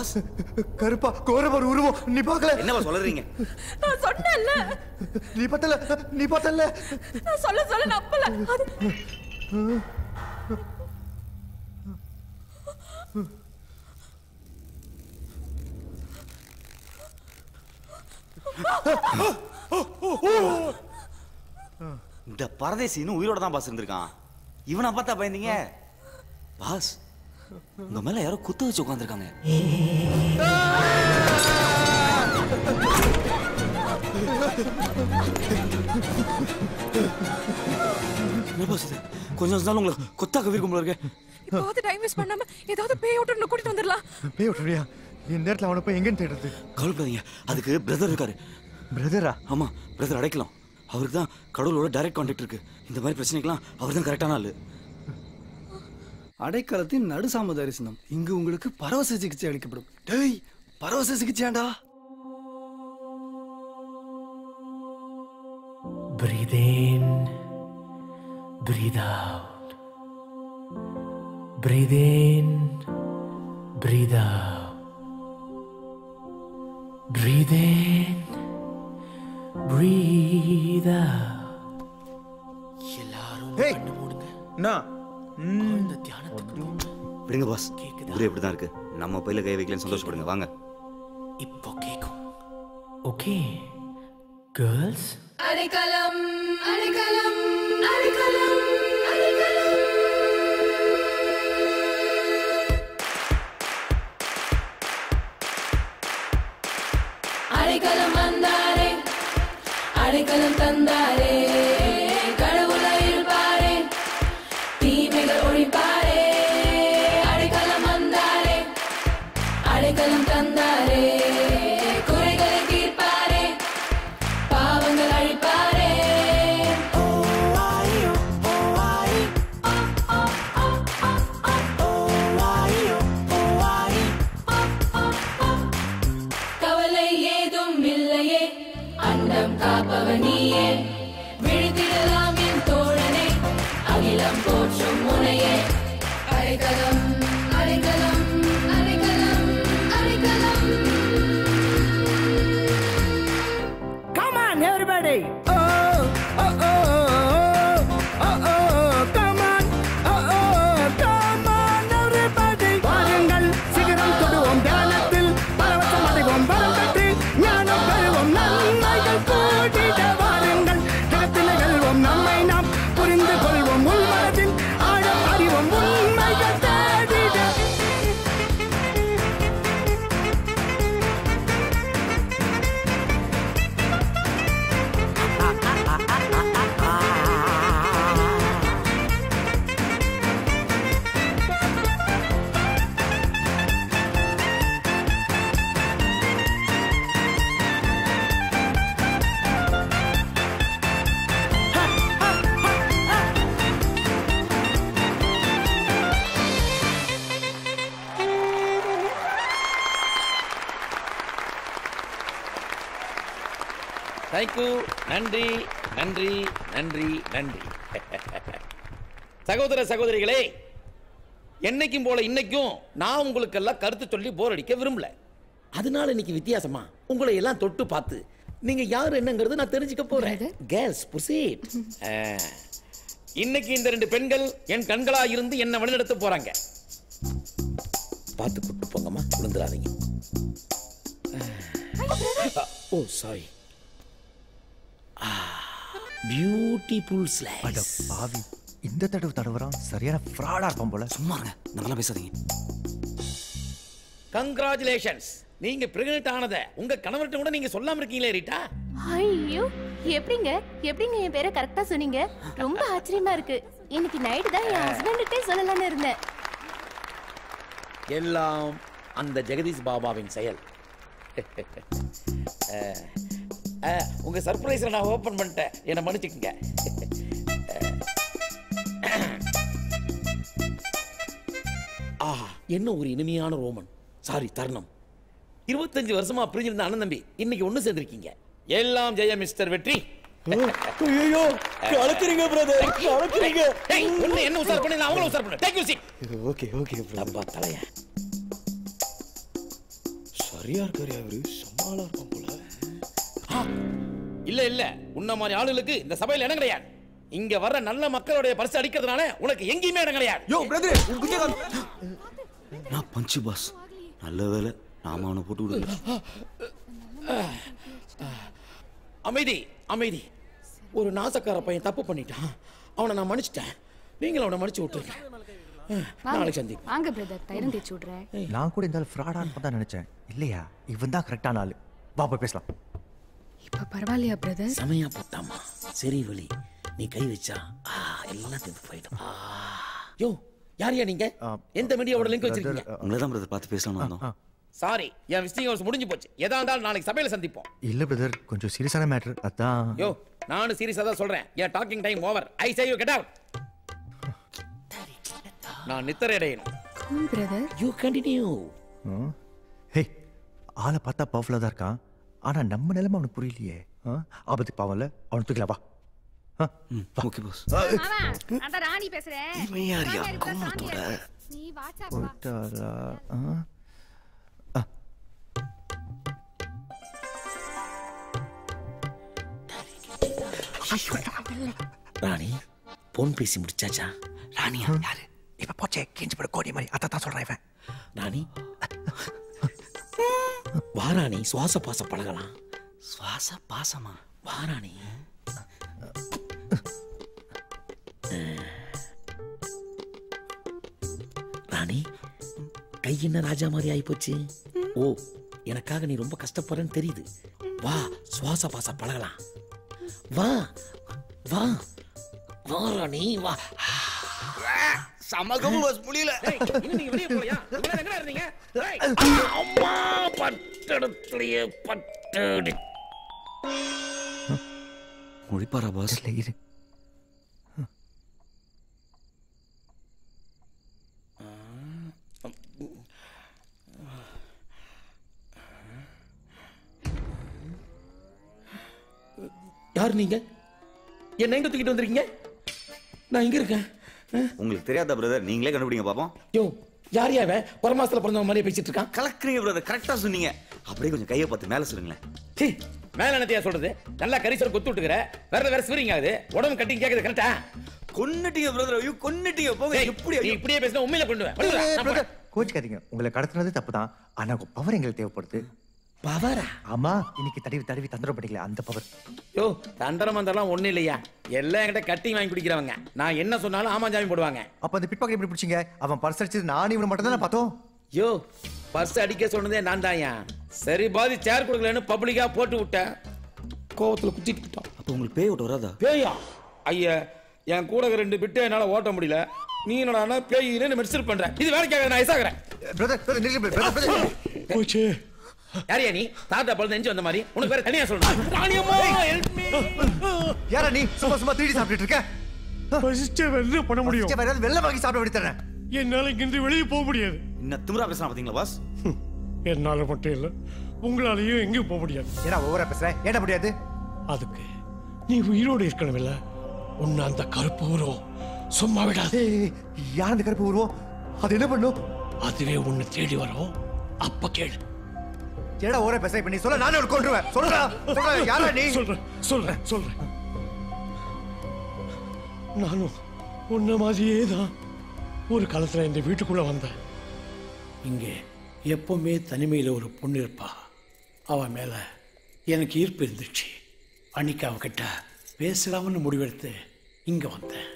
பாஸ்? கருப்பா கோரவர் உருவம் நீ பார்க்கல? என்னவா சொல்றீங்க? நான் சொன்னேன்ல. நீ பார்த்தல நீ பார்த்தல? நான் சொல்ல சொல்ல நம்பல அது இந்த பரதேசி இன்னும் உயிரோட தான் பாஸ் இருந்திருக்கான். இவனை பார்த்தா பயந்தீங்க? பாஸ் உங்க மேல யாரோ குத்து வச்சு உட்காந்துருக்காங்க கொஞ்சம் நாள் உங்களை கொத்தா கவிருக்கும் போல இருக்கு டைம் வேஸ்ட் பண்ணாம ஏதாவது பேய் விட்டு கூட்டிட்டு வந்துடலாம். பேய் விட்டுறியா இந்த நேரத்தில் அவனை போய் எங்கன்னு தேடுறது? கவலைப்படாதீங்க அதுக்கு பிரதர் இருக்காரு. பிரதரா ஆமா பிரதர் அடைக்கலாம். அவருக்கு தான் கடவுளோட டைரக்ட் கான்டாக்ட் இருக்கு. இந்த மாதிரி பிரச்சனைக்கெல்லாம் அவர் தான் கரெக்டான ஆளு. அடைக்காலத்தின் நடுசாம தரிசனம் இங்கு உங்களுக்கு பரவச சிகிச்சை அளிக்கப்படும் டேய் பரவச சிகிச்சையாண்டா Breathe in, breathe out. Breathe in, breathe out. Breathe in, breathe out. எல்லாரும். கண்ணு மூடுங்க நான் ஆழ்ந்த தியானத்துக்கு. விடுங்க பாஸ் ஊரே இப்படி தான் இருக்கு. நம்ம பையில கை வைக்கலன்னு சந்தோஷப்படுங்க. வாங்க. இப்போ கேக்கும். ஓகே. கேர்ள்ஸ் அடைக்கலம் அடைக்கலம் அடைக்கலம். அடைக்கலம் வந்தாரே அடைக்கலம் தந்தாரே. சகோதரிகளே என்னைக்கும் போல இன்னைக்கும் நான் உங்களுக்கெல்லாம் கருத்து சொல்லி போர் அடிக்க விரும்பல. அதனால இன்னைக்கு வித்தியாசமா உங்களை எல்லாம் தொட்டு பார்த்து நீங்க யார் என்னங்கிறது நான் தெரிஞ்சுக்க போறேன். புசீட் இன்னைக்கு இந்த ரெண்டு பெண்கள் என் கண்களா இருந்து என்ன வழிநடத்த போறாங்க. பார்த்து கூட்டு போங்கம்மா விழுந்துடாதீங்க. ஓ சாரி பியூட்டிஃபுல் அட பாவி. இந்த தடவை தடவுறான் சரியான ஃப்ராடா இருப்பான் போல. சும்மாங்க நம்மளாம் பேசாதீங்க. கங்க்ராச்சுலேஷன்ஸ் நீங்க பிரெக்னென்ட் ஆனத உங்க கணவர்கிட்ட கூட நீங்க சொல்லாம இருக்கீங்களே ரீட்டா? ஐயோ எப்படிங்க? எப்படிங்க என் பேரை கரெக்டா சொன்னீங்க? ரொம்ப ஆச்சரியமா இருக்கு. இன்னைக்கு நைட்டு தான் என் ஹஸ்பண்ட்கிட்டே சொல்லலாம்னு இருந்தேன். எல்லாம் அந்த ஜெகதீஷ் பாபாவின் செயல். உங்க சர்ப்ரைஸை நான் ஓபன் பண்ணிட்டேன். என்னை மன்னிச்சுக்கங்க. என்ன ஒரு இனிமையான ரோமன்? சாரி தருணம். இருபத்தஞ்சு வருஷமா பிரிஞ்சிருந்த அண்ணன் தம்பி இன்னைக்கு ஒண்ணு சேர்ந்திருக்கீங்க. எல்லாம் ஜெய மிஸ்டர் வெற்றி. ஐயோ கலக்குறீங்க பிரதர் கலக்குறீங்க ஒண்ணு என்ன உசார் பண்ணி நான் அவங்கள உசார் பண்ணேன் take you seat okay okay டப்பா தலைய. சரியா இருக்காரு அவரு. சமாளா இருக்கும் போல. இல்ல இல்ல. உன்ன மாதிரி ஆளுகளுக்கு இந்த சபையில இடம் கிடையாது. இங்க வர்ற நல்ல மக்களுடைய பரிசு அடிக்கிறதுனால உனக்கு எங்கேயுமே இடம் கிடையாது. யோ பிரதர் நான் பஞ்சு பாஸ் நல்ல வேலை. நாம அவனை போட்டு விடுங்க அமைதி அமைதி. ஒரு நாசக்கார பையன் தப்பு பண்ணிட்டான். அவனை நான் மன்னிச்சிட்டேன். நீங்களும் அவனை மன்னிச்சு விட்டுருங்க. நாளைக்கு சந்திப்போம். வாங்க பிரதர் தைரம் தேய்ச்சி விட்றேன். நான் கூட இந்த ஃப்ராடா தான் நினைச்சேன். இல்லையா? இவன் தான் கரெக்டான ஆளு. வா போய் பேசலாம். இப்ப பரவாயில்லையா பிரதர் செமையா போட்டாமா சரி வழி நீ கை வச்சா ஆ, எல்லாம் தெரிந்து போயிடும். ஆ. யோ யாரியா நீங்க? எந்த மீடியாவோட லிங்க் வச்சிருக்கீங்க? உங்களை தான் பிரதர் பார்த்து பேசலாம்னு வந்தோம். சாரி என் விசிட்டிங் ஹவர்ஸ் முடிஞ்சு போச்சு. எதா இருந்தாலும் நாளைக்கு சபையில சந்திப்போம். இல்ல பிரதர் கொஞ்சம் சீரியஸான மேட்டர் அதான். யோ நானும் சீரியஸா தான் சொல்றேன். என் talking time over I say you get out நான் நித்திரை அடையணும். பிரதர் யூ கண்டினியூ ஹே ஆளை பார்த்தா பவர்ஃபுல்லாக தான் இருக்கான். ஆனா நம்ம நிலைமை அவனுக்கு புரியலையே. ஆ? ஆபத்து பாவம்ல அவனை தூக்கலாம் வா. ஓகே பாஸ் அந்த ராணி பேசுறேன் இவன் இப்ப கோமத்தோட. சாமியார். நீ வாட்ஸ்அப் ஆ? ராணி போன் பேசி முடிச்சாச்சா? ராணியா? யாரு? இப்ப போச்சே கிஞ்சி பட கோடி மாதிரி. அதான் தான் சொல்றேன் இவன். ராணி? வாராணி சுவாச பாச பழகலாம். சுவாச பாசமா? வாராணி என்ன ராஜா மாதிரி ஆயிப்போச்சு? ஓ எனக்காக நீ ரொம்ப கஷ்டப்படுறன்னு தெரியுது. வா சுவாச பாச பழகலாம். வா வா வா. ராணி வா சமகம் பஸ் முடியல நீங்க வெளியே இவ்வளவு இருந்தீங்க? அம்மா பட்டடத்துலயே பட்டடி. முடிப்பாரா பாஸ்? இரு. யார் நீங்க? என்ன எங்க தூக்கிட்டு வந்திருக்கீங்க? நான் இங்க இருக்கேன்? உங்களுக்கு தெரியாதா பிரதர் நீங்களே கண்டுபிடிங்க பாப்போம். யோ யார் யாவ ஒரு மாசத்துல பிறந்தவங்க மாதிரியே பேசிட்டு இருக்கான். கலக்குறீங்க பிரதர் கரெக்டா சொன்னீங்க. அப்படியே கொஞ்சம் கையை பார்த்து மேல சொல்லுங்களேன். சீ, மேல என்னத்தையா சொல்றது? நல்லா கரிசல் கொத்து விட்டுக்கிற. வேற வேற ஸ்வீரிங் ஆகுது. உடம்பு கட்டி கேக்குது கரெக்டா கொன்னுட்டீங்க பிரதர் ஐயோ கொன்னுட்டீங்க. போங்க எப்படி நீ இப்படியே பேசினா உண்மையில கொண்டு. கோச்சிக்காதீங்க உங்களை கடத்துனது தப்பு தான் ஆனா பவர் எங்களுக்கு தேவைப்படுது. பவரா? ஆமா இன்னைக்கு தடவி தடவி தந்திரம் படிக்கல அந்த பவர். யோ தண்டரம் மந்தரம் ஒண்ணு இல்லையா? எல்லாம் என்கிட்ட கட்டி வாங்கி குடிக்கிறவங்க. நான் என்ன சொன்னாலும் ஆமா ஜாமி போடுவாங்க. அப்ப அந்த பிட் எப்படி பிடிச்சிங்க? அவன் பர்ஸ் அடிச்சது நானும் இவனை மட்டும் தானே பார்த்தோம்? யோ பர்ஸ் அடிக்க சொன்னதே நான் தான்யா சரி பாதி சேர் கொடுக்கலன்னு பப்ளிக்கா போட்டு விட்டேன். கோவத்துல குத்திட்டு அப்ப உங்களுக்கு பேய் ஓட்ட வராதா? பேயா? ஐயா என் கூட ரெண்டு பிட்டை என்னால ஓட்ட முடியல. நீ என்னடா பேயின்னு மெடிசல் பண்ற. இது வேலைக்காக நான் ஐசாகிறேன் பிரதர் பிரதர் நில்லு பிரதர் பிரதர் போச்சு. யாரியா நீ? தாத்தா பழுது நெஞ்சு வந்த மாதிரி. உனக்கு வேற தனியா சொல்லணும். ராணியம்மா help me. யாரா நீ? சும்மா சும்மா திருடி சாப்பிட்டுட்டு இருக்க. பசிச்சே என்ன பண்ண முடியும்? வேற வெள்ள வாங்கி சாப்பிட விட்டு தரேன் என்னால இங்கிருந்து வெளியே போக முடியாது. இன்னும் திமிரா பேசலாம் பாத்தீங்களா பாஸ் என்னால மட்டும் இல்ல. உங்களாலையும் எங்கேயும் போக முடியாது. ஏன்னா ஓவரா பேசுறேன் ஏன முடியாது அதுக்கு நீ உயிரோடு இருக்கணுமில்ல. உன்னை அந்த கருப்பு உருவம் சும்மா விடாது. யார் அந்த கருப்பு உருவம் அது என்ன பண்ணும்? அதுவே உன்னை தேடி வரும். அப்ப கேளு. ஏடா ஓரே பேச இப்ப நீ சொல்ல நானே ஒரு கொன்றுவேன். சொல்றா சொல்றா யாரா நீ? சொல்றேன் சொல்றேன் சொல்றேன். நானும் உன்ன மாதிரியே தான் ஒரு காலத்துல இந்த வீட்டுக்குள்ள வந்தேன். இங்கே எப்பவுமே தனிமையில் ஒரு பொண்ணு இருப்பா. அவ மேல எனக்கு ஈர்ப்பு இருந்துச்சு. அன்னைக்கு அவகிட்ட பேசலாம்னு முடிவெடுத்து இங்க வந்தேன்.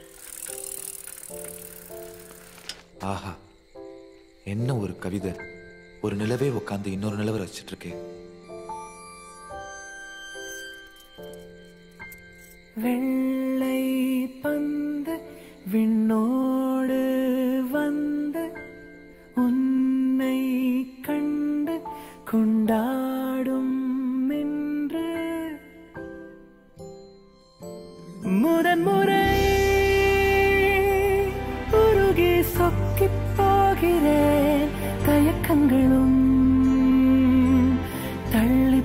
ஆஹா என்ன ஒரு கவிதை. ஒரு நிலவே உட்காந்து இன்னொரு நிலவை ரசிச்சிட்டு இருக்கே வெள்ளை பந்து விண்ணோடு வந்து உன்னை கண்டு கொண்டாடும் என்று முதன்முறை உருகி சொக்கிப் போகிறேன். தயக்கங்களும் தள்ளி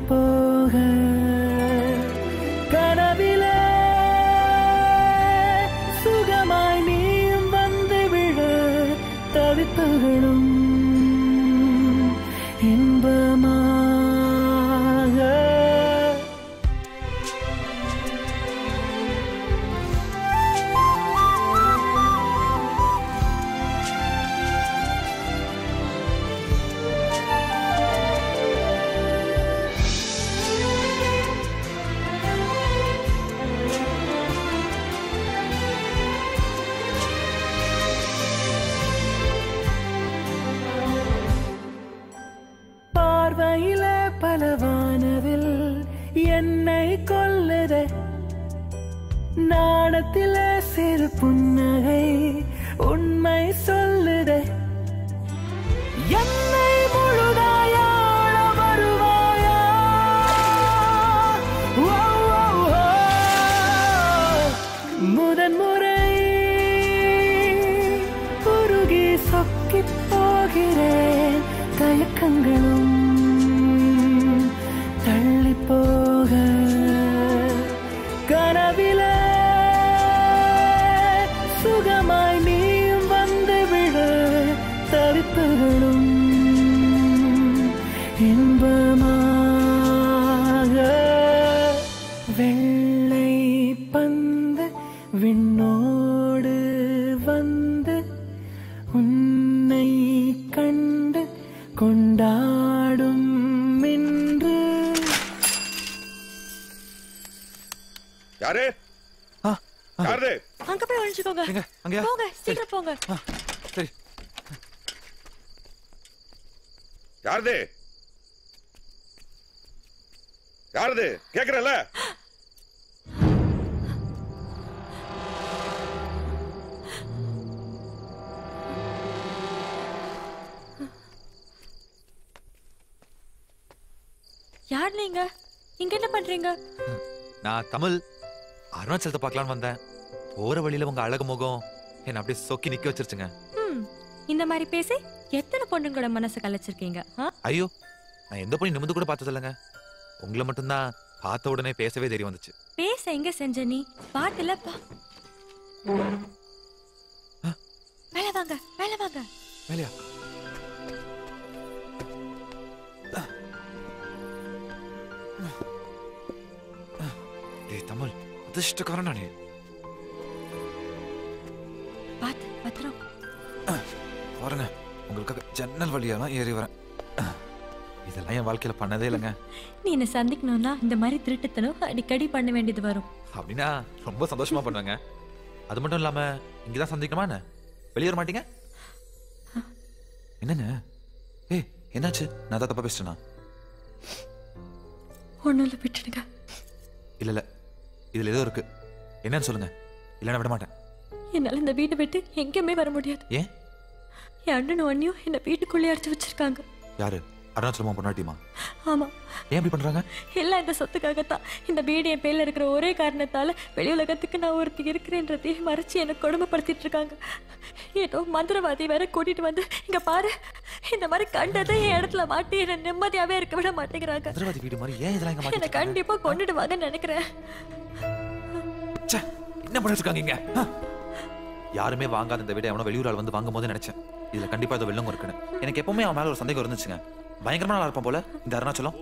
தமிழ் அருணாச்சலத்தை பார்க்கலான்னு வந்தேன். போற வழியில உங்க அழகு முகம் என்ன அப்படியே சொக்கி நிக்க வச்சிருச்சுங்க. இந்த மாதிரி பேசி எத்தனை பொண்ணுங்களோட மனசு கலைச்சிருக்கீங்க? ஐயோ நான் எந்த பொண்ணு நிமிந்து கூட பார்த்தது இல்லைங்க உங்களை மட்டும்தான் பார்த்த உடனே பேசவே தெரிய வந்துச்சு. பேச எங்க செஞ்ச நீ? பாட்டுல பா. வேலை வாங்க வேலை வாங்க. வேலையா டேய் தமிழ் அதிர்ஷ்டக்காரனா நீ. பாத்து பத்திரம். பாருங்க உங்களுக்காக ஜன்னல் வழியா தான் ஏறி வரேன். இதெல்லாம் என் வாழ்க்கையில பண்ணதே இல்லைங்க. நீ என்ன சந்திக்கணும்னா இந்த மாதிரி திருட்டுத்தனம் அடிக்கடி பண்ண வேண்டியது வரும். அப்படின்னா ரொம்ப சந்தோஷமா பண்ணுவாங்க. அது மட்டும் இல்லாம இங்கதான் சந்திக்கணுமா என்ன? வெளியே வர மாட்டீங்க என்னங்க? ஏய் என்னாச்சு? நான் தான் தப்பா பேசிட்டேனா? ஒண்ணும் இல்ல விட்டுடுங்க. இல்ல இல்ல. இதுல ஏதோ இருக்கு. என்னன்னு சொல்லுங்க. இல்லைன்னா விட மாட்டேன். என்னால இந்த வீட்டை விட்டு எங்கேயுமே வர முடியாது. ஏன்? என் அண்ணனும் அண்ணியும் என்ன வீட்டுக்குள்ளே அடைச்சு வச்சிருக்காங்க. யாரு? அருணாச்சலமா பொண்டாட்டிமா ஆமா. ஏன் இப்படி பண்றாங்க? எல்லாம் இந்த சொத்துக்காகத்தான். இந்த வீடு என் பேர்ல இருக்கிற ஒரே காரணத்தால வெளி உலகத்துக்கு நான் ஒருத்தி இருக்கிறேன்றதையும் மறைச்சு எனக்கு கொடுமைப்படுத்திட்டு இருக்காங்க. ஏதோ மந்திரவாதி வேற கூட்டிட்டு வந்து இங்க பாரு இந்த மாதிரி கண்டதை என் இடத்துல மாட்டி என்ன நிம்மதியாவே இருக்க விட மாட்டேங்கிறாங்க. மந்திரவாதி வீடு மாதிரி ஏன் இதெல்லாம் என்னை கண்டிப்பா கொண்டுடுவாங்கன்னு நினைக்கிறேன். என்ன பண்ணிட்டு இருக்காங்க இங்க? யாருமே வாங்காத இந்த வீடை எவனோ வெளியூர் ஆள் வந்து வாங்கும் போது நினைச்சேன். இதுல கண்டிப்பா ஏதோ வெள்ளம் இருக்குன்னு. எனக்கு எப்பவுமே அவன் மேல ஒரு சந்தேகம் இருந்துச்சுங்க. பயங்கரமா நல்லா இருப்பான் போல. இந்த அருணாச்சலம்.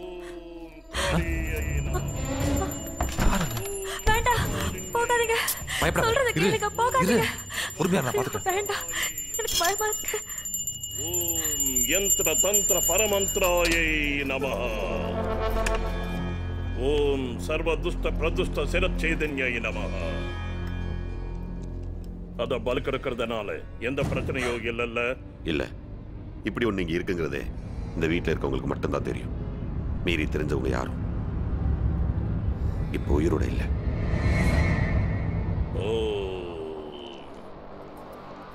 வேண்டாம் போகாதீங்க. ஓம் யந்திர தந்திர பரமந்திராயை நம ஓம் சர்வதுஷ்ட பிரதுஷ்ட சிரச்சைதன்யாய் நம பல்க் இருக்கிறதுனால எந்த பிரச்சனையும் இல்லைல்ல. இல்ல. இப்படி ஒண்ணு இங்க இருக்குங்கிறதே. இந்த வீட்ல இருக்கவங்களுக்கு மட்டும்தான் தெரியும். மீறி தெரிஞ்சவங்க யாரும்? இப்போ உயிரோட இல்ல. ஓ.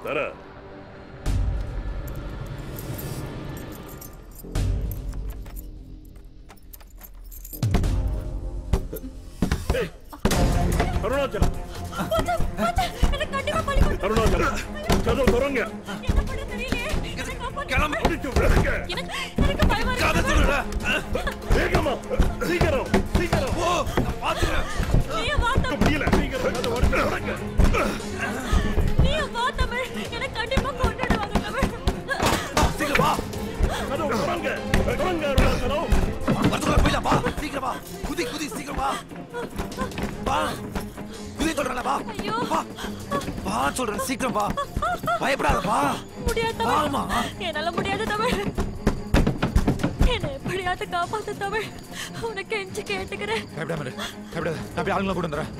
தர. அருணாச்சலம். அருணாச்சலம். கதவு தொடங்க அடிச்சு விடுங்க. வேகமா. சீக்கிரம். சீக்கிரம். முடியல. சீக்கிரம். தொடங்க தொடங்க அருணாச்சலம் வரதுக்குள்ள போயிடலாம் வா. சீக்கிரம் வா. குதி குதி சீக்கிரம் வா. வா. குதி சொல்றேன்ல வா. வா. வா சொல்றேன் சீக்கிரம் வா. பயப்படாத வா முடியாது தமிழ். என்னால முடியாது தமிழ். என்னை எப்படியாவது காப்பாத்து தமிழ். உனக்கு எஞ்சி கேட்டுக்கிறேன். பயப்படாம பயப்படாத. நான் அப்படியே ஆளுங்களை கூட வந்துடுறேன்.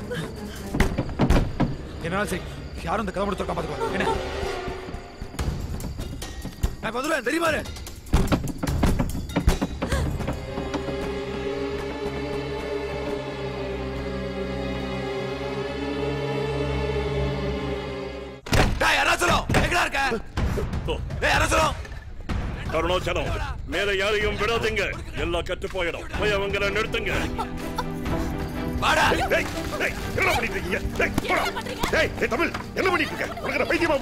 என்னால சரி யாரும் இந்த கதை மட்டும் திறக்காம பார்த்துக்குவாங்க என்ன? நான் வந்துடுவேன் தெரியுமா அருணாச்சலம் மேல யாரையும் விடாதீங்க எல்லாம் கட்டு போயிடும் போய் அவங்கள நிறுத்துங்க வாடா டேய் டேய் என்ன பண்ணிட்டு இருக்க பைத்தியமா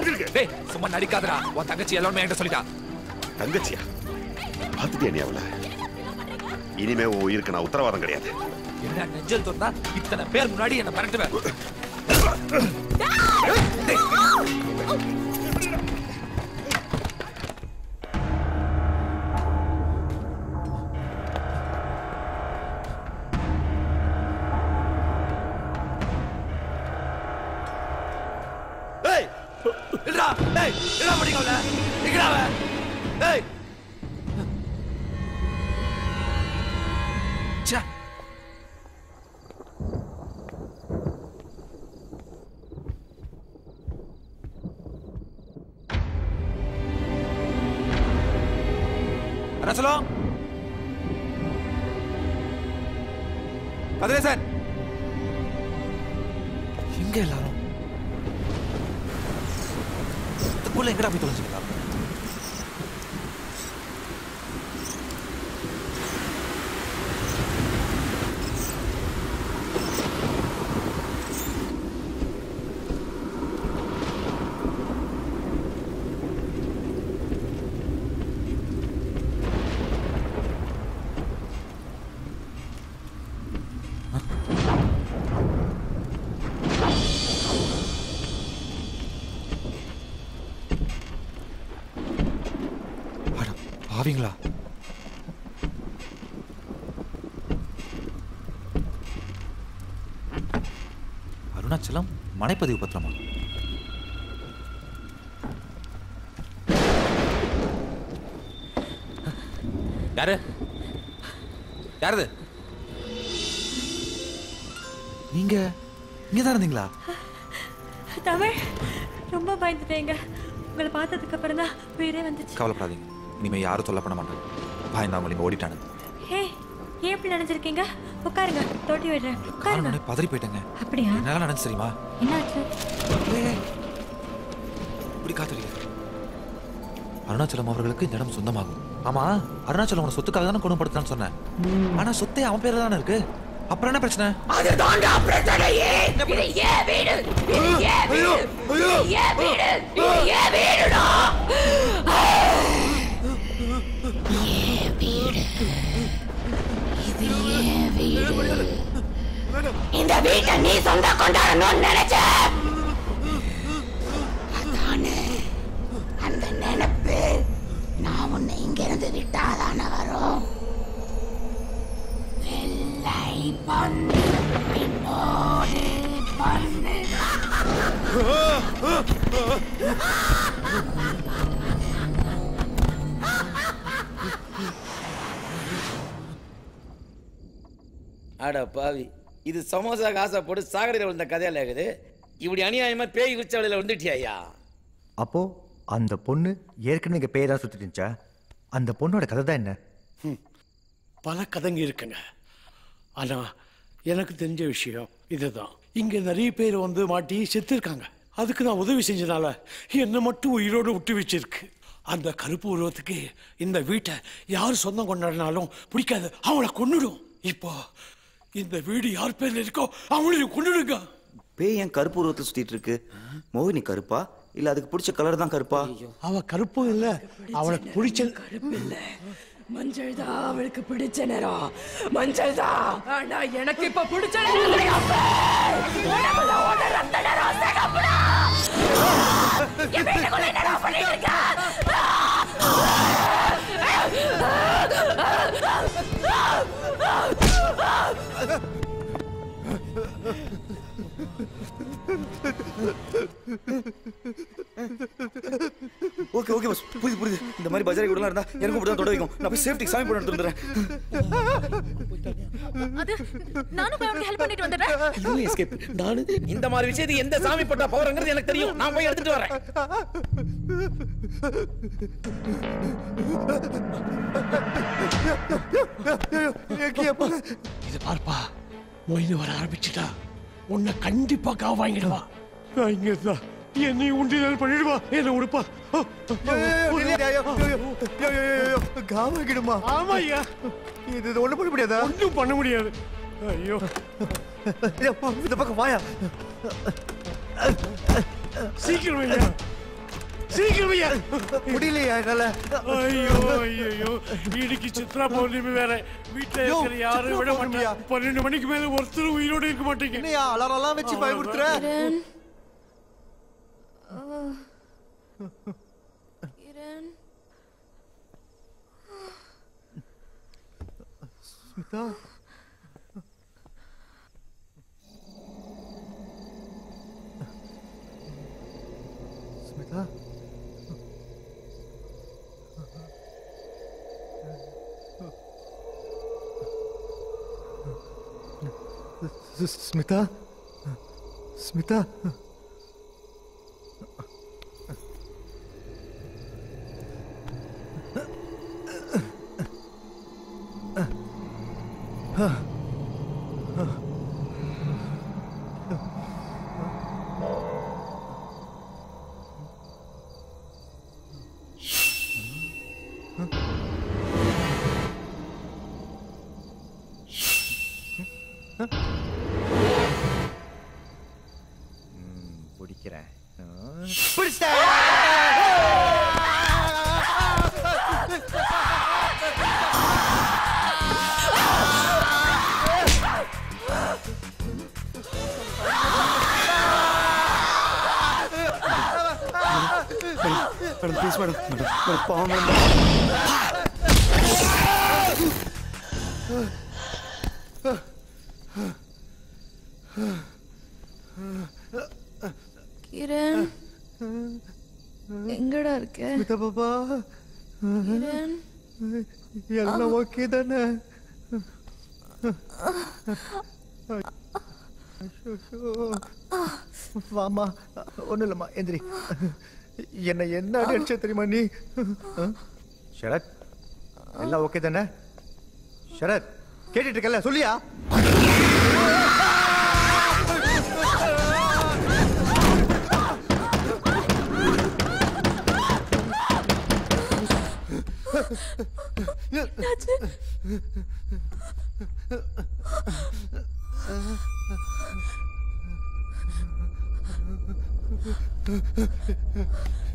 சும்மா நடிக்காதடா உன் தங்கச்சி எல்லாமே என்கிட்ட சொல்லிட்டா தங்கச்சியா பாத்துட்டியா நீ அவள இனிமே உன் உயிருக்கு நான் உத்தரவாதம் கிடையாது என்ன நெஞ்சல் தொட்டா இத்தனை பேர் முன்னாடி என்ன மிரட்டுவேன் மனைப்பதிவு பத்திரமா? யாரு? யாரது? நீங்க இங்க தான் இருந்தீங்களா? தமிழ் ரொம்ப பயந்துட்டேங்க. உங்களை பார்த்ததுக்கு அப்புறம் தான் உயிரே வந்துச்சு. கவலைப்படாதீங்க. இனிமே யாரும் தொல்லை பண்ண மாட்டாங்க. பயந்தவங்க இங்க ஓடிட்டானுங்க. ஹே ஏன் இப்படி நினைச்சிருக்கீங்க? உட்காருங்க தொட்டி விடுறேன். உட்காருங்க. பதறி போயிட்டேங்க. அப்படியா? என்னால நினைச்சு தெரியுமா? என்னாச்சு? இப்படி காத்தடிக்க அருணாச்சலம் அவர்களுக்கு இந்த இடம் சொந்தமாகும். ஆமா அருணாச்சலம் உன சொத்துக்காக தானே குணப்படுத்தான்னு சொன்னேன். ஆனா சொத்தே அவன் பேர்ல தானே இருக்கு? அப்புறம் என்ன பிரச்சனை? அதுதான்டா பிரச்சனையே இது ஏன் வீடு? இது ஏன் வீடு? இது ஏன் வீடு? இது ஏன் வீடுடா? இந்த வீட்டை நீ சொந்த கொண்டாடணும்னு நினைச்ச அதானே அந்த நினைப்பு நான் உன்னை இங்க இருந்து விட்டாதானே வரும். வெள்ளை பந்து பின்னோடு பந்து அட பாவி. இது சமோசா காசை போட்டு சாகடையில் விழுந்த கதையில இருக்குது இப்படி அநியாயமா பேய் உச்சவலையில் வந்துட்டியா ஐயா? அப்போ அந்த பொண்ணு ஏற்கனவே இங்க பேய் தான் சுத்திட்டு இருந்துச்சா? அந்த பொண்ணோட கதை தான் என்ன பல கதைங்க இருக்குங்க. ஆனா எனக்கு தெரிஞ்ச விஷயம் இதுதான். இங்க நிறைய பேர் வந்து மாட்டி செத்துருக்காங்க. அதுக்கு நான் உதவி செஞ்சனால என்னை மட்டும் உயிரோடு விட்டு வச்சிருக்கு. அந்த கருப்பு உருவத்துக்கு இந்த வீட்டை யார் சொந்தம் கொண்டாடினாலும் பிடிக்காது. அவளை கொன்னுடும். இப்போ இந்த வீடு யார் பேர்ல இருக்கோ அவளையும் கொன்னுடுங்க பேய் ஏன் கருப்பு உருவத்தில் சுத்திட்டு இருக்கு மோகினி கருப்பா இல்ல அதுக்கு பிடிச்ச கலர் தான் கருப்பா அவ கருப்பும் இல்ல அவளுக்கு பிடிச்ச மஞ்சள் தான் அவளுக்கு பிடிச்ச நேரம் மஞ்சள் தான் ஆனா எனக்கு இப்ப பிடிச்ச நேரம் Ha ha ha! Okay okay bus புரியுது புரியுது. இந்த மாதிரி பஜாரி கூட இருந்தா எனக்கும் இப்படி தான் தொட வைக்கும். நான் போய் சேஃப்டிக்கு சாமி போட்டு எடுத்து வந்துடுறேன். அது நானும் போய் அவனுக்கு ஹெல்ப் பண்ணிட்டு வந்துடுறேன். இதுவும் எஸ்கேப் நானு இந்த மாதிரி விஷயத்துக்கு எந்த சாமி போட்டா பவர்ங்கிறது எனக்கு தெரியும். நான் போய் எடுத்துட்டு வரேன். இது பார்ப்பா. மொய்து வர ஆரம்பிச்சுட்டா. உன்னை கண்டிப்பா காவு வாங்கிடுவா. நான் இங்க இருந்தா. என்னை உண்டிதல் பண்ணிடுவா. என்ன உடுப்பா. காவாக்கிடுமா ஆமா ஐயா இது இது ஒண்ணும் பண்ண முடியாதா? ஒன்றும் பண்ண முடியாது. ஐயோ. இந்த பக்கம் வாயா. சீக்கிரம் ஐயா சீக்கிரம் ஐயா முடியலையா என்னால? ஐயோ ஐயோ இன்னைக்கு சித்ரா பௌர்ணமி வேற. வீட்டுல இருக்கிற யாரும் விட? மாட்டேன் பன்னெண்டு மணிக்கு மேல ஒருத்தரும் உயிரோட இருக்க மாட்டீங்க. என்னையா அலாரெல்லாம் வச்சு பயமுறுத்துற? ஸ்மிதா ஸ்- ஸ்மிதா ஸ்மிதா பாவம் கிரண் எங்கடா இருக்க? கிரண். எல்லாம் ஓகே தானே? வாமா ஒன்றும் இல்லைம்மா எந்திரி. என்னை என்ன அடி அடிச்ச தெரியுமா நீ? ஷரத் எல்லாம் ஓகே தானே? ஷரத் கேட்டுட்டு இருக்கல சொல்லியா?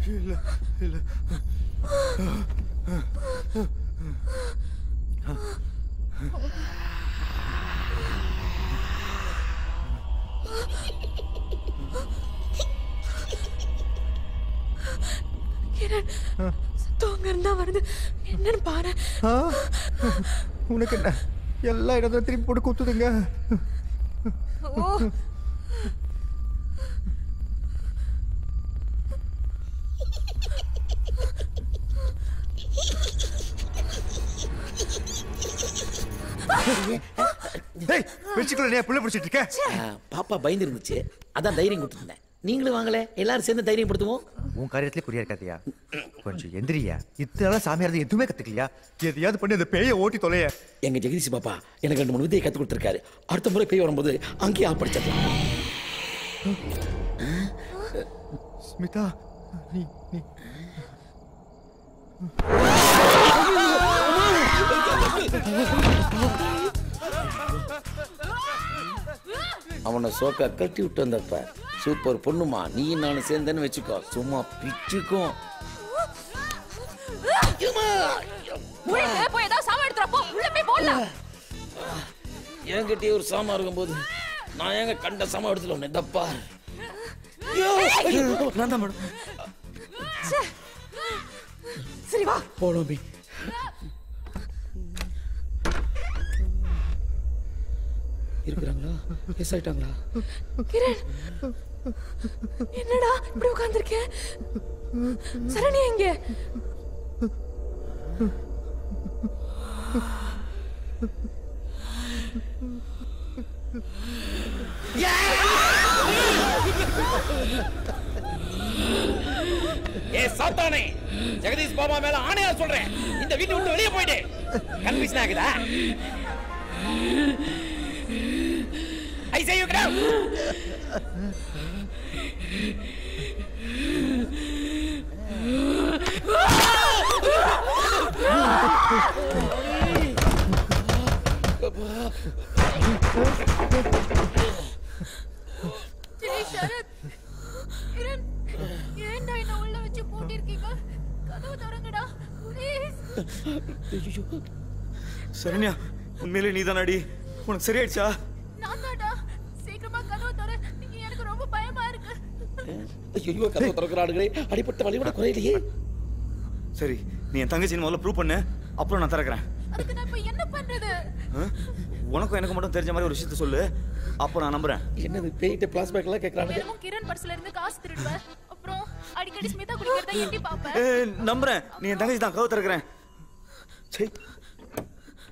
இல்ல இல்ல கிரண் தூங்க இருந்தா வருது. என்னன்னு பாரு? உனக்கு என்ன? எல்லா இடத்துல திருப்பி போட்டு குத்துதுங்க. ஓ டேய் வெச்சுக்குள்ள நீ புள்ள பிடிச்சிட்டு இருக்க ஆ, பாப்பா பயந்து இருந்துச்சு அதான் தைரியம் கொடுத்துருந்தேன். நீங்களும் வாங்களே எல்லாரும் சேர்ந்து தைரியம் படுத்துவோம். உன் காரியத்திலே புரியா இருக்காதியா கொஞ்சம் எந்திரியா. இத்தனை சாமியார் எதுவுமே கத்துக்கலையா? எதையாவது பண்ணி அந்த பேயை ஓட்டி தொலைய. எங்க ஜெகதீஷ் பாப்பா எனக்கு ரெண்டு மூணு வித்தையை கத்து கொடுத்துருக்காரு. அடுத்த முறை பேய் வரும்போது அங்கேயே ஆப்படிச்சிடலாம் ஸ்மிதா நீ நீ அவனை சோக்கா கட்டி விட்டு வந்தப்ப சூப்பர் பொண்ணுமா நீயும் நானும் சேர்ந்தேன்னு வச்சுக்கோ. சும்மா பிச்சுக்கும். என்கிட்டயே ஒரு சாமா இருக்கும்போது நான் ஏங்க கண்ட சாமா எடுத்துல ஒண்ணு தப்பா நான் தான் மேடம் சரி வா போனோம் பி இருக்கிறாங்களா எஸ் ஆயிட்டாங்களா கிரண் என்னடா இப்படி உட்கார்ந்திருக்க சரணி எங்க? ஏ சாத்தானே. ஜெகதீஷ் பாபா மேல ஆணையா சொல்றேன் இந்த வீட்டு விட்டு வெளியே போயிடு. கன்ஃபியூஷன் ஆகுதா I say you get Jai Sarath Kiran ஏன்டா என்ன உள்ள வச்சு பூட்டிருக்கீங்க கதவு திறங்கடா ப்ளீஸ் சரண்யா உண்மையிலே நீ தானாடி உனக்கு சரியாயிடுச்சா? நான் தான்டா சீக்கிரமா கதவு திற நீங்க எனக்கு ரொம்ப பயமா இருக்கு. ஐயோ கதவு திறக்கிறாடுகளே அடிப்பட்ட வழிவிட குறையிலையே. சரி நீ என் தங்கச்சின்னு முதல்ல ப்ரூவ் பண்ணு அப்புறம் நான் திறக்கிறேன். அதுக்கு நான் இப்ப என்ன பண்றது? உனக்கும் எனக்கு மட்டும் தெரிஞ்ச மாதிரி ஒரு விஷயத்த சொல்லு அப்போ நான் நம்புறேன். என்னது பேய்ட்டு பிளாஸ்பேக் எல்லாம் தினமும் கிரண் பர்ஸ்ல இருந்து காசு திருடுவேன் அப்புறம் அடிக்கடி ஸ்மிதா குடிக்கிறத எட்டி பாப்பேன் நம்புறேன். நீ என் தங்கச்சி தான் கதவு திறக்கிறேன். சரி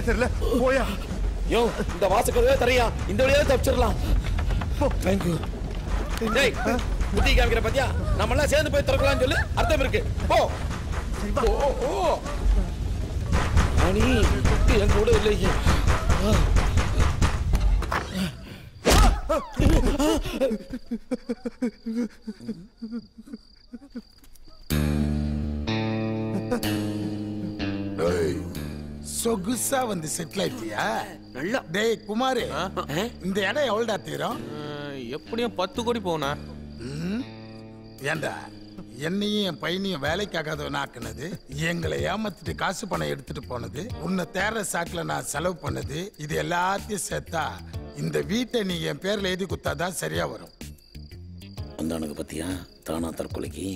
வருதுன்னே தெரியல. போயா. யோ இந்த வாசக்கதவே தரையா. இந்த வழியாவே தப்பிச்சிடலாம். தேங்க்யூ டேய் புத்தி காமிக்கிற பாத்தியா? நம்ம எல்லாம் சேர்ந்து போய் திறக்கலாம்னு சொல்லு. அர்த்தம் இருக்கு. போ. ஓ ஓ மணி புத்தி என் கூட இல்லையே ஆ. சொகுசா வந்து செட்டில் ஆயிட்டியா? நல்லா. டேய் குமாரு இந்த இடம் எவ்வளோடா தீரும்? எப்படியும் பத்து கோடி போனா ம்? ஏண்டா என்னையும் என் பையனையும் வேலைக்காகாதவன் ஆக்குனது? எங்களை ஏமாத்திட்டு காசு பணம் எடுத்துட்டு போனது? உன்னை தேர்ற சாக்குல நான் செலவு பண்ணது? இது எல்லாத்தையும் சேர்த்தா இந்த வீட்டை நீ என் பேர்ல எழுதி குத்தாதான் சரியா வரும். வந்தானுங்க பத்தியா? தானா தற்கொலைக்கு?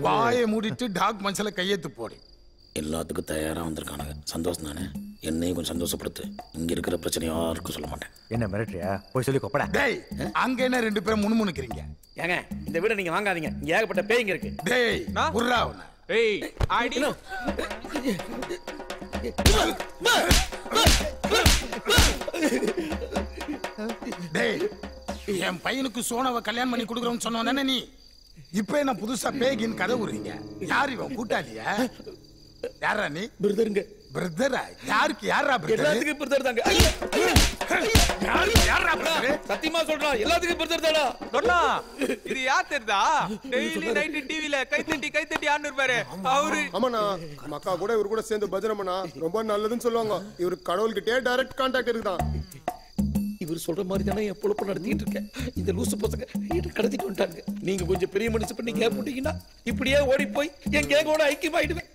வாயை மூடிட்டு டாக் மனசுல கையெழுத்து போடு. எல்லாத்துக்கும் தயாரா வந்திருக்கானுங்க. சந்தோஷம் தானே? என்னையும் கொஞ்சம் சந்தோஷப்படுத்து. இங்க இருக்கிற பிரச்சனை யாருக்கும் சொல்ல மாட்டேன். என்ன மிரட்டுறியா? போய் சொல்லி கொப்படா. டேய் அங்க என்ன ரெண்டு பேரும் முணுமுணுக்கிறீங்க? ஏங்க இந்த வீடை நீங்க வாங்காதீங்க. இங்க ஏகப்பட்ட பேய்ங்க இருக்கு. டேய் அவன. ஏய் அடி டேய் என் பையனுக்கு சோனாவை கல்யாணம் பண்ணி கொடுக்குறோம்னு சொன்னோம் நீ இப்ப என்ன புதுசா பேகின்னு கதை விடுறீங்க யார் இவன்? கூட்டாளியா? யாரா நீ? பிரதருங்க பிரதரா யாருக்கு யாரா பிரதர் எல்லாத்துக்கும் பிரதர் தாங்க. யாருக்கு யாரா பிரதர் சத்தியமா சொல்றான். எல்லாத்துக்கும் பிரதர் தானா சொன்னா? இது யார் தெரியுதா? டெய்லி நைட் டிவில கை தட்டி கை தட்டி ஆன்னு இருப்பாரு அவரு ஆமாண்ணா. நம்ம அக்கா கூட இவர் கூட சேர்ந்து பஜனை பண்ணா ரொம்ப நல்லதுன்னு சொல்லுவாங்க. இவர் கடவுள்கிட்டயே டைரக்ட் கான்டாக்ட் இருக்குதான். இவர் சொல்ற மாதிரி தானே என் பொழப்பு நடத்திட்டு இருக்கேன். இந்த லூசு பசங்க என்ன கடத்திட்டு வந்துட்டாங்க. நீங்க கொஞ்சம் பெரிய மனுஷன் பண்ணி கேப் போட்டீங்கன்னா இப்படியே ஓடி போய் என் கேங்கோட ஐக்கியமாயிடுவேன்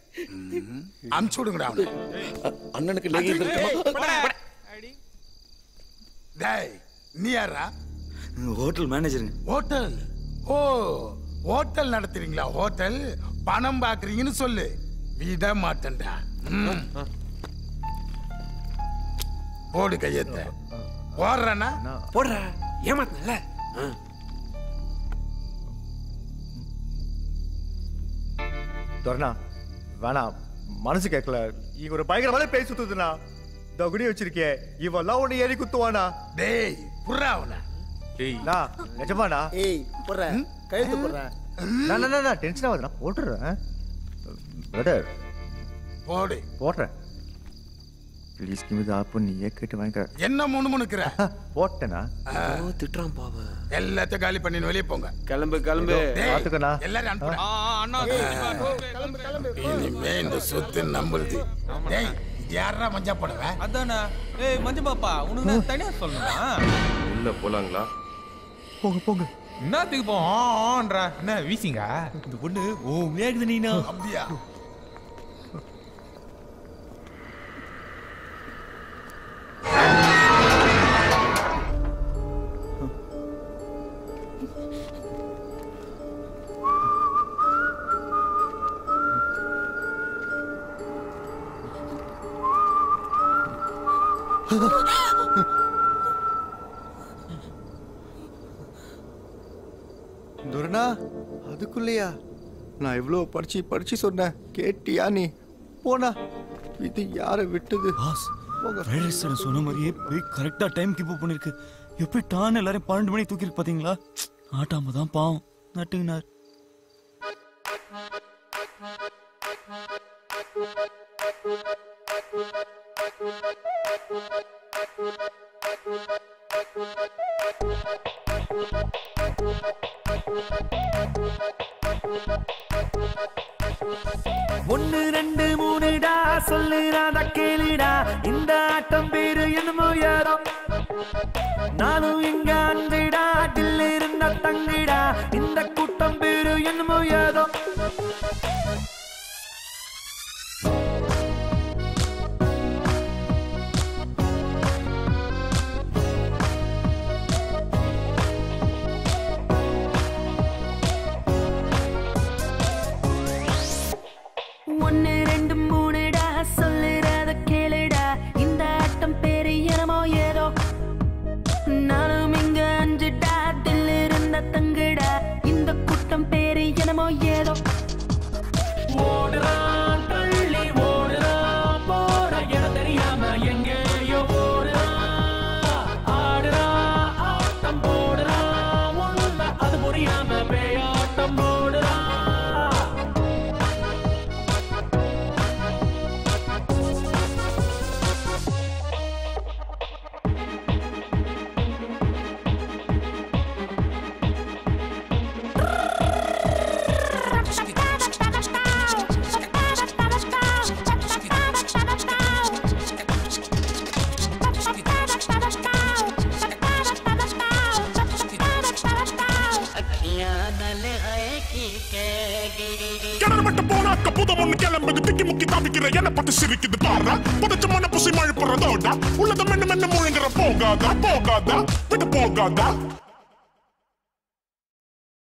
அனுப்பிச்சு விடுங்கடா அண்ணனுக்கு டேய் நீ யாரா ஹோட்டல் மேனேஜருங்க ஹோட்டல்? ஓ ஹோட்டல் நடத்துறீங்களா ஹோட்டல்? பணம் பாக்குறீங்கன்னு சொல்லு. விட மாட்டேன்டா. போடு கையெத்த போடுறேன்னா போடுற. ஏமாத்தல துர்னா வேணாம் மனசு கேட்கல இங்க ஒரு பயங்கரமான பேய் சுத்துதுண்ணா. தகுடி வச்சிருக்கே இவெல்லாம் உன்னை ஏறி குத்துவானா? டேய் புர்ரா அவன. நா நிஜமாண்ணா? ஏய் போடுறேன் கையெழுத்து போடுறேன் நான் நான் நான் டென்ஷன் ஆகுதுண்ணா. போட்டுடுறேன். பிரதர் போடு. போடுறேன். ப்ளீஸ் கிவ் இது ஆப்பு நீயே கேட்டு வாங்கிக்க என்ன முணுமுணுக்கிற போட்டேனா திட்டுறான் பாவ எல்லாத்தையும் காலி பண்ணி வெளியே போங்க கிளம்பு கிளம்பு பாத்துக்கண்ணா. எல்லாரும் அனுப்புடா. அண்ணா இனிமே இந்த சொத்து நம்புறது டேய் யாரா மஞ்சா போடவ அதானே ஏய் மஞ்சு பாப்பா உனக்கு நான் தனியா சொல்லணுமா உள்ள போலாங்களா போங்க போங்க என்னத்துக்கு போ ஆன்ற என்ன வீசிங்க இந்த பொண்ணு ஓ வேகுது நீனா அப்படியா துர்னா அதுக்குள்ளேயா? நான் இவ்வளோ படிச்சு படிச்சு சொன்னேன். கேட்டியா நீ? போனா இது யாரை விட்டது? பாஸ் வேலைசன சொன்ன மாதிரியே போய் கரெக்டா டைம் கீப் பண்ணிருக்கு. எப்படி டான் எல்லாரும் பன்னெண்டு மணிக்கு தூக்கிருக்கு பாத்தீங்களா? ஆட்டாம தான் பாவம். நட்டுங்கனார் ஒன்னு ரெண்டு மூணுடா சொல்லுறாத கேளுடா. இந்த ஆட்டம் பேரு என்னமோ யாரோ நானும் இங்க அஞ்சுடா டில் இருந்த தங்கிடா. இந்த கூட்டம் பேரு என்னமோ யாரோ இந்த கூட்டம் மட்டும் புதம் ஒண்ணு கிளம்புது. திக்கி முக்கி தாவிக்கிற என பார்த்து சிரிக்குது. பாரு புதைச்ச மன புசி மழை போறதோடா உள்ளத மென்னு மென்னு முழுங்குற போகாதா போகாதா விட்டு போகாதா?